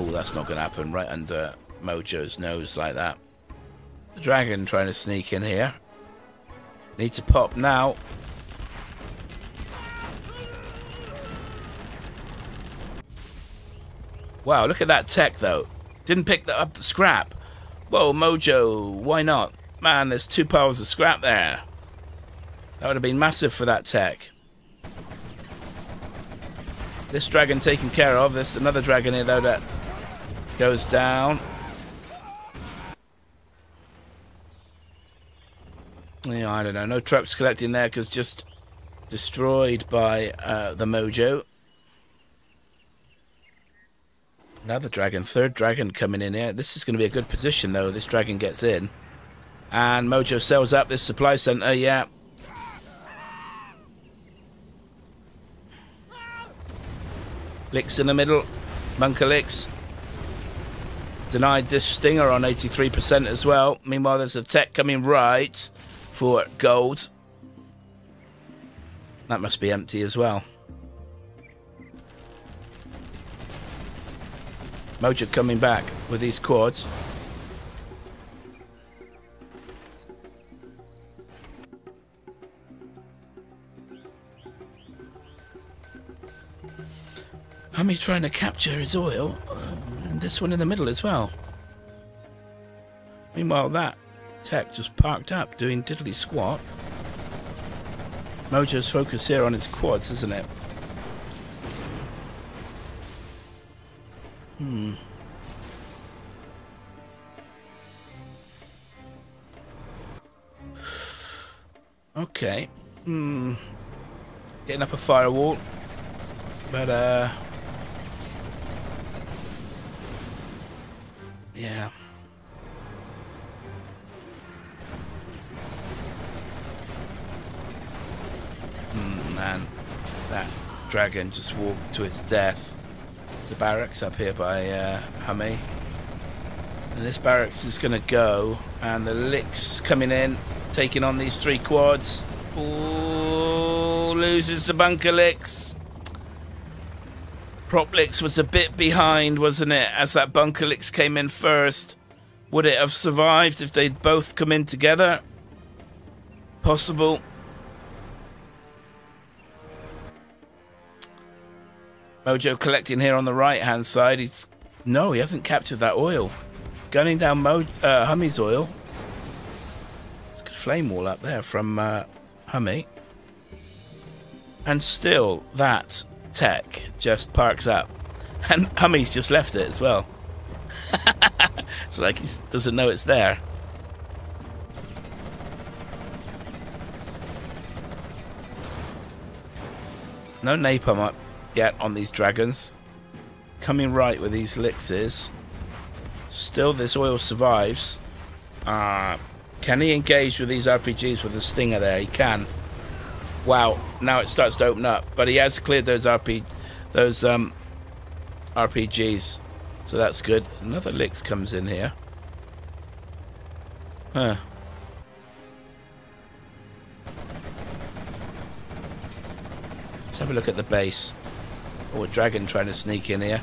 Oh, that's not going to happen right under Mojo's nose like that. The dragon trying to sneak in here. Need to pop now. Wow, look at that tech though. Didn't pick up the scrap. Whoa, Mojo, why not? Man, there's two piles of scrap there. That would have been massive for that tech. This dragon taken care of. There's another dragon here though that goes down. Yeah, I don't know. No trucks collecting there because just destroyed by uh, the Mojo. Another dragon, third dragon coming in here. This is going to be a good position though. This dragon gets in. And Mojo sells up this supply center. Yeah. Lix in the middle. Bunker Lix. Denied this stinger on 83% as well. Meanwhile, there's a tech coming right for gold. That must be empty as well. Mojo coming back with these quads. Hummy trying to capture his oil, uh, and this one in the middle as well. Meanwhile, that tech just parked up doing diddly squat. Mojo's focus here on its quads, isn't it? Hmm. Okay. Hmm. Getting up a firewall. But, uh... Yeah. Hmm, man. That dragon just walked to its death. There's a barracks up here by uh, Hummy. And this barracks is going to go. And the Lix coming in, taking on these three quads. Ooh, loses the bunker Lix. Proplix was a bit behind, wasn't it? As that bunker Lix came in first. Would it have survived if they'd both come in together? Possible. Mojo collecting here on the right hand side. He's no, he hasn't captured that oil. He's gunning down Mo uh, Hummy's oil. It's a good flame wall up there from uh, Hummy. And still, that tech just parks up. And Hummy's just left it as well. it's like he doesn't know it's there. No napalm up yet on these dragons. Coming right with these elixirs. Still, this oil survives. Uh, can he engage with these RPGs with the stinger there? He can. Wow, now it starts to open up. But he has cleared those RP, those um, RPGs. So that's good. Another Lix comes in here. Huh. Let's have a look at the base. Oh, a dragon trying to sneak in here.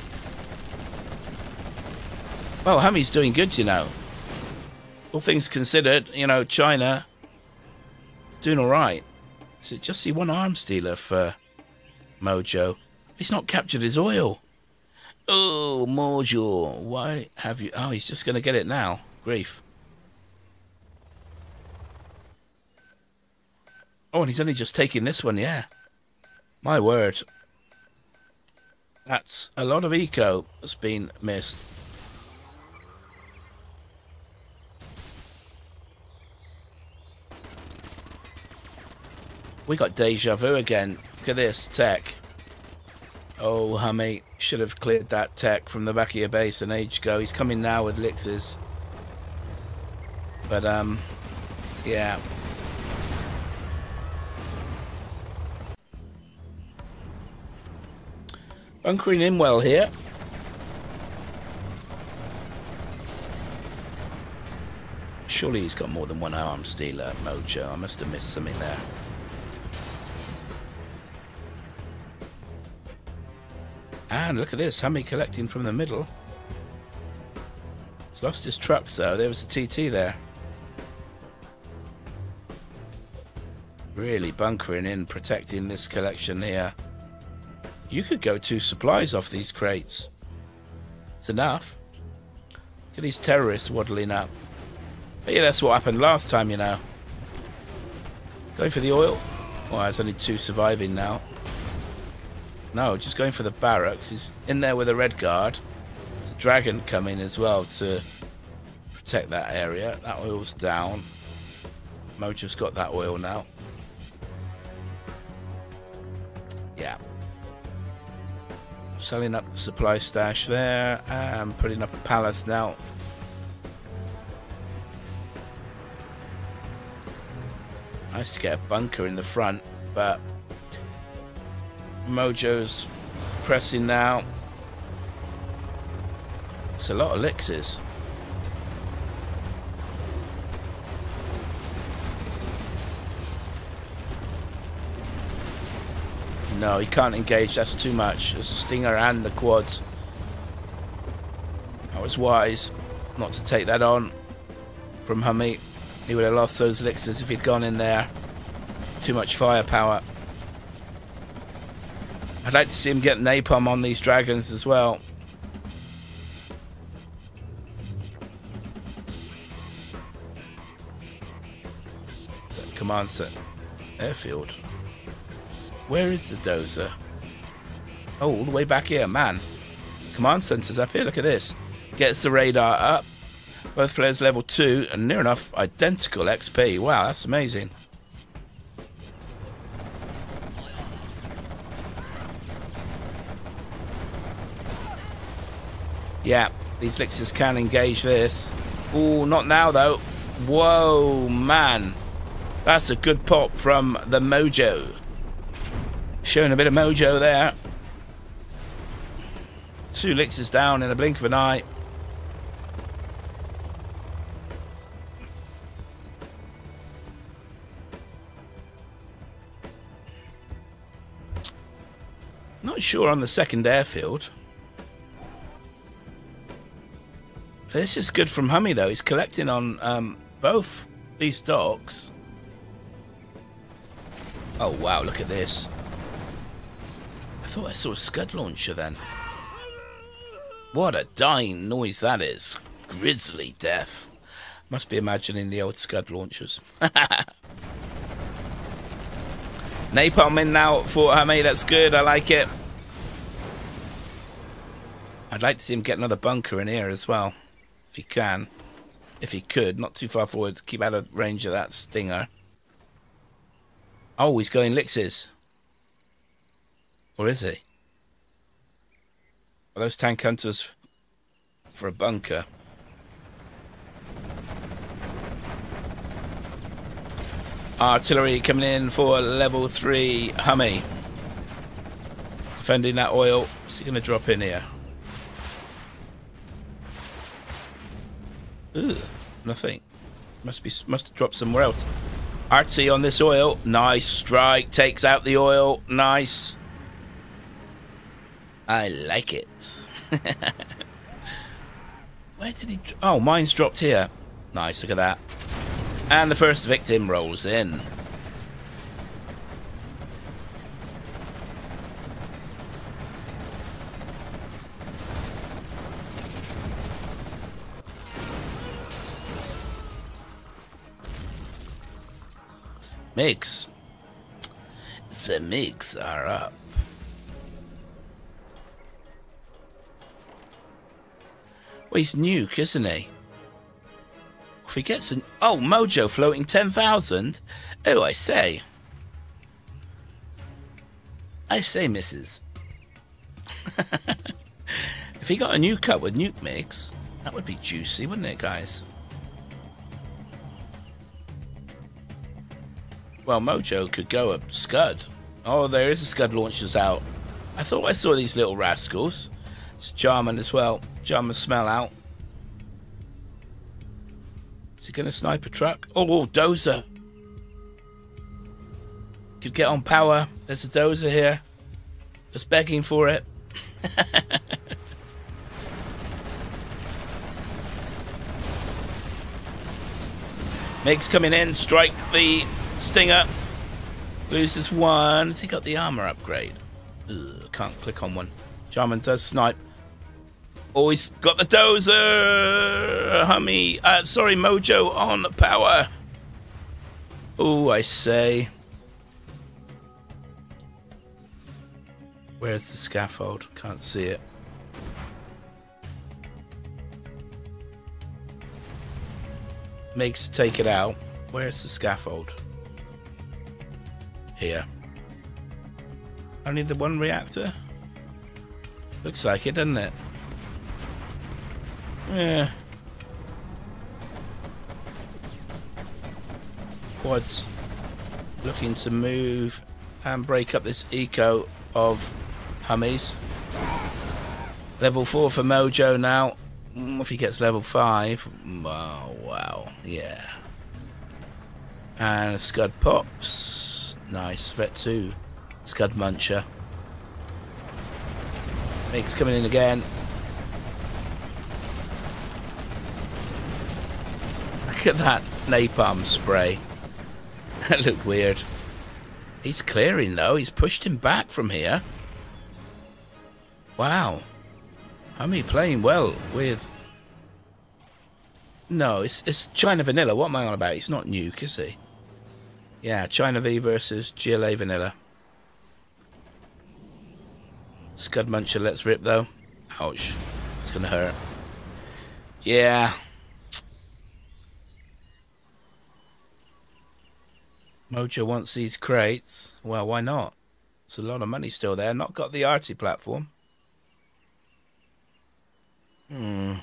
Well, Hummy's doing good, you know. All things considered, you know, China doing all right. So just see one Arms Dealer for Mojo? He's not captured his oil. Oh, Mojo, why have you... Oh, he's just going to get it now. Grief. Oh, and he's only just taking this one, yeah. My word. That's a lot of eco that's been missed. We got deja vu again. Look at this tech. Oh, Hummy, should have cleared that tech from the back of your base an age ago. He's coming now with elixirs. But, um, yeah. Bunkering in well here. Surely he's got more than one Arms Dealer, Mojo. I must have missed something there. And look at this, Hummy collecting from the middle. He's lost his trucks though, there was a TT there. Really bunkering in, protecting this collection here. You could go two supplies off these crates. It's enough. Look at these terrorists waddling up. But yeah, that's what happened last time, you know. Going for the oil. Oh, there's only two surviving now. No, just going for the barracks. He's in there with a red guard. The dragon coming as well to protect that area. That oil's down. Mojo's got that oil now. Selling up the supply stash there and putting up a palace now. Nice to get a bunker in the front, but Mojo's pressing now. It's a lot of elixirs. No, he can't engage. That's too much. There's a stinger and the quads. I was wise not to take that on from Hummy. He would have lost those elixirs if he'd gone in there. Too much firepower. I'd like to see him get napalm on these dragons as well. Command set airfield. Where is the dozer? Oh, all the way back here, man. Command center's up here. Look at this. Gets the radar up. Both players level 2 and near enough identical XP. Wow, that's amazing. Yeah, these elixirs can engage this. Oh, not now though. Whoa, man. That's a good pop from the Mojo. Showing a bit of mojo there. Two elixirs down in the blink of an eye. Not sure on the second airfield. This is good from Hummy though. He's collecting on um, both these docks. Oh wow, look at this. I thought I saw a scud launcher then. What a dying noise that is. Grisly death. Must be imagining the old scud launchers. Napalm in now for Hummy. That's good. I like it. I'd like to see him get another bunker in here as well. If he can. If he could. Not too far forward. Keep out of range of that stinger. Oh, he's going elixirs. Or is he? Are those tank hunters for a bunker? Artillery coming in for level 3 Hummy. Defending that oil. What's he going to drop in here? Ugh, nothing. Must be must have dropped somewhere else. Arty on this oil. Nice strike. Takes out the oil. Nice. I like it. Where did he... Oh, mine's dropped here. Nice, look at that. And the first victim rolls in. MiGs. The MiGs are up. Well, he's nuke, isn't he? If he gets an... Oh, Mojo floating 10,000? Oh, I say. I say, missus. if he got a new cut with nuke MiGs, that would be juicy, wouldn't it, guys? Well, Mojo could go a Scud. Oh, there is a Scud launchers out. I thought I saw these little rascals. It's Jarmen as well. Jarmen smell out. Is he going to snipe a truck? Oh, oh, dozer. Could get on power. There's a dozer here. Just begging for it. MiGs coming in. Strike the Stinger. Loses one. Has he got the armor upgrade? Ugh, can't click on one. Jarmen does snipe. He's got the dozer. Hummy. Uh, sorry, Mojo on the power. Oh, I say. Where's the scaffold? Can't see it. MiGs take it out. Where's the scaffold? Here. Only the one reactor? Looks like it, doesn't it? Yeah. Quads looking to move and break up this eco of Hummies. Level 4 for Mojo now. Mm, If he gets level 5. Oh, wow. Yeah. And Scud pops. Nice. Vet 2. Scud Muncher. MiGs coming in again. Look at that napalm spray. That looked weird. He's clearing though. He's pushed him back from here. Wow. I mean, playing well with. No, it's it's China Vanilla. What am I on about? He's not nuke, is he? Yeah, China V versus GLA Vanilla. Scud Muncher, let's rip though. Ouch. It's gonna hurt. Yeah. Mojo wants these crates. Well, why not? It's a lot of money still there. Not got the arty platform. Hmm.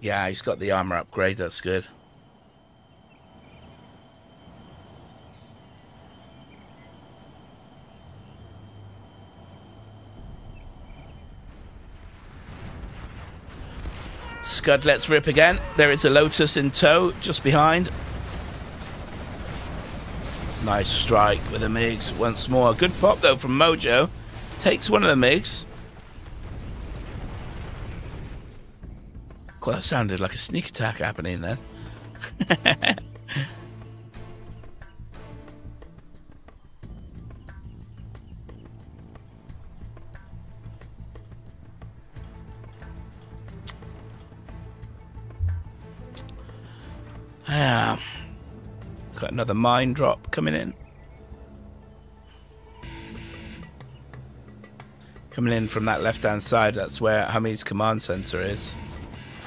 Yeah, he's got the armor upgrade. That's good. Scud let's rip again. There is a Lotus in tow just behind. Nice strike with the MiGs once more. Good pop though from Mojo. Takes one of the MiGs. Well, that sounded like a sneak attack happening then. Yeah. Got another mine drop coming in. Coming in from that left hand side, that's where Hummy's command center is.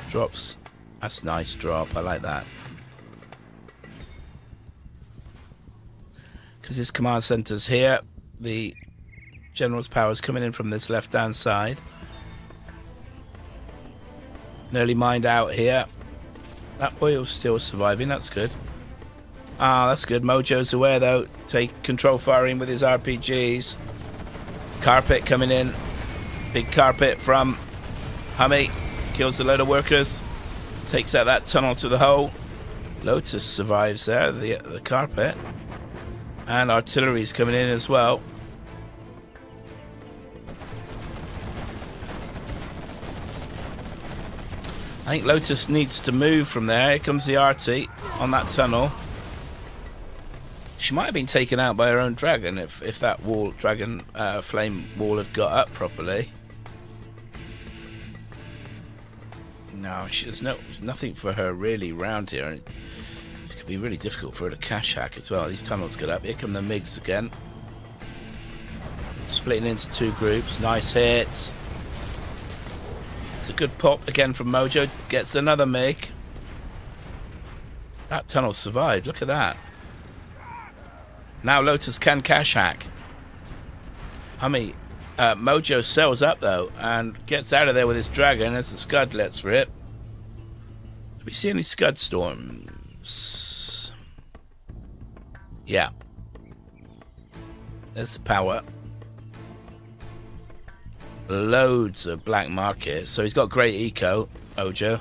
Drops. That's nice drop. I like that. Because his command center's here. The general's power is coming in from this left hand side. Nearly mined out here. That oil's still surviving. That's good. Ah, that's good. Mojo's aware though. Take control firing with his RPGs. Carpet coming in. Big carpet from Hummy. Kills the load of workers. Takes out that tunnel to the hole. Lotus survives there, the, the carpet. And artillery's coming in as well. I think Lotus needs to move from there. Here comes the arty on that tunnel. She might have been taken out by her own dragon if, if that wall, dragon uh, flame wall had got up properly. No, she, there's no nothing for her really round here. It could be really difficult for her to cash hack as well. These tunnels get up. Here come the MiGs again. Splitting into two groups. Nice hit. A good pop again from Mojo. Gets another MiG. That tunnel survived. Look at that. Now Lotus can cash hack. Mean, uh, Mojo sells up though and gets out of there with his dragon as the Scud lets rip. Do we see any Scud storms? Yeah. There's the power. Loads of black market. So he's got great eco, Ojo.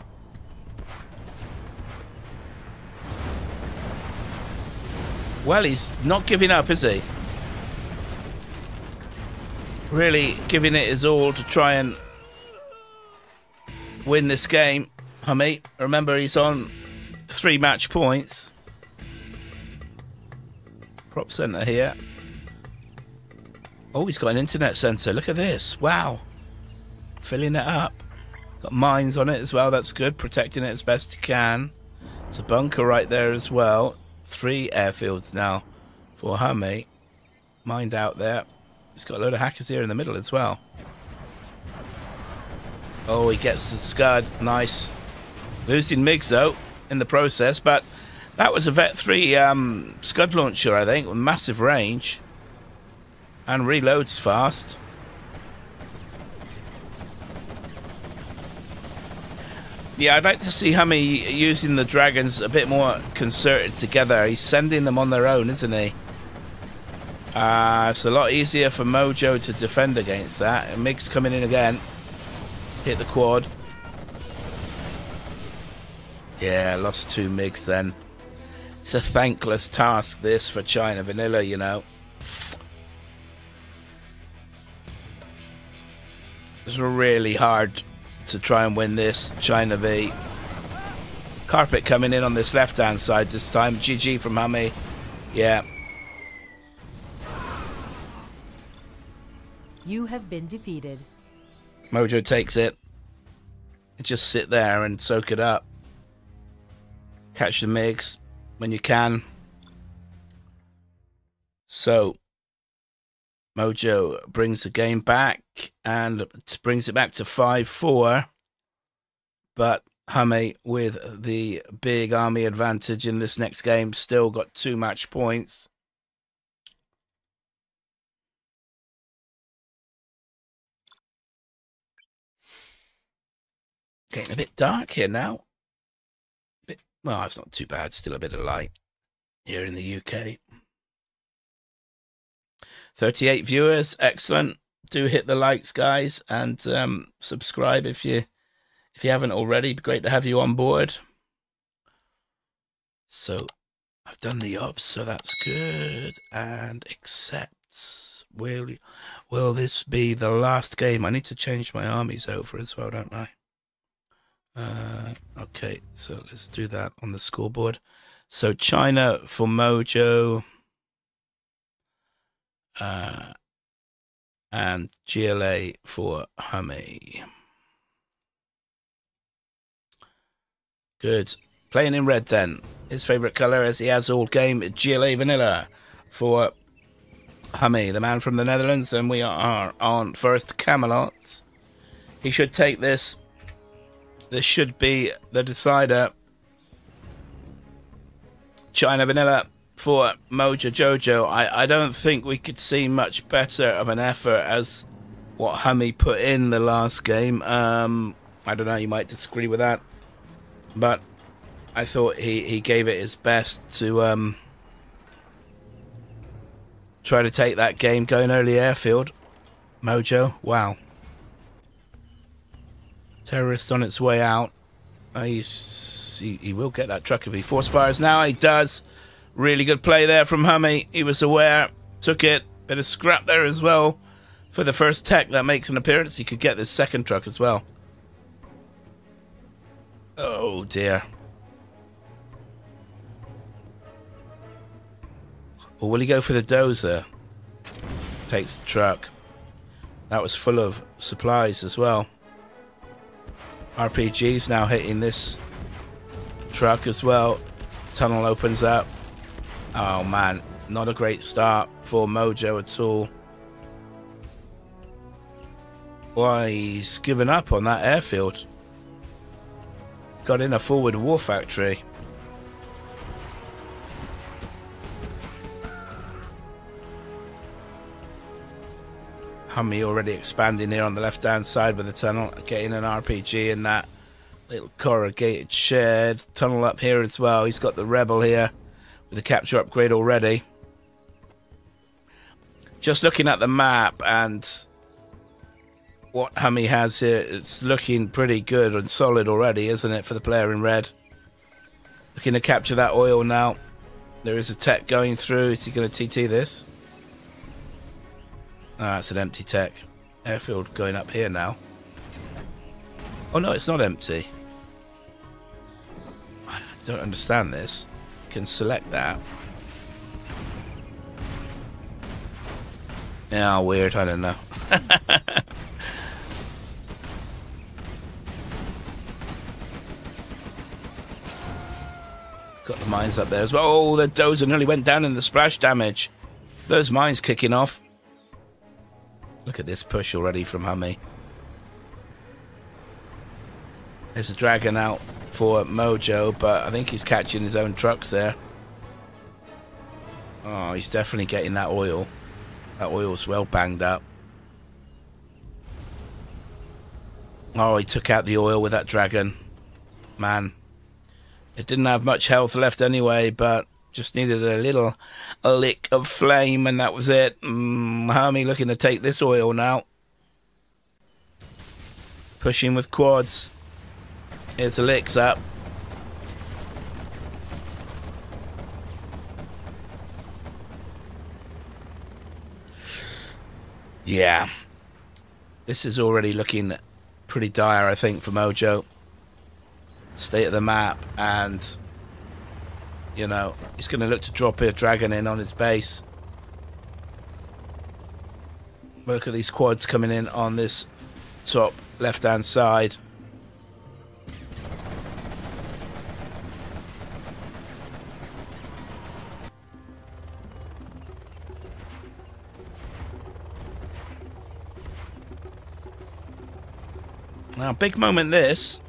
Well, he's not giving up, is he? Really giving it his all to try and win this game. Hummy, remember he's on three match points. Prop center here. Oh, he's got an internet center. Look at this. Wow. Filling it up. Got mines on it as well. That's good. Protecting it as best you can. It's a bunker right there as well. Three airfields now for her, mate. Mined out there. He's got a load of hackers here in the middle as well. Oh, he gets the Scud. Nice. Losing MiGs, though, in the process. But that was a Vet 3 um, Scud launcher, I think, with massive range. And reloads fast. Yeah, I'd like to see Hummy using the dragons a bit more concerted together. He's sending them on their own, isn't he? Uh, it's a lot easier for Mojo to defend against that. And MiG's coming in again. Hit the quad. Yeah, lost two MiGs then. It's a thankless task, this, for China Vanilla, you know. It's really hard to try and win this. China V. Carpet coming in on this left-hand side this time. GG from Hummy. Yeah. You have been defeated. Mojo takes it. Just sit there and soak it up. Catch the MiGs when you can. So, Mojo brings the game back and brings it back to 5 4. But Hame, with the big army advantage in this next game, still got two match points. Getting a bit dark here now. Bit, well, it's not too bad. Still a bit of light here in the UK. 38 viewers, excellent. Do hit the likes, guys, and um, subscribe if you if you haven't already. Great to have you on board. So I've done the ops, so that's good. And accepts. Will will this be the last game? I need to change my armies over as well, don't I? Uh, okay, so let's do that on the scoreboard. So China for Mojo. Uh, and GLA for Hame. Good. Playing in red then. His favourite colour as he has all game GLA Vanilla for Hame, the man from the Netherlands, and we are on first Camelot. He should take this this should be the decider. China Vanilla for Mojo Jojo. I, I don't think we could see much better of an effort as what Hummy put in the last game. Um, I don't know, you might disagree with that. But I thought he, he gave it his best to um, try to take that game going early airfield. Mojo, wow. Terrorist on its way out. Uh, he, he will get that truck if he force fires now. He does. Really good play there from Hummy. He was aware, took it. Bit of scrap there as well for the first tech that makes an appearance. He could get this second truck as well. Oh dear. Or will he go for the dozer? Takes the truck. That was full of supplies as well. RPGs now hitting this truck as well. Tunnel opens up. Oh man, not a great start for Mojo at all. Why, he's given up on that airfield. Got in a forward war factory. Hummy already expanding here on the left hand side with the tunnel, getting an RPG in that little corrugated shed. Tunnel up here as well. He's got the Rebel here with a capture upgrade already. Just looking at the map and what Hummy has here, it's looking pretty good and solid already, isn't it, for the player in red? Looking to capture that oil now. There is a tech going through. Is he going to TT this? Ah, it's an empty tech. Airfield going up here now. Oh no, it's not empty. I don't understand this. Can select that. Yeah, weird. I don't know. Got the mines up there as well. Oh, the dozer nearly went down in the splash damage. Those mines kicking off. Look at this push already from Hummy. There's a dragon out for Mojo, but I think he's catching his own trucks there. Oh, he's definitely getting that oil. That oil's well banged up. Oh, he took out the oil with that dragon. Man. It didn't have much health left anyway, but just needed a little a lick of flame, and that was it. Mm, Hummy looking to take this oil now. Pushing with quads. Here's the Lix up. Yeah. This is already looking pretty dire, I think, for Mojo. State of the map, and you know he's going to look to drop a dragon in on his base. Look at these quads coming in on this top left-hand side. Now, big moment this.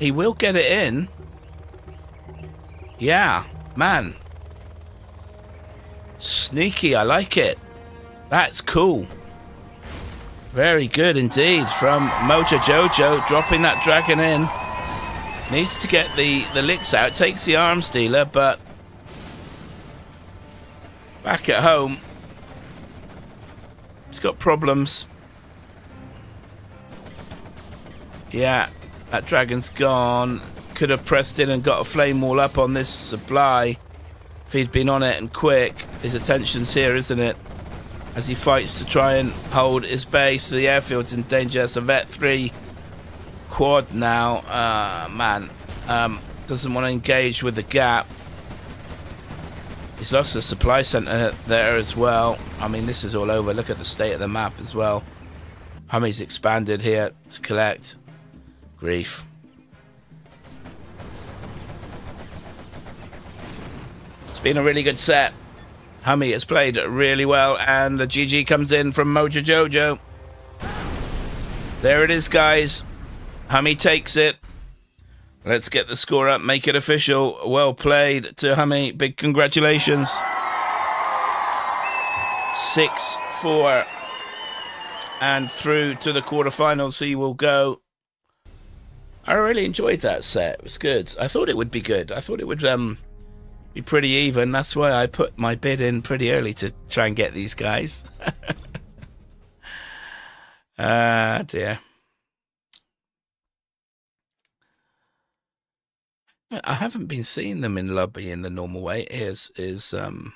He will get it in. Yeah, man. Sneaky, I like it. That's cool. Very good indeed from Mojo Jojo dropping that dragon in. Needs to get the, the Lix out. Takes the arms dealer, but back at home, he's got problems. Yeah, that dragon's gone. Could have pressed in and got a flame wall up on this supply if he'd been on it and quick. His attention's here, isn't it? As he fights to try and hold his base. The airfield's in danger. So Vet 3 quad now. Uh, man, um, doesn't want to engage with the gap. He's lost the supply center there as well. I mean, this is all over. Look at the state of the map as well. Hummy's expanded here to collect. Grief. It's been a really good set. Hummy has played really well, and the GG comes in from Mojo Jojo. There it is, guys. Hummy takes it. Let's get the score up, make it official. Well played to Hummy. Big congratulations. 6 4. And through to the quarterfinals, he will go. I really enjoyed that set. It was good. I thought it would be good. I thought it would um be pretty even. That's why I put my bid in pretty early to try and get these guys. Ah, uh, dear. I haven't been seeing them in lobby in the normal way. Is is um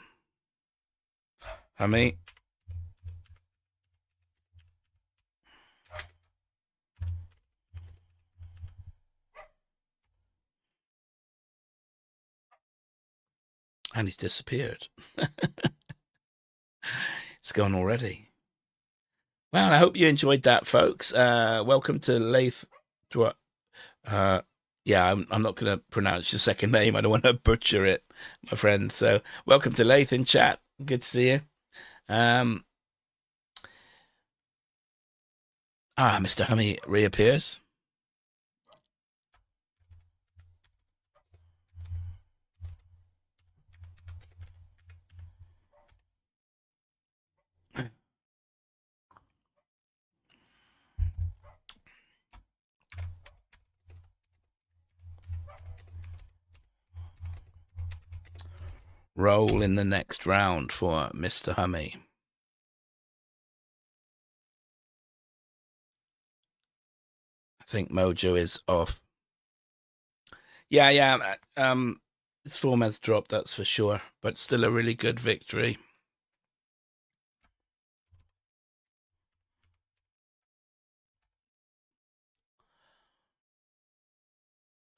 I mean And he's disappeared. it's gone already. Well, I hope you enjoyed that, folks. Uh, welcome to Lath. Uh, yeah, I'm, I'm not going to pronounce your second name. I don't want to butcher it, my friend. So, welcome to Lath in chat. Good to see you. Um, ah, Mr. Hummy reappears. Roll in the next round for Mr. Hummy. I think Mojo is off. Yeah, yeah. Um, his form has dropped, that's for sure, but still a really good victory.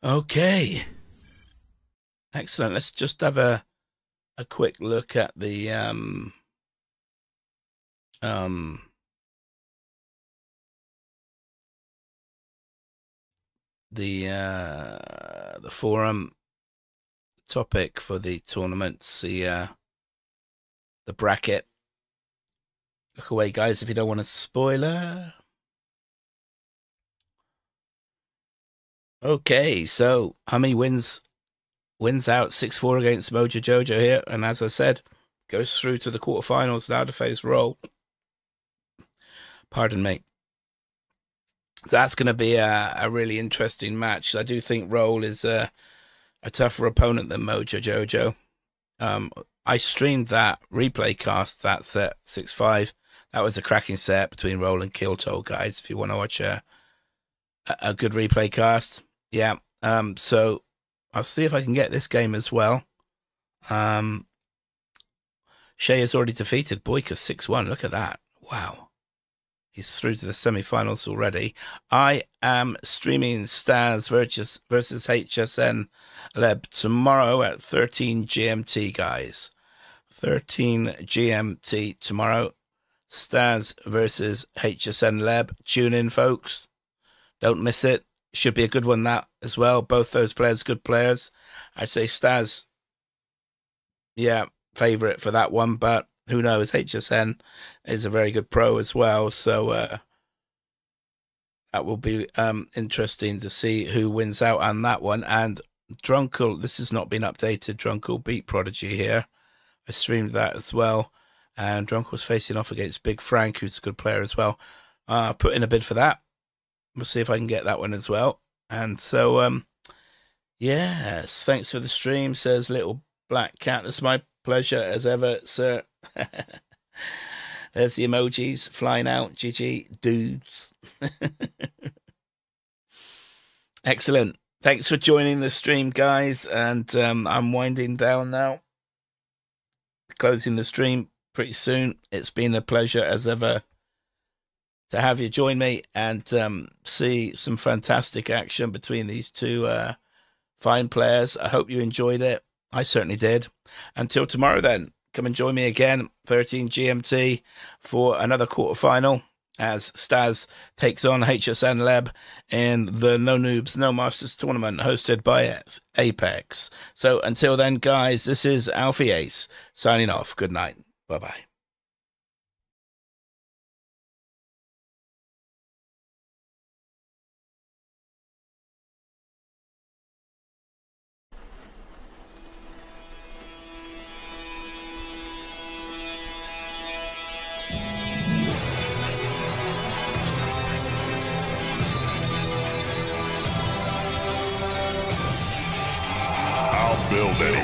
Okay. Excellent. Let's just have a a quick look at the um, um, the uh, the forum topic for the tournament. See uh, the bracket. Look away, guys, if you don't want a spoiler. Okay, so Hummy wins wins out 6 4 against Mojo Jojo here. And as I said, goes through to the quarterfinals now to face Roll. Pardon me. That's going to be a, a really interesting match. I do think Roll is a, a tougher opponent than Mojo Jojo. Um, I streamed that replay cast, that set 6 5. That was a cracking set between Roll and Killtoll, guys. If you want to watch a, a good replay cast, yeah. Um, so I'll see if I can get this game as well. Um, Shay has already defeated Boyka 6 1. Look at that. Wow. He's through to the semi-finals already. I am streaming Stars versus versus HSN Leb tomorrow at 13 GMT, guys. 13 GMT tomorrow. Stars versus HSN Leb. Tune in, folks. Don't miss it. Should be a good one, that as well. Both those players, good players. I'd say Stars, yeah, favourite for that one, but who knows? HSN is a very good pro as well. So, uh, that will be um, interesting to see who wins out on that one. And Drunkle, this has not been updated. Drunkle beat Prodigy here. I streamed that as well. And Drunkle was facing off against Big Frank, who's a good player as well. Uh, put in a bid for that. We'll see if I can get that one as well. And so, um, yes, thanks for the stream, says Little Black Cat. It's my pleasure as ever, sir. There's the emojis flying out. GG, dudes. Excellent. Thanks for joining the stream, guys. And um, I'm winding down now. Closing the stream pretty soon. It's been a pleasure as ever to have you join me and um, see some fantastic action between these two uh, fine players. I hope you enjoyed it. I certainly did. Until tomorrow, then, come and join me again, 13 GMT, for another quarterfinal as Staz takes on HSN Leb in the No Noobs, No Masters tournament hosted by Apex. So until then, guys, this is Alfie Ace signing off. Good night. Bye bye. I'll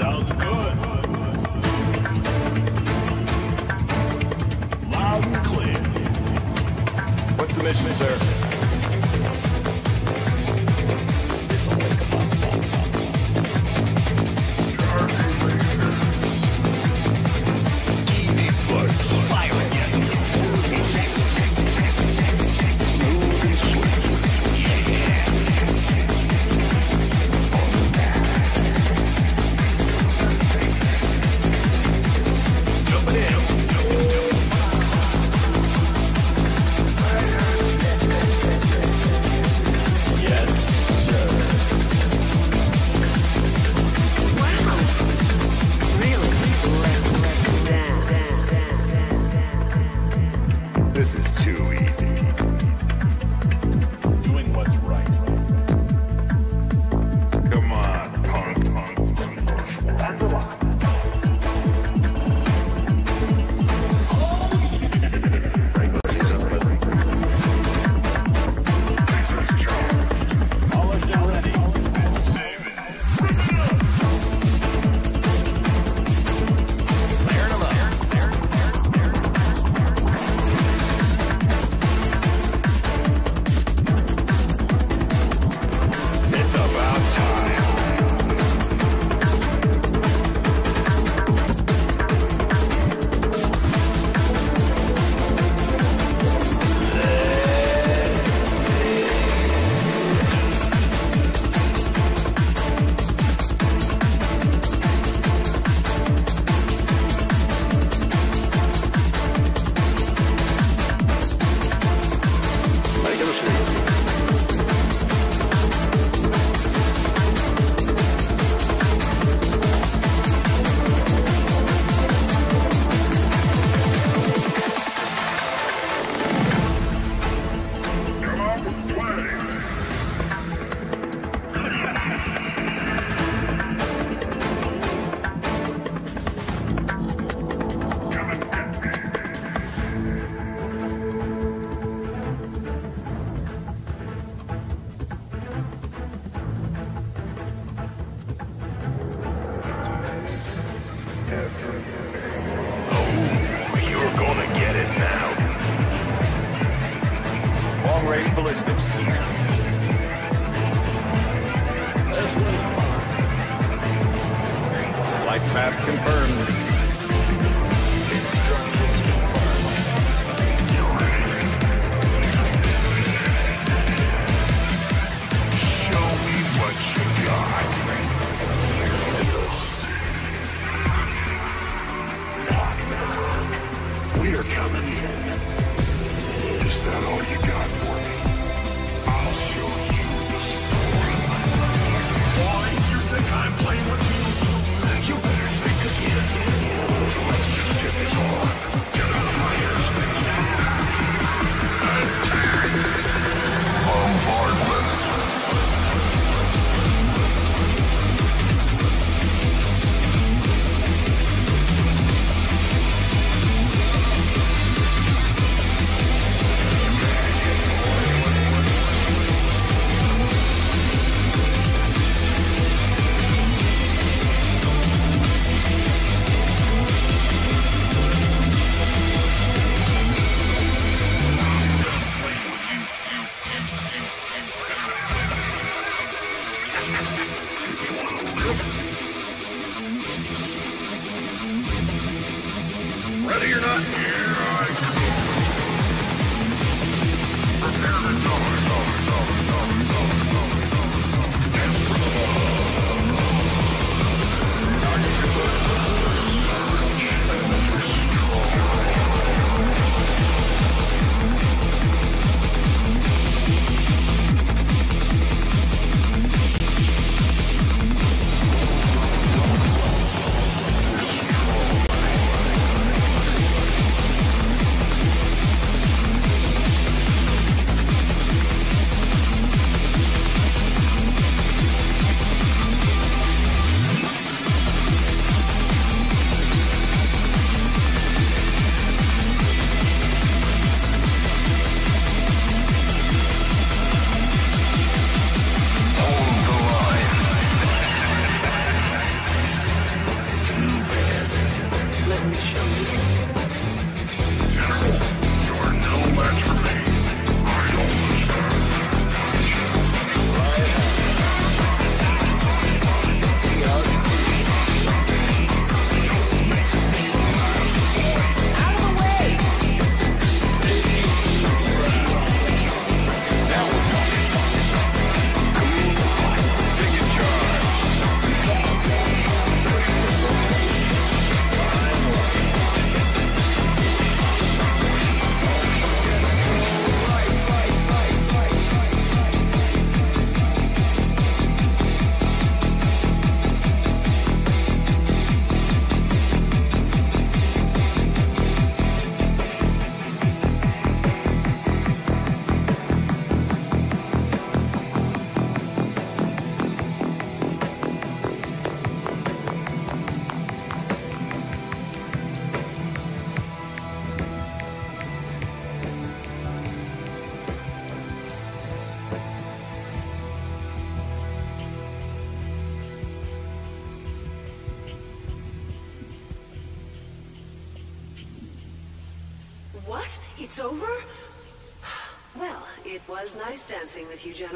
Sounds good. Loud and clear. What's the mission, sir? With you, General.